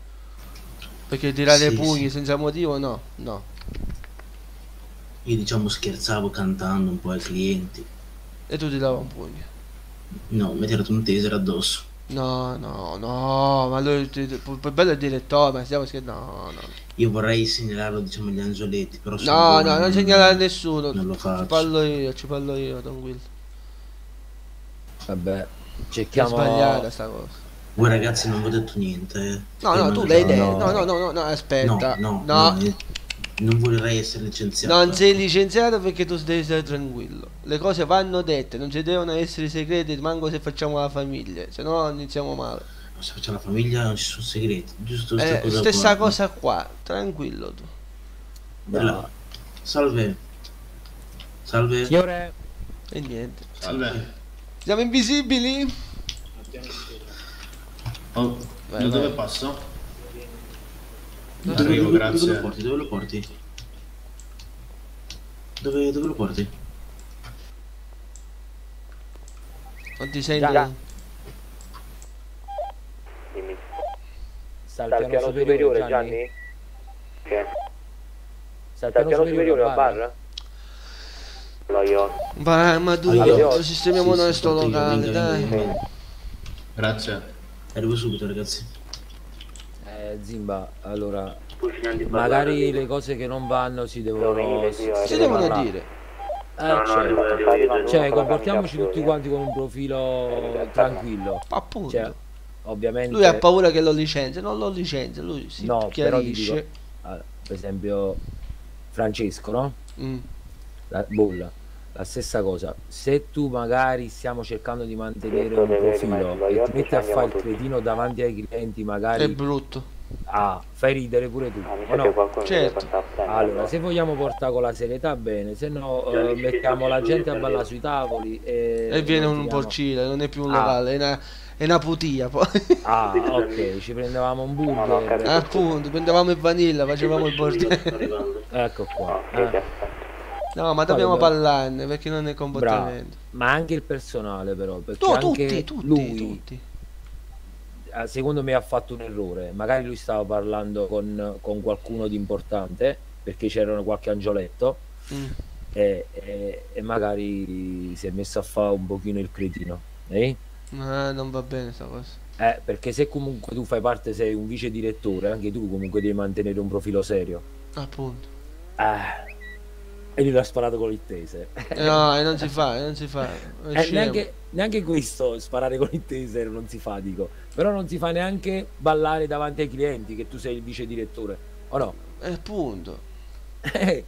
Perché tirare Sì, pugni sì. senza motivo, no, no. Io diciamo scherzavo cantando un po' ai clienti. E tu ti dava un pugno. No, mi ha tirato un taser addosso. No, no, no, ma lui, poi bello il direttore, ma stiamo scherzando, no, no. Io vorrei segnalarlo, diciamo, agli angioletti, però No, no, non segnalare a nessuno. Non lo Ci faccio. parlo io, ci parlo io, tranquillo. Vabbè, È cerchiamo... sbagliata sta cosa. Voi ragazzi non vi ho detto niente. eh. No, no, tu l'hai detto. No, no, no, no, no, aspetta. No, no, No. No, non vorrei essere licenziato. Non sei licenziato perché tu devi stare tranquillo. Le cose vanno dette, non ci devono essere segreti, manco se facciamo la famiglia, se no iniziamo male. Se facciamo la famiglia non ci sono segreti. Giusto Eh, cosa stessa qua. cosa qua, tranquillo tu. Bella. Salve. Salve. Signore. E niente. Salve. Siamo invisibili? Oh, Vai, da dove vai. passo? Dove- Dove, Arrivo, dove- grazie. dove lo porti? Dove lo porti? Dove, dove lo porti? Non ti sento? Già. Dimmi. Sta al piano, piano superiore, superiore, Gianni? Gianni? Che? Sta al Sta al piano superiore al bar? bar? No, io. Vai, ma tu, Allora, lo sistemiamo sì, noi sto locale, dai. Grazie. Arrivo subito ragazzi. Eh, Zimba, allora... Magari parlare. le cose che non vanno si devono... eh. Si devono parlare. dire. Eh, No, no, cioè, cioè, comportiamoci tutti arrivo. quanti con un profilo tranquillo. Appunto. Cioè, ovviamente... Lui ha paura che lo licenzia, non lo licenzia, lui si No, ti dico, chiarisce. ah, per esempio Francesco, no? Mm. La bolla. La stessa cosa, se tu magari stiamo cercando di mantenere un profilo e ti metti a fare il cretino davanti ai clienti, magari È brutto. Ah, fai ridere pure tu. sa no? Certo. Allora, no? se vogliamo portare con la serietà bene, se no eh, mettiamo la gente a ballare sui tavoli e, E viene un porcile, non è più un Ah. locale, è una, è una putia poi. Ah, [laughs] ok, ci prendevamo un burger. Appunto, prendevamo il vanilla, facevamo il bordello. Ecco qua. Eh. No, ma dobbiamo dobbiamo- parlarne perché non è comportamento. Ma anche il personale però, perché Tu, anche tutti, tutti, lui tutti. Eh, secondo me ha fatto un errore. Magari lui stava parlando con, con qualcuno di importante, perché c'erano qualche angioletto, Mm. e, e- e magari si è messo a fare un pochino il cretino. eh? No, non va bene sta cosa. Eh, perché se comunque tu fai parte, sei un vice direttore, anche tu comunque devi mantenere un profilo serio. Appunto. Eh, e lui l'ha sparato con il taser. No, [laughs] e non si fa, e non si fa. È Eh, neanche, neanche questo sparare con il taser non si fa, dico. Però non si fa neanche ballare davanti ai clienti che tu sei il vice direttore. O no? Eh, punto. [laughs] Eh,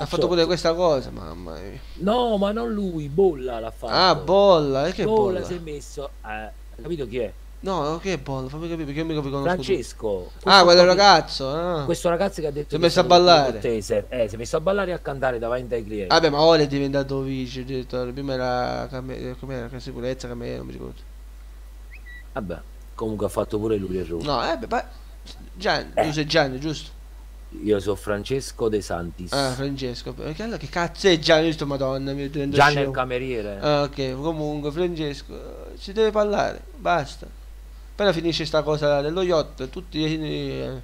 Ha fatto pure questa cosa, mamma mia. no, ma non lui, Bolla l'ha fatto. Ah, bolla, e che bolla? si è messo. Eh, capito chi è? No, che bolla? Fammi capire perché io mica vi conosco. Francesco. Ah, quello ragazzo. ah. Questo ragazzo che ha detto Si è messo a ballare. Eh, si è messo a ballare e a cantare davanti ai clienti. Vabbè, ma ora è diventato vice direttore. Prima era com'era? Che sicurezza, cameriere, non mi ricordo. Vabbè, comunque ha fatto pure lui l'errore. No, eh, beh, ma... Gianni, tu sei Gianni, giusto? Io sono Francesco De Santis. Ah, Francesco. Perché allora che cazzo è Gianni, sto madonna divento Gianni è il cameriere. Ah, ok, comunque, Francesco, eh, si deve parlare, basta. Appena finisce sta cosa dello yacht, tutti eh,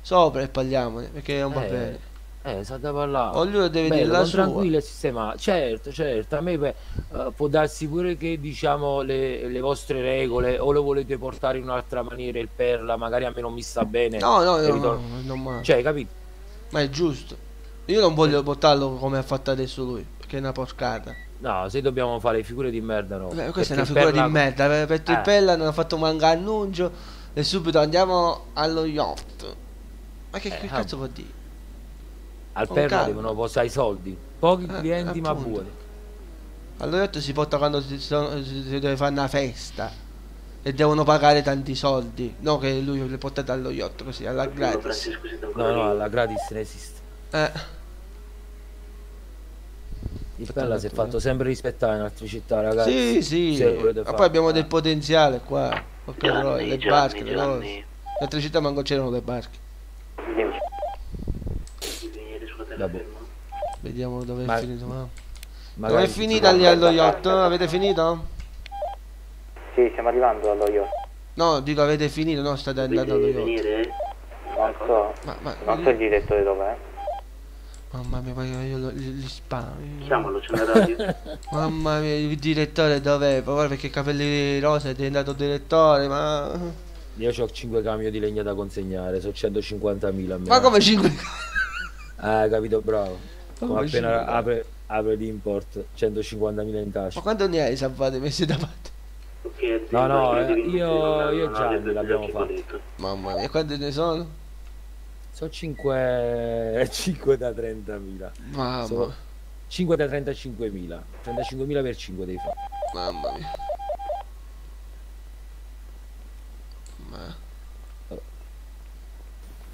sopra e parliamone, perché non va Eh, bene. Eh, sa da parlare. Ognuno deve Bello, dire la sua. tranquillo e sistemato. Certo, certo. A me beh, eh, può darsi pure che diciamo le, le vostre regole o lo volete portare in un'altra maniera il perla, magari a me non mi sta bene. No, no, no, no, non male. Cioè, capito? Ma è giusto. Io non voglio portarlo come ha fatto adesso lui, perché è una porcata. No, se dobbiamo fare figure di merda, no. Eh, questa è Perché una il figura Perla- di merda. Aperto il Eh. pella, non ha fatto manca annuncio e subito andiamo allo yacht. Ma che, che Eh, cazzo vuol dire? Al Con perla calma. devono posare i soldi. Pochi Eh, clienti, ma appunto. buoni. Allo yacht si porta quando si, sono- si- si deve fare una festa e devono pagare tanti soldi. No, che lui le porta allo yacht così, alla gratis. No, no, alla gratis non esiste. Eh. Il perla si è fatto sempre rispettare in altre città, ragazzi. Sì, sì, ma fare. poi abbiamo del potenziale qua. Porca Gianni, le Gianni, barche, le Gianni. cose. In altre città manco c'erano le barche. Vabbè. Vediamo dove è finito. Ma... Dove è finita lì allo yacht? Avete finito? Sì, stiamo arrivando allo yacht. No, dico avete finito, no, state andando allo yacht. Non so, Ma- ma- non so il direttore dov'è. Mamma mia, io lo- li, li spam. Chiamalo, c'è una radio. [laughs] Mamma mia, il direttore dov'è? Guarda perché capelli rosa è diventato direttore, ma... Io ho 5 camion di legna da consegnare, sono 150.000 a me. Ma come 5? Ah, capito, bravo. Come come appena 5? apre, apre l'import, 150.000 in tasca. Ma quanto ne hai salvate messi da parte? No, no, eh, io, io e Gianni l'abbiamo fatto. Mamma mia, quante ne sono? Sono 5, 5 [laughs] da 30.000. Mamma. Sono 5 da 35.000. 35.000 per 5 devi fare. Mamma mia. Ma...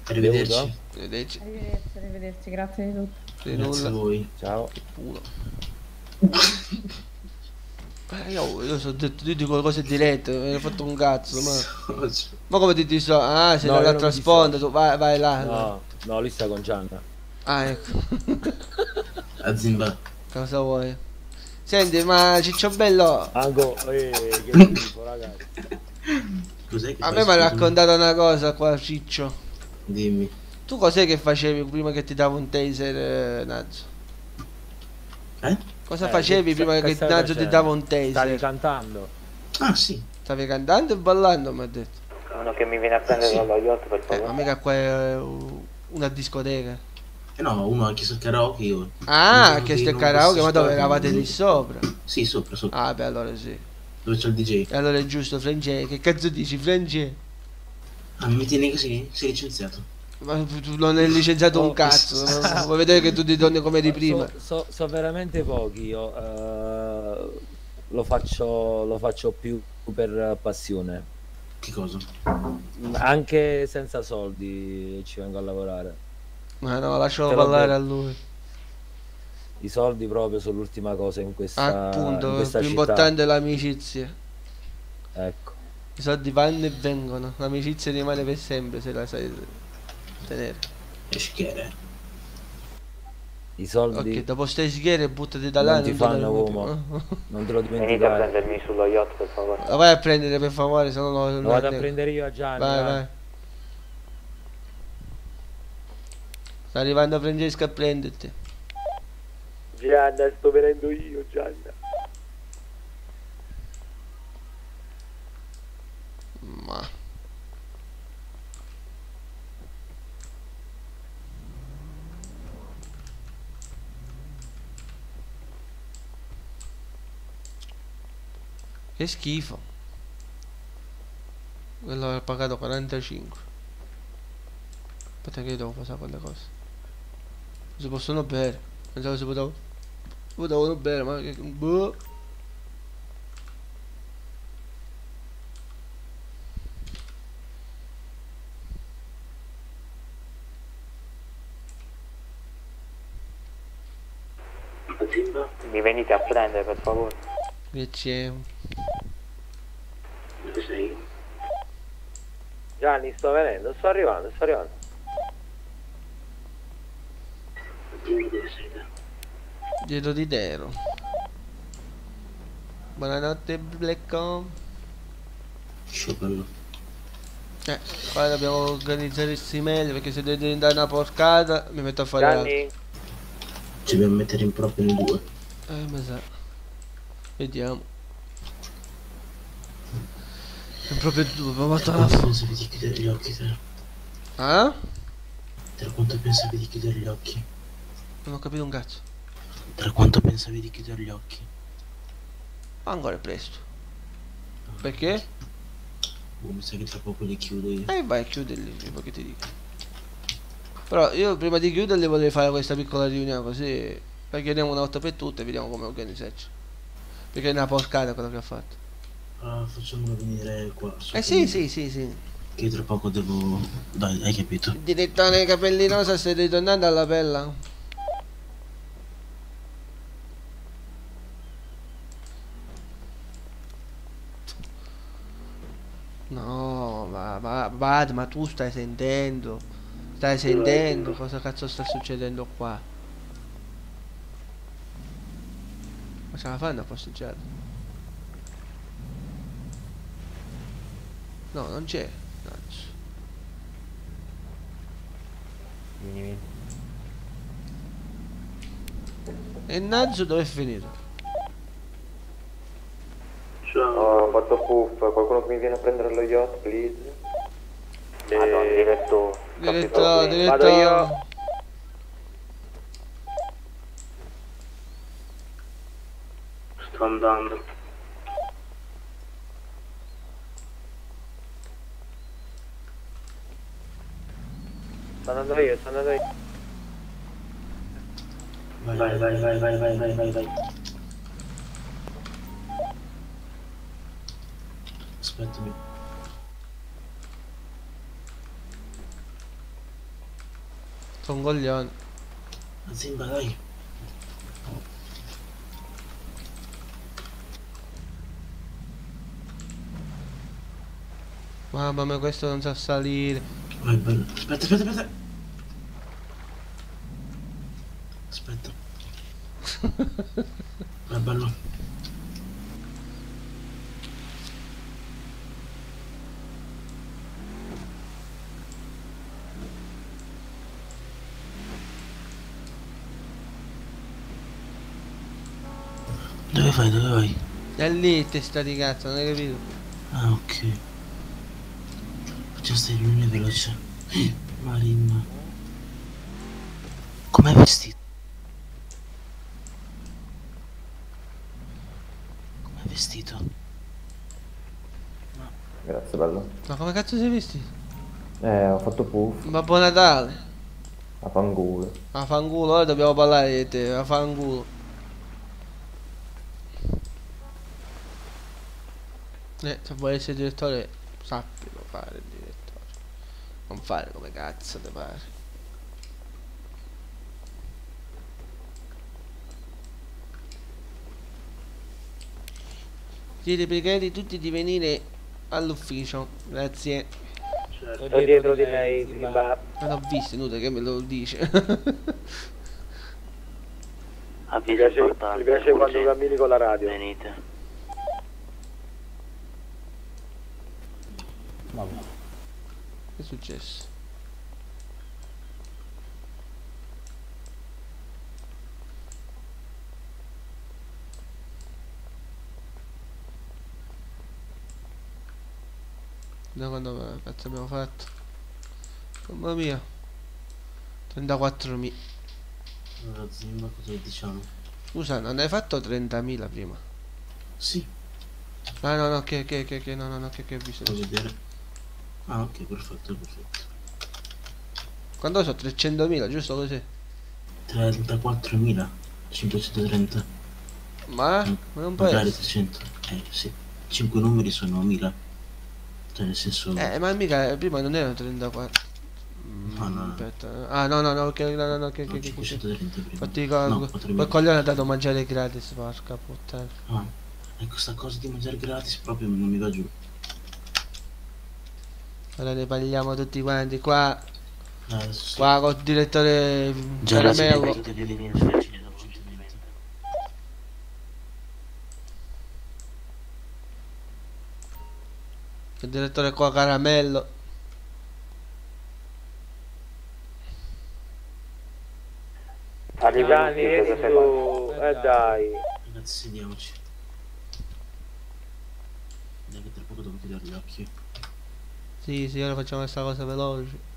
Arrivederci. Arrivederci. Arrivederci, arrivederci, grazie di tutto. Grazie a voi. Ciao. Culo. [laughs] Eh, io, io so detto, io dico cose dirette, non ho fatto un cazzo, ma... [laughs] Ma come ti dico? Ah, sei No, dall'altra mi sponda, tu vai, vai là. No, no, lui sta con Gianna. Ah, ecco. A Zimba. Cosa vuoi? Senti, ma Ciccio Bello, Ango, eh, che [coughs] schifo, ragazzi. Cos'è che a me mi ha raccontato una cosa qua, Ciccio. Dimmi. Tu cos'è che facevi prima che ti davo un taser, eh, Nazzo? Eh? Cosa Eh, facevi che- prima che Nazzo ti dava un taser? Stavi cantando. Ah, sì. Stavi cantando e ballando, mi ha detto. Uno che mi viene a prendere Sì. dallo yacht, per Eh, favore. ma mica qua è uh, una discoteca. Eh no, uno ha chiesto il karaoke io. Ah, ha chiesto il karaoke, ma dove eravate lì sopra? Sì, sopra, sopra. Ah, beh, allora sì. Dove c'è il DJ. E allora è giusto, Francesco. Che cazzo dici, Francesco? Ah, mi tieni così? Sei licenziato. Ma tu non hai licenziato un cazzo. [laughs] Vuoi vedere che tu ti torni come di prima? So, so- so veramente pochi. Io eh, lo, faccio, lo faccio più per passione. Che cosa? Anche senza soldi ci vengo a lavorare. Ma no, lascialo Te l'ho parlare a lui. I soldi proprio sono l'ultima cosa in questa, in Appunto, il questa più città. importante è l'amicizia. Ecco. I soldi vanno e vengono. L'amicizia rimane per sempre se la sai tenere. E schiere. I soldi Ok, dopo stai schiere buttati da là. non ti te fanno uomo. Non te lo [laughs] Venite a dimenticare. prendermi sullo yacht, per favore. La vai a prendere per favore, se no no, Lo no- vado a prendere io a Gianni. Vai, va. vai. Sta arrivando Francesco a prenderti. Gianna, sto venendo io, Gianna. Ma. Che schifo. Quello ha pagato 45. Aspetta che io devo passare quelle cose. Si possono bere. Pensavo si potevano. Si potevano bere, ma che. Boh. Mi venite a prendere per favore. Grazie. Dove sei? Gianni, sto venendo, sto arrivando, sto arrivando. Dimmi dove sei te. Dietro di Dero. Buonanotte Black Sciopello. Eh, qua dobbiamo organizzarsi meglio perché se devo diventare una porcata mi metto a fare. Gianni? Ci dobbiamo mettere in proprio in due. Eh, mi sa. Vediamo. È proprio due, ma Tra la quanto pensavi di chiudere gli occhi te? Ah? Tra quanto pensavi di chiudere gli occhi? Non ho capito un cazzo. Tra quanto pensavi di chiudere gli occhi? Ancora è presto. Perché? Oh, mi sa che tra poco li chiudo io. Eh vai a chiuderli prima che ti dico. Però io prima di chiuderli vorrei fare questa piccola riunione così la chiediamo una volta per tutte e vediamo come organizzarci. Perché è una porcata quello che ha fatto. Ah, facciamolo venire qua. Eh sì, sì, sì, sì. Che tra poco devo... Dai, hai capito? Direttore capelli rosa stai ritornando alla pella? No, ma, ma, Bad, ma tu stai sentendo? Stai sentendo cosa cazzo sta succedendo qua? Ma ce la fai una passeggiata? No, non c'è. Vieni, vieni. E Nazzo dove è finito? Ho fatto puff, qualcuno che mi viene a prendere lo yacht, please. Madonna, diretto. Diretto, Vado diretto. io. Sto andando. Sto andando io, sto andando io. Vai, vai, vai, vai, vai, vai, vai, vai, vai. Aspettami. Sono un coglione. Zimba, dai. Mamma mia, questo non sa salire. Vai, bello. Aspetta, aspetta, aspetta. Aspetta. Vai, bello. Dove vai, dove vai? È lì, testa di cazzo, non hai capito? Ah, ok. Facciamo stare riunione veloce. Eh, Marin. Com'è vestito? Com'è vestito? Grazie, bello. Ma come cazzo sei vestito? Eh, ho fatto puff, Ma buon Natale! a fanculo. A fanculo, ora dobbiamo parlare di te, a fanculo. Eh, se vuoi essere direttore, sappilo fare. Non fare come cazzo ti pare. Siete pregati tutti di venire all'ufficio, grazie. Sto dietro di lei, Zimba. Ma l'ho visto, inutile che me lo dice. [laughs] Mi piace, mi piace quando cammini con la radio. Venite. Vabbè. Che è successo? Da quando cazzo abbiamo fatto? Mamma mia 34.000 Allora, Zimba, cosa diciamo? Scusa, non hai fatto 30.000 prima? Sì. Ah no no che che che che no no no che che ho visto. Fammi vedere. Ah, ok, perfetto, perfetto. Quando so 300.000, giusto così? 34.000. 530. Ma? Ma non può Magari essere. 300. Eh, sì. 5 numeri sono 1000. Cioè, nel senso... Eh, ma mica prima non erano 34. Mm, No, no. Ah no no no, ok, no no no, che- 530 prima. Fatti 4.000. quel coglione ha dato mangiare gratis, porca puttana. Ah, ecco sta cosa di mangiare gratis proprio non mi va giù. Ora ne parliamo tutti quanti qua. Ah, sì. Qua col direttore Già Caramello. Il direttore qua Caramello. Arrivani. Eh dai. Ragazzi, sediamoci. Dai che tra poco devo chiudere gli occhi. Sì, sì, ora facciamo questa cosa veloce.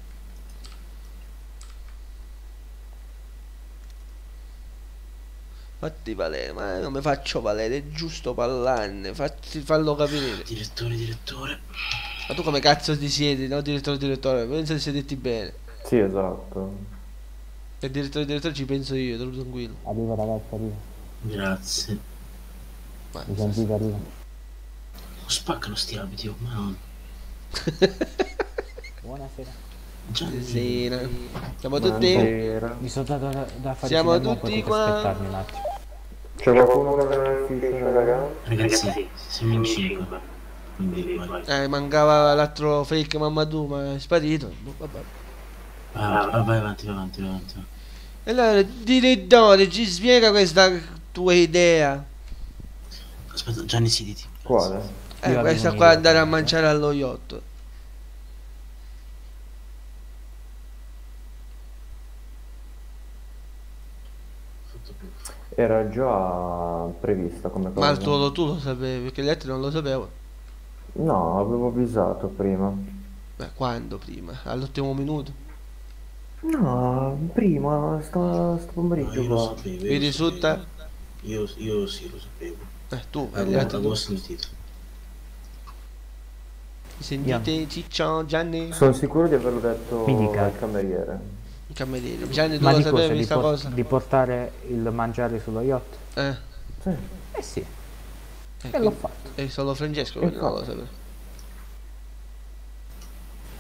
Fatti valere, ma non mi faccio valere, è giusto parlarne, fatti fallo capire. Direttore, direttore. Ma tu come cazzo ti siedi, no? Direttore, direttore, pensa di sederti bene. Sì, esatto. E direttore, direttore ci penso io, tu tranquillo. Arriva ragazzi, arriva. Grazie. Ma Mi sentite, arriva. Non spaccano sti abiti, oh, ma non. [laughs] Buonasera. Buonasera. Siamo tutti? Buonasera. Mi sono dato da, da fare Siamo tutti qua. aspettarmi un attimo. C'è qualcuno che il ufficio, raga? Ragazzi, siamo in 5. Quindi vai. Eh, mancava l'altro fake Mamadou, ma è sparito. Boh, Vabbè. Vai, vai, vai avanti, vai avanti, vai avanti. E allora, direttore, ci spiega questa tua idea. Aspetta, Gianni, siediti. Quale? Eh, questa qua andare a mangiare allo yacht. Era già prevista come cosa. Ma tuo tu lo sapevi, perché gli altri non lo sapevano. No, avevo avvisato prima. Beh, quando prima? All'ultimo minuto. No, prima, sto, sto pomeriggio io lo qua. sapevo. Mi risulta? Io, io sì, lo sapevo. Eh, tu, e gli Avevo, altri avevo tu. sentito. Sentite Ciccio, Gianni? Sono sicuro di averlo detto al cameriere. Cameriere. Gianni, tu Ma lo di cosa? sapevi Di, sta por- cosa? di portare il mangiare sullo yacht? Eh. Sì. Eh sì. Eh, E l'ho fatto. E solo Francesco, E quindi non lo sapevo.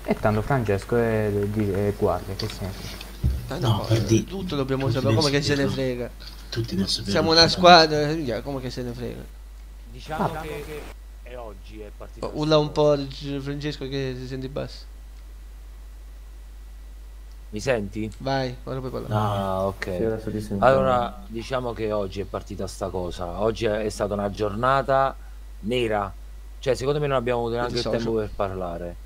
E tanto Francesco è, di- è guardia, che sente. Ah, No, no, per eh, di- tutto dobbiamo tutti sapere, come che se ne frega. Tutti devono sapere. Siamo una squadra, come che se ne frega. Diciamo che è oggi è partito. Urla un po' Francesco che si senti basso. Mi senti? Vai, ora puoi parlare. Ah, ok. Sì. Allora, diciamo che oggi è partita sta cosa. Oggi è stata una giornata nera. Cioè, secondo me non abbiamo avuto neanche il tempo per parlare.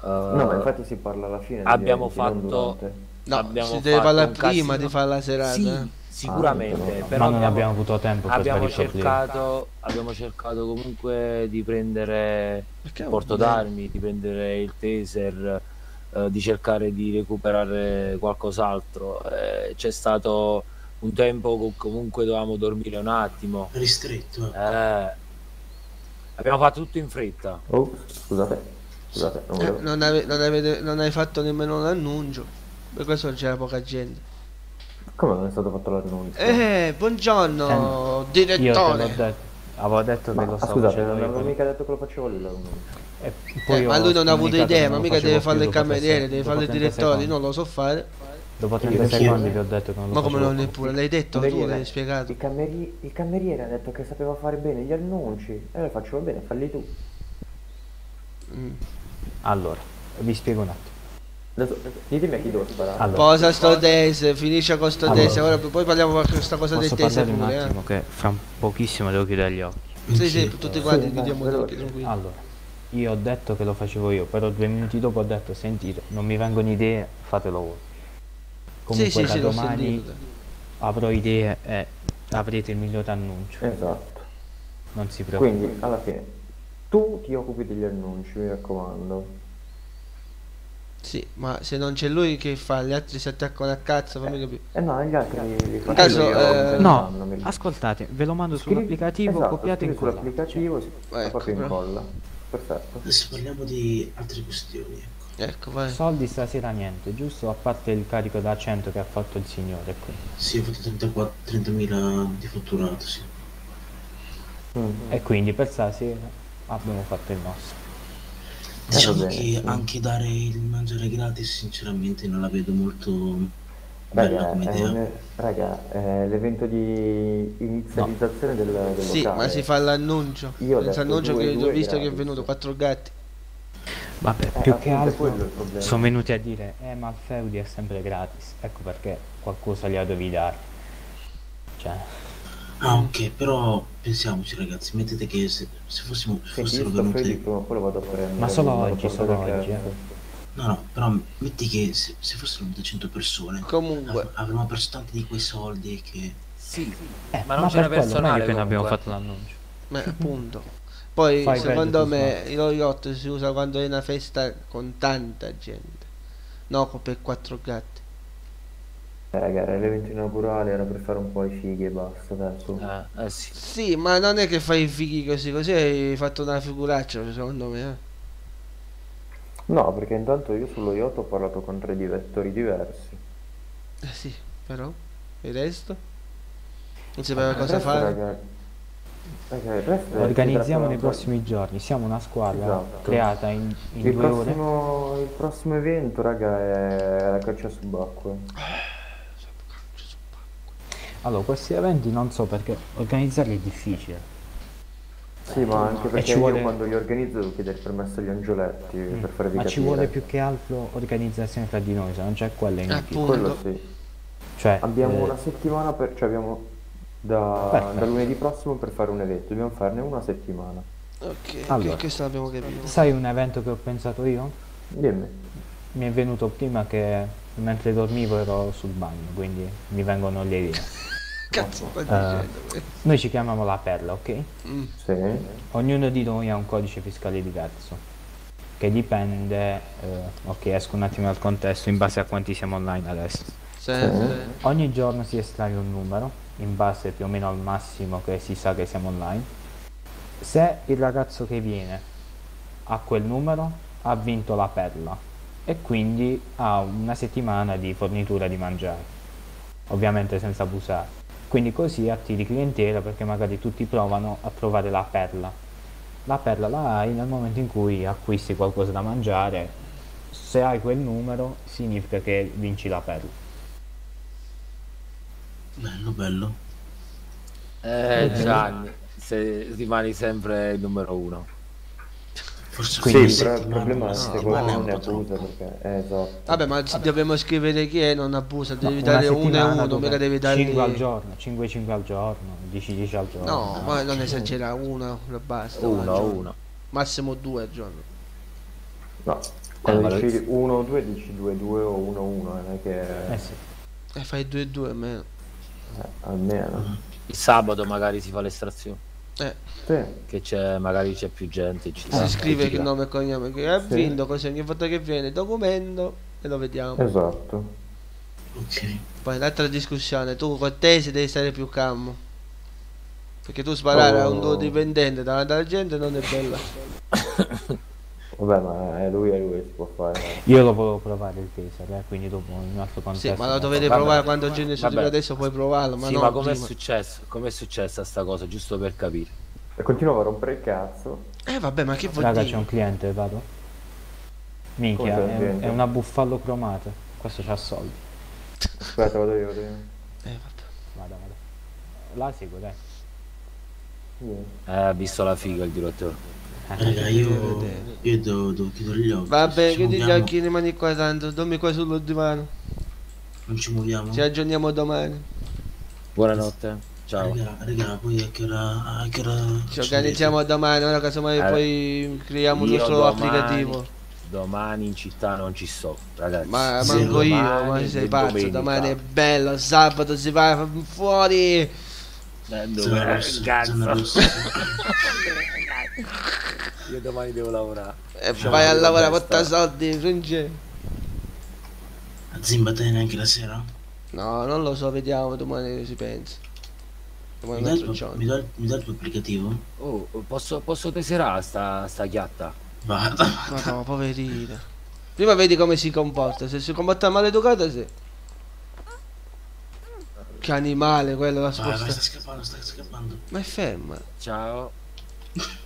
Uh, No, ma infatti si parla alla fine. abbiamo fatto. No, abbiamo si deve fatto parlare prima casino. di fare la serata. Sì, eh. sicuramente. Ah, però Ma non abbiamo avuto tempo per abbiamo cercato, abbiamo cercato comunque di prendere Perché il porto d'armi, di prendere il taser, eh, di cercare di recuperare qualcos'altro. Eh, c'è stato un tempo co- comunque dovevamo dormire un attimo. Ristretto. Eh, abbiamo fatto tutto in fretta. Oh, scusate. Scusate, non Eh, non, ave- non avete- non hai fatto nemmeno l'annuncio. Per questo non c'era poca gente. Come non è stato fatto l'annuncio? Eh, buongiorno, Io te l'ho direttore. detto. Avevo detto che Ma lo ah, stavo scusate, non avevo mica detto che lo facevo lì l'annuncio. E Eh, poi ma lui non ha avuto idea, ma mica deve fare il cameriere, 30 deve fare il dopo 30 direttore, non lo so fare. Dopo 30 Perché? secondi vi ho detto che non lo Ma come non neppure, l'hai detto tu, l'hai spiegato. Il, cameri- il cameriere ha detto che sapeva fare bene gli annunci. E io faccio va bene, falli tu. Mm. Allora, vi spiego un attimo. Ditemi a chi devo sparare. Allora. Posa sto tese, finisce con sto Allora. tese, ora poi parliamo di questa cosa del Posso tese parlare un pure, eh. attimo che fra pochissimo devo chiudere gli occhi. Sì, sì, tutti quanti Sì, chiudiamo gli occhi. Allora, io ho detto che lo facevo io, però due minuti dopo ho detto sentite, non mi vengono idee, fatelo voi. Comunque sì, da sì, domani sentito. avrò idee e avrete il miglior annuncio. Esatto. Non si preoccupate. Quindi, alla fine, tu ti occupi degli annunci, mi raccomando. Sì, ma se non c'è lui che fa, gli altri si attaccano a cazzo, fammi capire. Eh no, gli altri li In faccio caso, io, eh, No, non mi- ascoltate, ve lo mando Scrivi- sull'applicativo, esatto, copiate e incollate. sull'applicativo, si fa Ecco, proprio però. incolla. Perfetto. Adesso parliamo di altre questioni. ecco. Ecco, vai. Soldi stasera niente, giusto? A parte il carico da 100 che ha fatto il signore qui. Sì, ho fatto 34 30.000 di fatturato, sì. E quindi per stasera abbiamo fatto il nostro. Diciamo bene, che sì. anche dare il mangiare gratis, sinceramente, non la vedo molto Raga, come è, idea. un- raga, è l'evento di inizializzazione del, del Sì, locale. ma si fa l'annuncio. Io ho Senza detto annuncio due, che ho visto che è venuto quattro gatti. Vabbè, Eh, più che altro sono venuti a dire, eh ma il Feudi è sempre gratis. Ecco perché qualcosa gliela devi dare. Cioè, Ah, ok, però pensiamoci ragazzi, mettete che se, se fossimo se fossero prima prendere. Ma solo oggi, solo oggi, eh. No, no, però metti che se, se fossero venute 100 persone, Comunque. av- avremmo perso tanti di quei soldi che... Sì, eh, ma non c'era per quello, personale ne abbiamo fatto l'annuncio. Ma [laughs] appunto. Poi Fai secondo me lo yacht si usa quando è una festa con tanta gente. No, con per quattro gatti. Eh, raga, era l'evento inaugurale, era per fare un po' i fighi e basta, dai, su. Eh, eh sì. Sì, ma non è che fai i fighi così, così hai fatto una figuraccia, secondo me. eh. No, perché intanto io sullo yacht ho parlato con tre direttori diversi. Eh sì, però. Il resto? Non sapeva Il cosa fare. raga, raga, il resto Organizziamo nei prossimi giorni, siamo una squadra Esatto. creata in, in Il due ore. prossimo, il prossimo evento, raga, è la caccia subacquea. Allora, questi eventi non so perché organizzarli è difficile. Sì, ma anche perché ci io vuole- quando li organizzo devo chiedere permesso agli angioletti per farvi Ma capire. ci vuole più che altro organizzazione tra di noi, se non c'è quella è inutile. Appunto. Quello sì. Cioè, Abbiamo eh, una settimana per, cioè abbiamo da, da lunedì prossimo per fare un evento, dobbiamo farne una settimana. Ok, Allora. che questo l'abbiamo capito. sai un evento che ho pensato io? Dimmi. Mi è venuto prima che mentre dormivo ero sul bagno, quindi mi vengono le idee. [laughs] Cazzo, sta dicendo? noi ci chiamiamo la perla, ok? Mm. Sì. Ognuno di noi ha un codice fiscale diverso che dipende, eh, ok, esco un attimo dal contesto in base a quanti siamo online adesso. Sì, Sì. sì. Ogni giorno si estrae un numero in base più o meno al massimo che si sa che siamo online. Se il ragazzo che viene ha quel numero, ha vinto la perla e quindi ha una settimana di fornitura di mangiare, ovviamente senza abusare. Quindi così attiri clientela perché magari tutti provano a trovare la perla. La perla la hai nel momento in cui acquisti qualcosa da mangiare. Se hai quel numero significa che vinci la perla. Bello, bello. Eh Gianni, se rimani sempre il numero uno. Forse Quindi sì, il pro- il problema è che settimana è un abusa perché eh, esatto. Vabbè, ma ci dobbiamo scrivere chi è, non abusa, devi No, dare una uno e settimana uno, dove mica devi dargli... 5 al giorno, 5 5 al giorno, 10 10 al giorno. No, ma non esagera, uno e basta. Uno, al giorno. uno. Massimo due al giorno. No, quando ma dici 1 o 2 dici 2 2 o 1 1, non è che Eh sì. E fai due e due almeno. eh, almeno. Il sabato magari si fa l'estrazione. Eh, Sì. Che c'è, magari c'è più gente. Ci si scrive che nome e cognome che ha Sì. vinto, così ogni volta che viene documento e lo vediamo. Esatto. Ok. Poi l'altra discussione, tu con te si devi stare più calmo. Perché tu sparare a un Oh. tuo dipendente davanti alla gente non è bella. [coughs] [coughs] [coughs] Vabbè, ma è lui è lui si può fare. Io lo volevo provare il taser, eh, quindi dopo in un altro contesto. Sì, ma lo dovete parlo. provare quando gente su di Vabbè. adesso puoi provarlo, ma sì, no. ma com'è prima. successo? Com'è successa sta cosa? Giusto per capire. E continuava a rompere il cazzo. Eh vabbè, ma che vuol Raga, dire? c'è un cliente, vado. Minchia, un è, è una buffallo cromata. Questo c'ha soldi. Aspetta, vado io, vado io. Eh vabbè. Vada, vada. La seguo, dai. Eh, ha visto la figa il direttore. Raga, io, io devo, devo chiudere gli occhi. Vabbè, Ci chiudi gli occhi, rimani qua tanto, dormi qua sullo divano. Non ci muoviamo? Ci aggiorniamo domani. Buonanotte. Ciao. Raga, raga, poi a che ora... A che ora Ci organizziamo domani, ora casomai Eh, poi creiamo il Io nostro domani- applicativo. Domani in città non ci sto, ragazzi. Ma Sì, manco io, ma sei pazzo, domenica. domani è bello, sabato si va fuori. Eh, dove- cazzo. [laughs] Io domani devo lavorare. E Ciao, vai a la lavorare, porta soldi, frunge. Zimba te neanche la sera? No, non lo so, vediamo, domani si pensa. Domani Mi dai, il mi, dai, il- mi dai il tuo applicativo? Oh, posso, posso teserare sta, sta chiatta? Vada. Ma no, poverina. Prima vedi come si comporta, se si comporta maleducata si... Che animale quello la Vai, vai, sposta. sta scappando, sta scappando. Ma è ferma. Ciao. [laughs]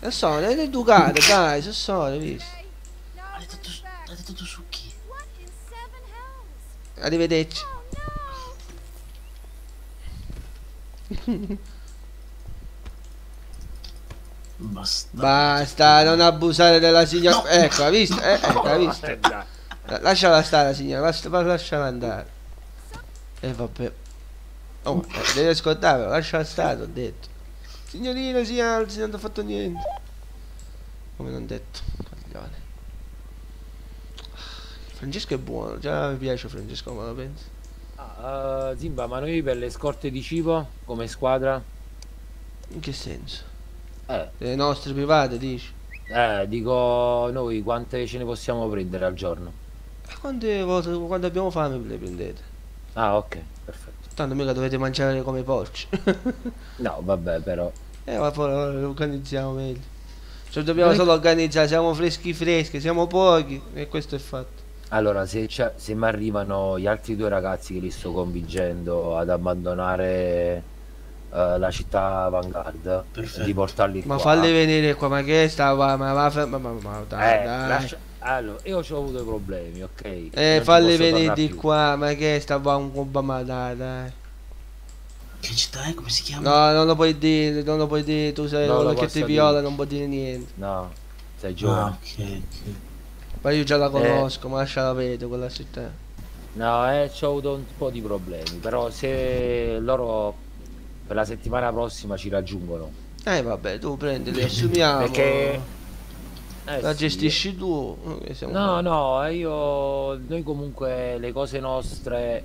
Lo so, è educata, dai, so so, hai visto. Ha detto tu su chi? Arrivederci. [laughs] Basta. Basta, non abusare della signora. Ecco, hai visto? Eh, ecco, hai visto? La- Lasciala stare, signora, lascia- lasciala andare. E vabbè. Oh, eh, devi ascoltare, lasciala stare, ho detto. Signorina, si alzi, non ti ho fatto niente. Come non detto, coglione. Francesco è buono, già mi piace Francesco, ma lo pensi? Ah, eh, Zimba, ma noi per le scorte di cibo come squadra? In che senso? Eh, Le nostre private, dici? eh, dico noi quante ce ne possiamo prendere al giorno? E Quante volte, quando abbiamo fame le prendete? Ah, ok, perfetto. Tanto mica dovete mangiare come porci. [laughs] No, vabbè, però. Eh, ma poi lo organizziamo meglio. Cioè, dobbiamo solo organizzare, siamo freschi freschi, siamo pochi e questo è fatto. Allora, se, se mi arrivano gli altri due ragazzi che li sto convincendo ad abbandonare eh, la città Vanguard, di portarli Ma qua. falli venire qua, ma che sta qua? Ma, ma, ma, ma, ma dai, Eh, dai. lascia- Allora, io ho avuto problemi, ok? Eh, Non falli venire di qua, ma che sta qua un cuba, ma dai, dai. Che città è? Come si chiama? No, non lo puoi dire, non lo puoi dire, tu sei lo che ti viola, non puoi dire niente. No, sei Ah, giovane. ok, ok. Ma io già Eh. la conosco, ma lasciala vedere quella città. No, eh, ci ho avuto un po' di problemi, però se loro per la settimana prossima ci raggiungono. Eh vabbè, tu prendi, li assumiamo. Perché... eh, la sì. gestisci tu. eh, No, no, eh, io, noi comunque le cose nostre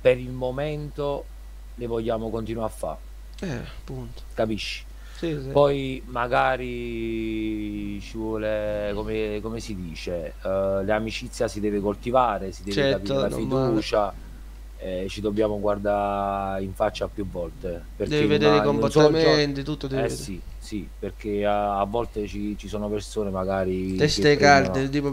per il momento le vogliamo continuare a fare, Eh, appunto. capisci? Sì, sì. Poi magari ci vuole, come, come si dice, eh, l'amicizia si deve coltivare, si deve Certo, capire la fiducia, eh, ci dobbiamo guardare in faccia più volte. perché Devi vedere i comportamenti, giorno- tutto devi Eh vedere. sì, sì, perché a, a volte ci, ci sono persone magari... Teste calde, tipo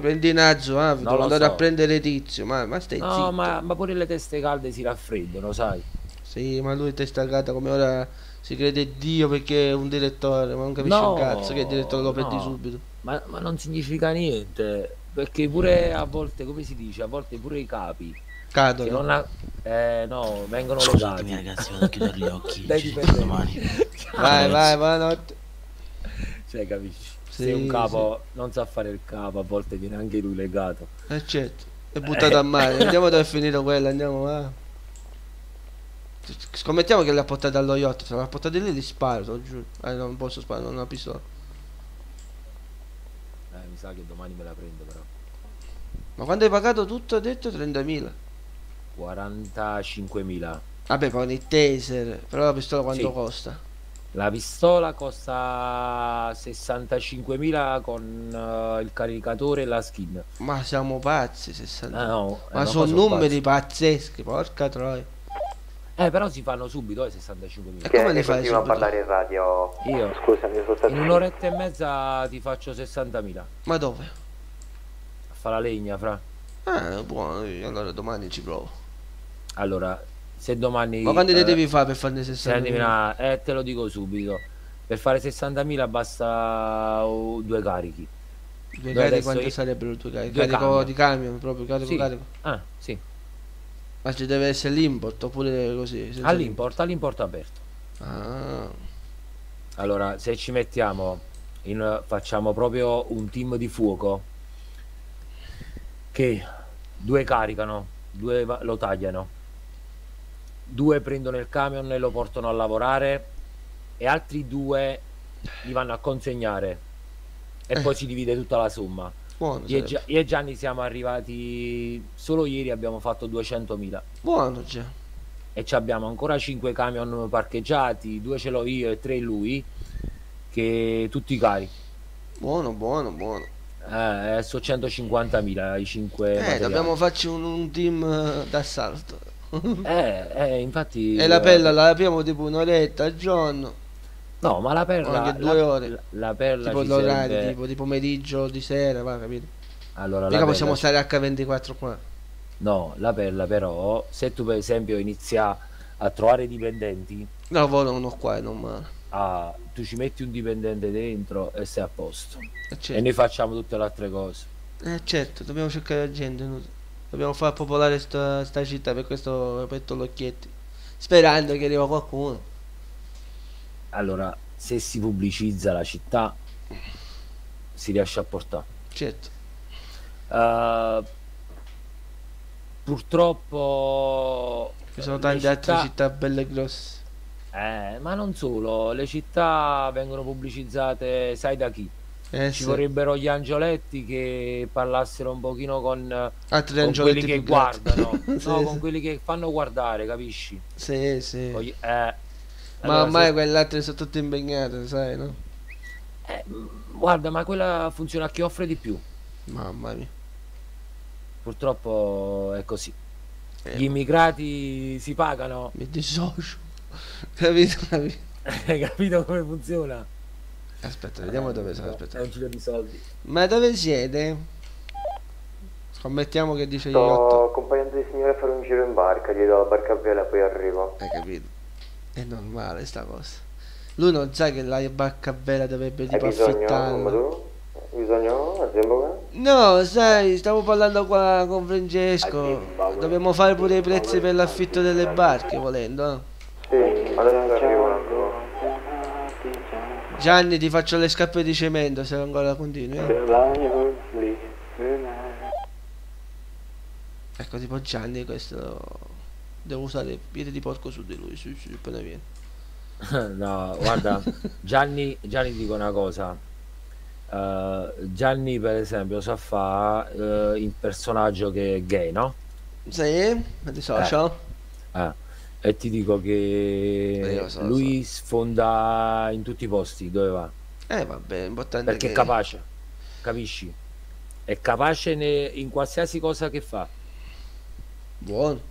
prendi Nazzo, ah, devo andare a so. prendere tizio, ma, ma stai No, zitto. ma, ma pure le teste calde si raffreddano, sai? Sì, ma lui è testa calda come ora si crede Dio perché è un direttore, ma non capisce No, un cazzo che il direttore lo prendi no. subito. Ma, ma non significa niente, perché pure a volte, come si dice, a volte pure i capi Cadono. che non ha- eh, no, vengono Scusatemi lodati. ragazzi, vado a chiudere gli occhi. [laughs] Dai, Ci domani. Vai, vai, buonanotte. Cioè, capisci? Sì, Se un capo non sa fare il capo, a volte viene anche lui legato. Eh certo, è buttato a mare. Andiamo dove è finito quello, andiamo va. Scommettiamo che l'ha portato allo yacht, se l'ha portato lì li sparo, lo giuro. Eh, non posso sparare, non ho una pistola. Eh, mi sa che domani me la prendo però. Ma quando hai pagato tutto, hai detto 30.000. 45.000. Vabbè, con il taser, però la pistola quanto Sì. costa? La pistola costa 65.000 con eh, il caricatore e la skin. Ma siamo pazzi, 60. Ah, no, eh, Ma no, sono numeri pazzeschi, porca troia. Eh, però si fanno subito eh, 65.000. E come li fai a parlare in radio. Io? Scusami, sono stato... In un'oretta e mezza ti faccio 60.000. Ma dove? A fa la legna, fra. Ah, buono, io allora domani ci provo. Allora, se domani... Ma quanti eh, devi fare per farne se 60? arrivi una- Eh, te lo dico subito. Per fare 60.000 basta uh, due carichi. Due Dove carichi quanto io- sarebbero due carichi? Due Carico camion. di camion, proprio carico Sì. carico. Ah, sì. Ma ci deve essere l'import oppure così? All'import, all'import aperto. Ah, Allora, se ci mettiamo, in, facciamo proprio un team di fuoco che due caricano, due lo tagliano, due prendono il camion e lo portano a lavorare e altri due li vanno a consegnare e Eh. poi si divide tutta la somma. buono. Io e, sarebbe. Gia- io e Gianni siamo arrivati, solo ieri abbiamo fatto 200.000 Buono già. e ci abbiamo ancora 5 camion parcheggiati, due ce l'ho io e tre lui, che tutti carichi. Buono, buono, buono. Eh, sono 150.000 i 5 Eh, dobbiamo farci un, un team eh, d'assalto. [laughs] Eh, eh, infatti... E la eh, perla la apriamo tipo un'oretta al giorno. No, ma la perla... Anche due la- ore. La, la perla tipo l'orario, serve- tipo di pomeriggio, di sera, va, capito? Allora, la Mica possiamo stare H24 qua. No, la perla però, se tu per esempio inizi a, trovare dipendenti, Lavorano qua e non male. ah, tu ci metti un dipendente dentro e sei a posto. certo. E noi facciamo tutte le altre cose. Eh certo, dobbiamo cercare la gente. Dobbiamo far popolare sta, sta città, per questo ho aperto l'occhietti. Sperando che arriva qualcuno. Allora, se si pubblicizza la città, si riesce a portare. Certo. Eh, purtroppo Ci sono tante altre città- città belle e grosse. Eh, ma non solo, le città vengono pubblicizzate, sai da chi? Eh, Ci sì. vorrebbero gli angioletti che parlassero un pochino con, con quelli che guardano, Sì, [laughs] no, sì. con quelli che fanno guardare, capisci? Sì, sì. Voglio- eh, Ma allora, ormai se- quelle altre sono tutte impegnate, sai, no? guarda, ma quella funziona a chi offre di più. Mamma mia. Purtroppo è così. Gli immigrati si pagano. Mi dissocio. [laughs] Capito? Capito? [laughs] Hai capito come funziona? Aspetta, vediamo dove sono. Aspetta. È un giro di soldi. Ma dove siete? Scommettiamo che dice Sto Iotto. accompagnando il signore a fare un giro in barca, gli do la barca a vela poi arrivo. Hai capito? È normale sta cosa. Lui non sa che la barca a vela dovrebbe tipo bisogno, affittarla. bisogno, azienda? No, sai, stavo parlando qua con Francesco. Dobbiamo fare pure i prezzi per l'affitto delle barche, volendo. eh. Sì, adesso arrivo. Gianni, ti faccio le scarpe di cemento se ancora continui. eh. Ecco, tipo Gianni, questo. Devo usare piede di porco su di lui. Sì, sì, appena viene. [laughs] no, guarda, Gianni, Gianni dico una cosa. Eh, Gianni, per esempio, sa fa eh, il personaggio che è gay, no? Sì, ma di social. Eh, e ti dico che Eh, so, lui sfonda in tutti i posti dove va. Eh, vabbè, l'importante Perché che... è capace, capisci? È capace ne- in qualsiasi cosa che fa. Buono.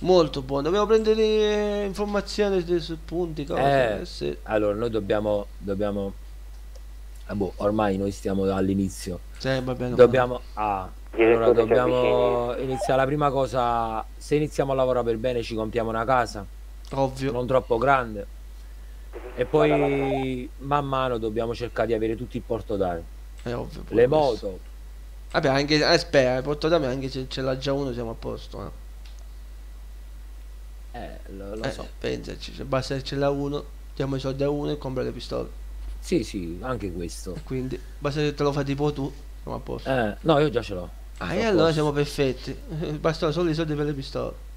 Molto buono. Dobbiamo prendere informazioni su- punti, cose. Eh, eh, sì. Allora, noi dobbiamo, dobbiamo ah, boh, ormai noi stiamo all'inizio. Sì, Dobbiamo, ah, allora dobbiamo iniziare la prima cosa. Se iniziamo a lavorare per bene, ci compriamo una casa. Ovvio. Non troppo grande. E poi man mano dobbiamo cercare di avere tutto il porto d'aria. È ovvio. Le questo. moto. Vabbè, anche... Eh, aspetta, porto da me, anche se ce l'ha già uno siamo a posto. Eh. Eh, lo, lo Eh, so. pensaci, se basta che ce l'ha uno, diamo i soldi a uno e compra le pistole. Sì, sì, anche questo. Quindi, basta che te lo fai tipo tu, siamo a posto. Eh, no, io già ce l'ho. Ah, e allora siamo perfetti. [laughs] Bastano solo i soldi per le pistole.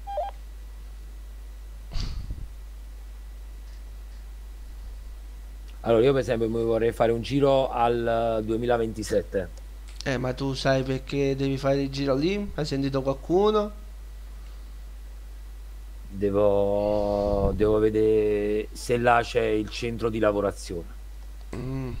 Allora, io per esempio mi vorrei fare un giro al eh, 2027. Eh, ma tu sai perché devi fare il giro lì? Hai sentito qualcuno? Devo, devo vedere se là c'è il centro di lavorazione. Mm.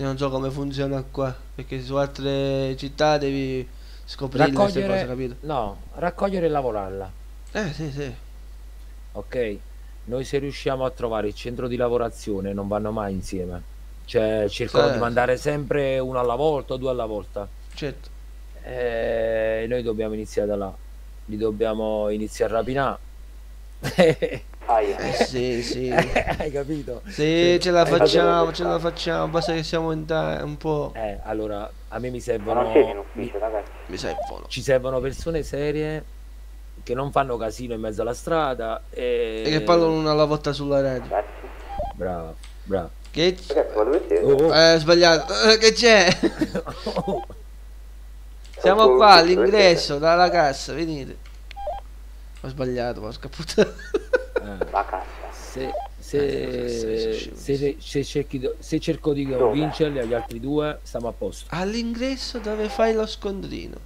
Io non so come funziona qua, perché su altre città devi scoprire queste cose, capito? no, raccogliere e lavorarla. Eh, sì, sì. Ok? Noi se riusciamo a trovare il centro di lavorazione non vanno mai insieme. Cioè, cercano Certo. di mandare sempre uno alla volta o due alla volta. Certo. E noi dobbiamo iniziare da là. Li dobbiamo iniziare a rapinare. Eh, sì, sì. [laughs] Hai capito? Sì, ce la Hai capito? facciamo, ce la facciamo, basta che siamo in ta- un po'. Eh, allora, a me mi Ma servono... non siete in ufficio, ragazzi. Mi servono. Ci servono persone serie che non fanno casino in mezzo alla strada e... E che parlano una alla volta sulla radio. Bravo, bravo. Che Ragazzi, ma siete? Oh, oh. Eh, sbagliato. Eh, che c'è? [laughs] Siamo qua all'ingresso, dalla cassa, venite. Ho sbagliato, porca puttana. La cassa. Se, Eh, se, se, se cerchi do- se cerco di Dove? convincerli agli altri due, stiamo a posto. All'ingresso dove fai lo scondrino.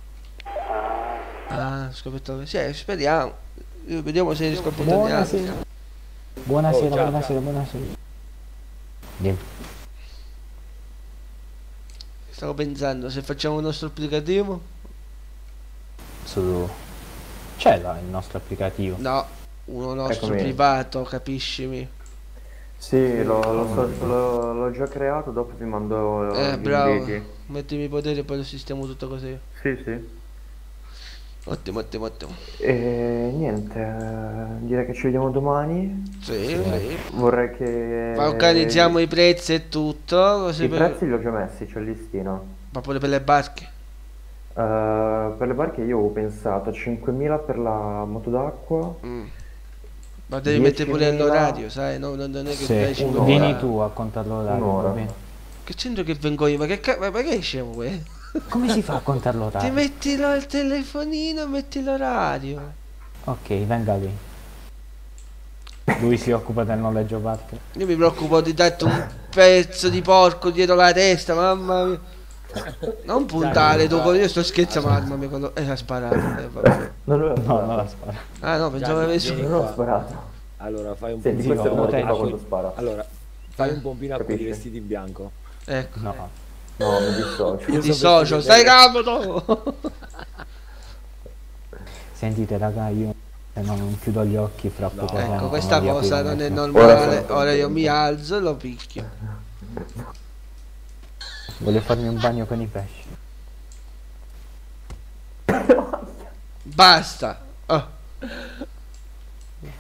Ah, scoperto. Sì, speriamo. Vediamo se riesco a portare altri. Buonasera. Buonasera, Oh, ciao, buonasera, buonasera. Dimmi. Stavo pensando, se facciamo il nostro applicativo? Su... C'è là il nostro applicativo. No, uno nostro Eccomi. privato, capiscimi. Sì, l'ho, l'ho l'ho- l'ho già creato, dopo vi mando Eh, gli bravo. inviti. Mettimi i poteri e poi lo sistemo tutto così. Sì, sì. Ottimo, ottimo, ottimo. E niente, direi che ci vediamo domani. Sì, sì. Vorrei che... Ma organizziamo i prezzi e tutto. Così I per... prezzi li ho già messi, c'è il listino. Ma pure per le barche. Eh, per le barche io avevo pensato 5.000 per la moto d'acqua. Mm. Ma devi mettere pure 10.000 l'orario, sai? No, non non è che Sì, dai cinque vieni ore. tu a contare l'orario? Che c'entro che vengo io? Ma che ma ma che scemo que? [laughs] Come si fa a contare Ti l'orario? metti lo- il telefonino metti l'orario. Ok, venga lì. Lui si occupa del noleggio barche. Io mi preoccupo di darti un pezzo di porco dietro la testa, mamma mia. [laughs] Non puntare tu con io sto scherzando, mamma mia, quando... Eh, ha sparato. Eh, vabbè. Non lo No, non la spara. Ah no, pensavo Gianni, avessi... Non ho qua. sparato. Allora, fai un Senti, pompino questo è il a quelli- motivo a quando spara. Allora, fai un pompino a quelli vestiti in bianco. Ecco. No. No, mi dissocio. Io Ti sono socio, vestito stai calmo! Sentite raga, io se non chiudo gli occhi fra poco tempo Ecco, questa non cosa non è normale. Ora io mi alzo e lo picchio. Voglio farmi un bagno con i pesci. Basta! Ah,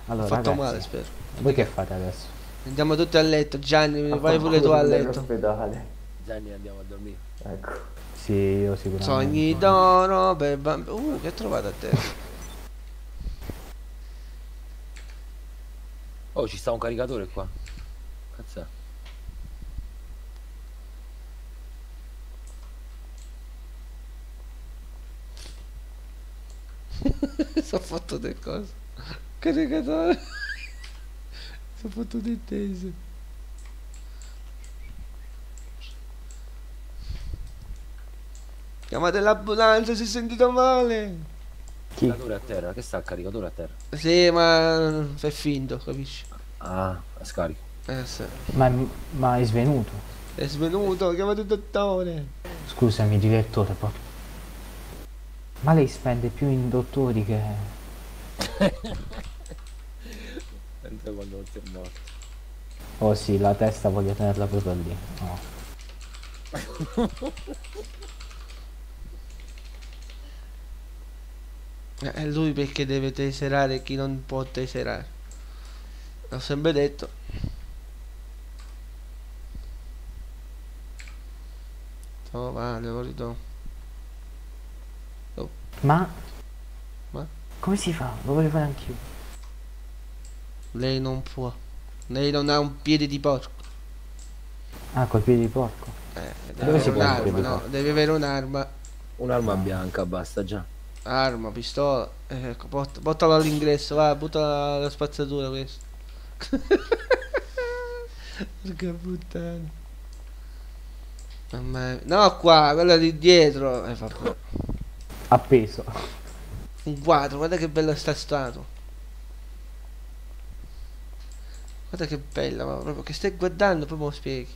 Allora, fatto ragazzi, male, spero. Voi che fate adesso? Andiamo tutti a letto. Gianni, vai pure tu a letto. Ospedale. Gianni, andiamo a dormire. Ecco. Sì, io sicuramente. Sogni d'oro per bambini. Uh, che hai trovato a te? Oh, ci sta un caricatore qua. Cazzo. [laughs] Sono fatto delle cose. Caricatore. Sono [laughs] fatto dei tesi. Chiamate l'ambulanza, si è sentito male. Caricatore a terra, che sta il caricatore a terra? Sì, ma fai finto, capisci? Ah, scarico. Eh sì. Ma, ma è svenuto. È svenuto, chiamate il dottore. Scusami, direttore, poi. Ma lei spende più in dottori che... Mentre quando si è morto. Oh sì, la testa voglio tenerla proprio lì. No. [laughs] Eh, È lui perché deve teserare chi non può teserare. L'ho sempre detto. Oh, vale, lo ridò. Ma... Ma? Come si fa? Lo voglio fare anch'io. lei non può. Lei non ha un piede di porco. Ah, col piede di porco. Eh, Dove deve si avere un'arma, no? Deve avere un'arma. Un'arma bianca, basta già. Arma, pistola. Eh, Ecco, port- portalo all'ingresso, va, butta la spazzatura questo. [laughs] Porca puttana. Mamma mia. No, qua, quella di dietro. Eh. Appeso. Un quadro, guarda che bello sta stato. Guarda che bella, ma proprio che stai guardando, poi me lo spieghi.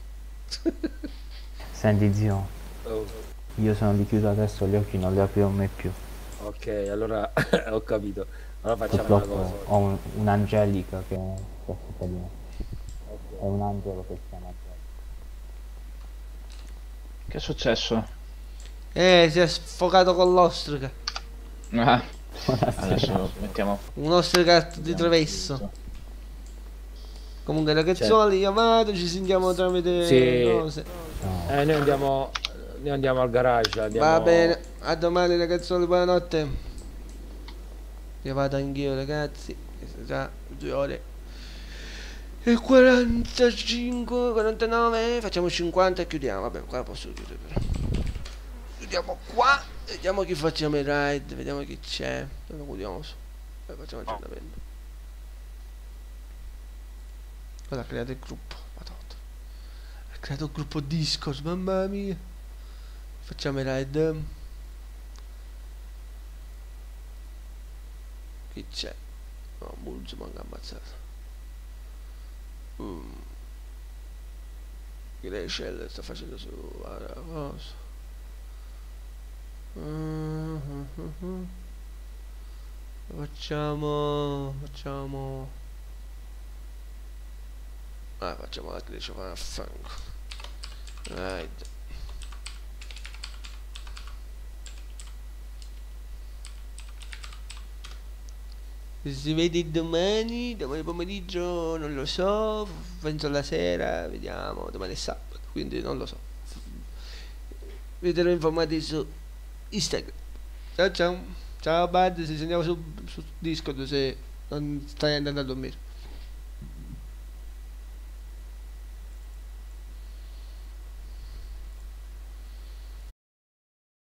Senti zio, Oh, io se non li chiudo adesso gli occhi non li aprirò mai più. ok, allora [laughs] ho capito. Allora facciamo una Purtroppo cosa. ho un- un'angelica che che occupa di me. È un angelo che si chiama Angelica. Che è successo? Eh, si è sfocato con l'ostrica. Ah, adesso mettiamo... Un'ostrica di traverso. Comunque ragazzuoli, io vado, ci sentiamo tramite Sì. cose. Eh, noi andiamo, noi andiamo al garage. Andiamo... Va bene, a domani ragazzuoli, buonanotte. Io vado anch'io ragazzi, sono già due ore e 45, 49, facciamo 50 e chiudiamo, vabbè qua posso chiudere però. Chiudiamo qua, vediamo chi facciamo i ride, vediamo chi c'è, lo chiudiamo su, poi facciamo aggiornamento. Guarda, ha creato il gruppo, madonna. Ha creato il gruppo Discord, mamma mia. Facciamo i ride. Chi c'è? No, Bulls manca ammazzato. Mm. Grecel sta facendo su cosa. Mhm. Facciamo... Facciamo... Ah, facciamo la cresce a fango. Right. Si vede domani, domani pomeriggio, non lo so, penso alla sera, vediamo, domani è sabato, quindi non lo so. Vi terrò informati su Instagram. Ciao ciao, ciao Bad, ci sentiamo su, su Discord se non stai andando a dormire.